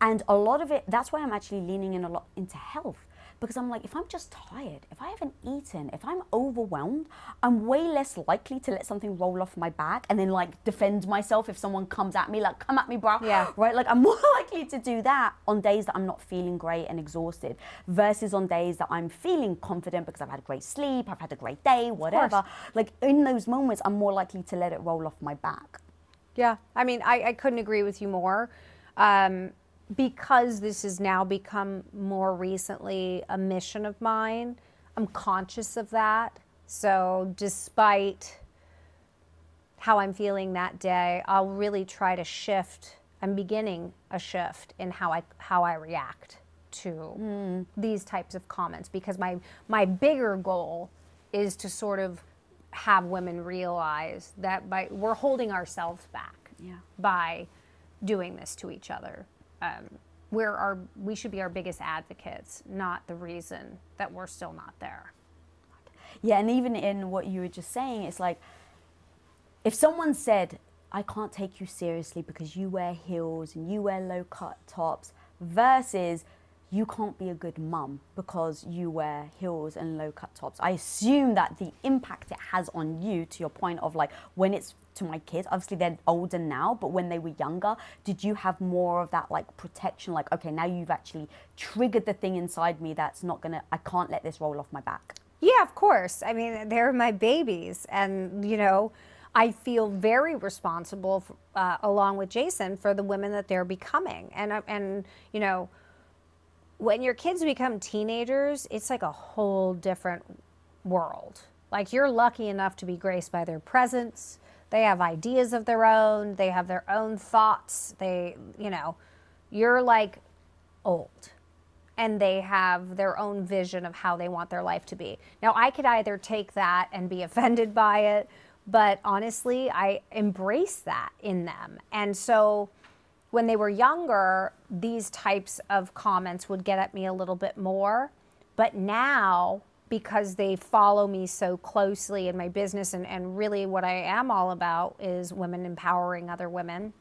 and a lot of it, that's why I'm actually leaning in a lot into health because I'm like, if I'm just tired, if I haven't eaten, if I'm overwhelmed, I'm way less likely to let something roll off my back and then like defend myself if someone comes at me, like, come at me, bro. Yeah. [LAUGHS] Right? Like, I'm [LAUGHS] more likely to do that on days that I'm not feeling great and exhausted versus on days that I'm feeling confident because I've had a great sleep, I've had a great day, whatever. Like, in those moments, I'm more likely to let it roll off my back. Yeah. I mean, I, I couldn't agree with you more. Um, because this has now become more recently a mission of mine, I'm conscious of that. So, despite how I'm feeling that day, I'll really try to shift. I'm beginning a shift in how I how I react to mm. these types of comments because my my bigger goal is to sort of have women realize that by we're holding ourselves back yeah. by doing this to each other. Um, we're our we should be our biggest advocates, not the reason that we're still not there. Yeah, and even in what you were just saying, it's like if someone said, I can't take you seriously because you wear heels and you wear low cut tops, versus you can't be a good mum because you wear heels and low cut tops. I assume that the impact it has on you, to your point of like when it's to my kids, obviously they're older now, but when they were younger, did you have more of that like protection? Like, okay, now you've actually triggered the thing inside me that's not gonna, I can't let this roll off my back. Yeah, of course. I mean, they're my babies. And, you know, I feel very responsible, for, uh, along with Jason, for the women that they're becoming. And, uh, and you know, when your kids become teenagers, it's like a whole different world. Like you're lucky enough to be graced by their presence. They have ideas of their own. They have their own thoughts. They, you know, you're like old and they have their own vision of how they want their life to be. Now, I could either take that and be [LAUGHS] offended by it, but honestly, I embrace that in them. And so when they were younger, these types of comments would get at me a little bit more. But now, because they follow me so closely in my business, and, and really what I am all about is women empowering other women,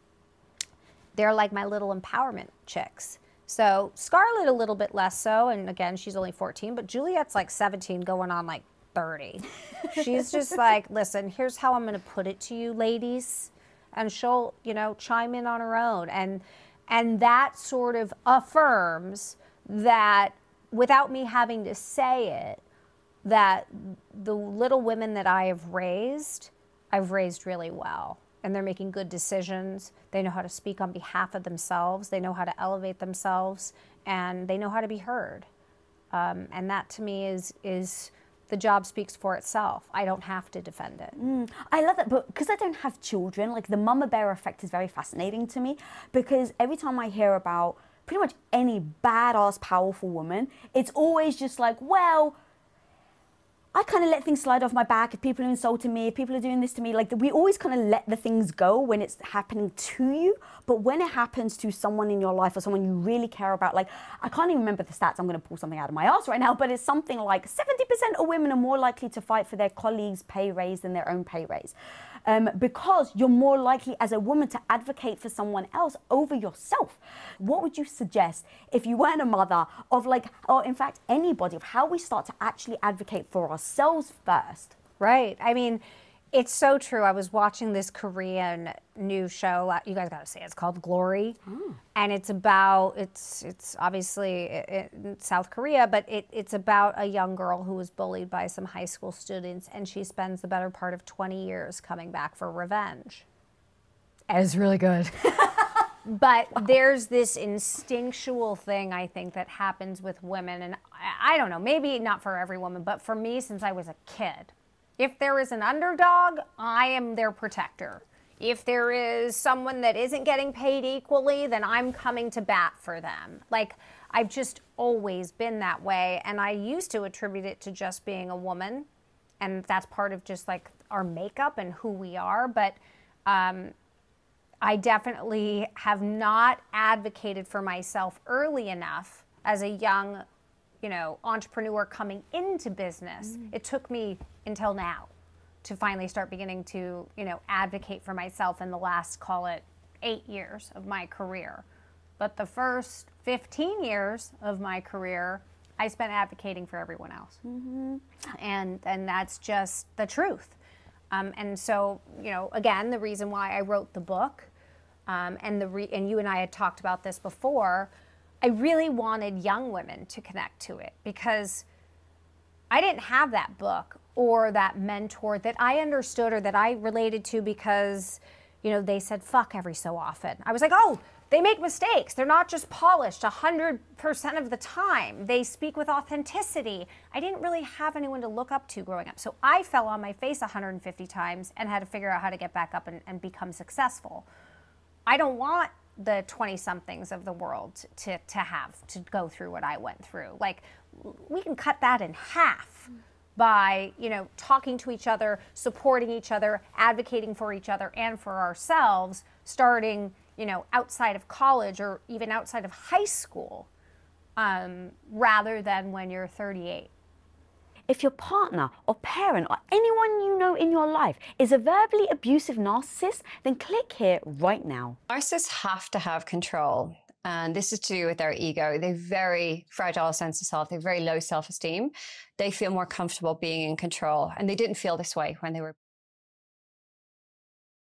they're like my little empowerment chicks. So Scarlett a little bit less so, and again she's only 14, but Juliet's like 17, going on like 30. [LAUGHS] she's just like, listen, here's how I'm going to put it to you, ladies, and she'll you know chime in on her own, and and that sort of affirms that without me having to say it, that the little women that I have raised, I've raised really well and they're making good decisions. They know how to speak on behalf of themselves. They know how to elevate themselves, and they know how to be heard. Um, and that to me is is the job speaks for itself. I don't have to defend it. Mm, I love that, but because I don't have children, like the mama bear effect is very fascinating to me. Because every time I hear about pretty much any badass, powerful woman, it's always just like, well I kind of let things slide off my back if people are insulting me, if people are doing this to me. Like we always kind of let the things go when it's happening to you. But when it happens to someone in your life or someone you really care about, like I can't even remember the stats. I'm going to pull something out of my ass right now, but it's something like 70% of women are more likely to fight for their colleagues' pay raise than their own pay raise um, because you're more likely as a woman to advocate for someone else over yourself. What would you suggest if you weren't a mother of like, or in fact, anybody of how we start to actually advocate for ourselves first? Right. I mean, it's so true. I was watching this Korean new show. Uh, you guys got to see it. It's called Glory, oh. and it's about it's it's obviously in South Korea, but it, it's about a young girl who was bullied by some high school students, and she spends the better part of 20 years coming back for revenge. It's really good. [LAUGHS] but there's this instinctual thing I think that happens with women, and I, I don't know, maybe not for every woman, but for me, since I was a kid if there is an underdog, I am their protector. If there is someone that isn't getting paid equally, then I'm coming to bat for them. Like, I've just always been that way. And I used to attribute it to just being a woman. And that's part of just like our makeup and who we are. But um, I definitely have not advocated for myself early enough as a young you know, entrepreneur coming into business. Mm. It took me until now to finally start beginning to, you know, advocate for myself in the last, call it, eight years of my career. But the first 15 years of my career, I spent advocating for everyone else. Mm-hmm. And, and that's just the truth. Um, and so, you know, again, the reason why I wrote the book, um, and the re- and you and I had talked about this before, I really wanted young women to connect to it because I didn't have that book or that mentor that I understood or that I related to because, you know, they said fuck every so often. I was like, oh, they make mistakes. They're not just polished 100% of the time. They speak with authenticity. I didn't really have anyone to look up to growing up. So I fell on my face 150 times and had to figure out how to get back up and, and become successful. I don't want the 20 somethings of the world to, to have to go through what I went through. Like, we can cut that in half by you know talking to each other supporting each other advocating for each other and for ourselves starting you know, outside of college or even outside of high school, um, rather than when you're 38. If your partner or parent or anyone you know in your life is a verbally abusive narcissist, then click here right now. Narcissists have to have control. And this is to do with their ego. They have very fragile sense of self. They have very low self esteem. They feel more comfortable being in control. And they didn't feel this way when they were.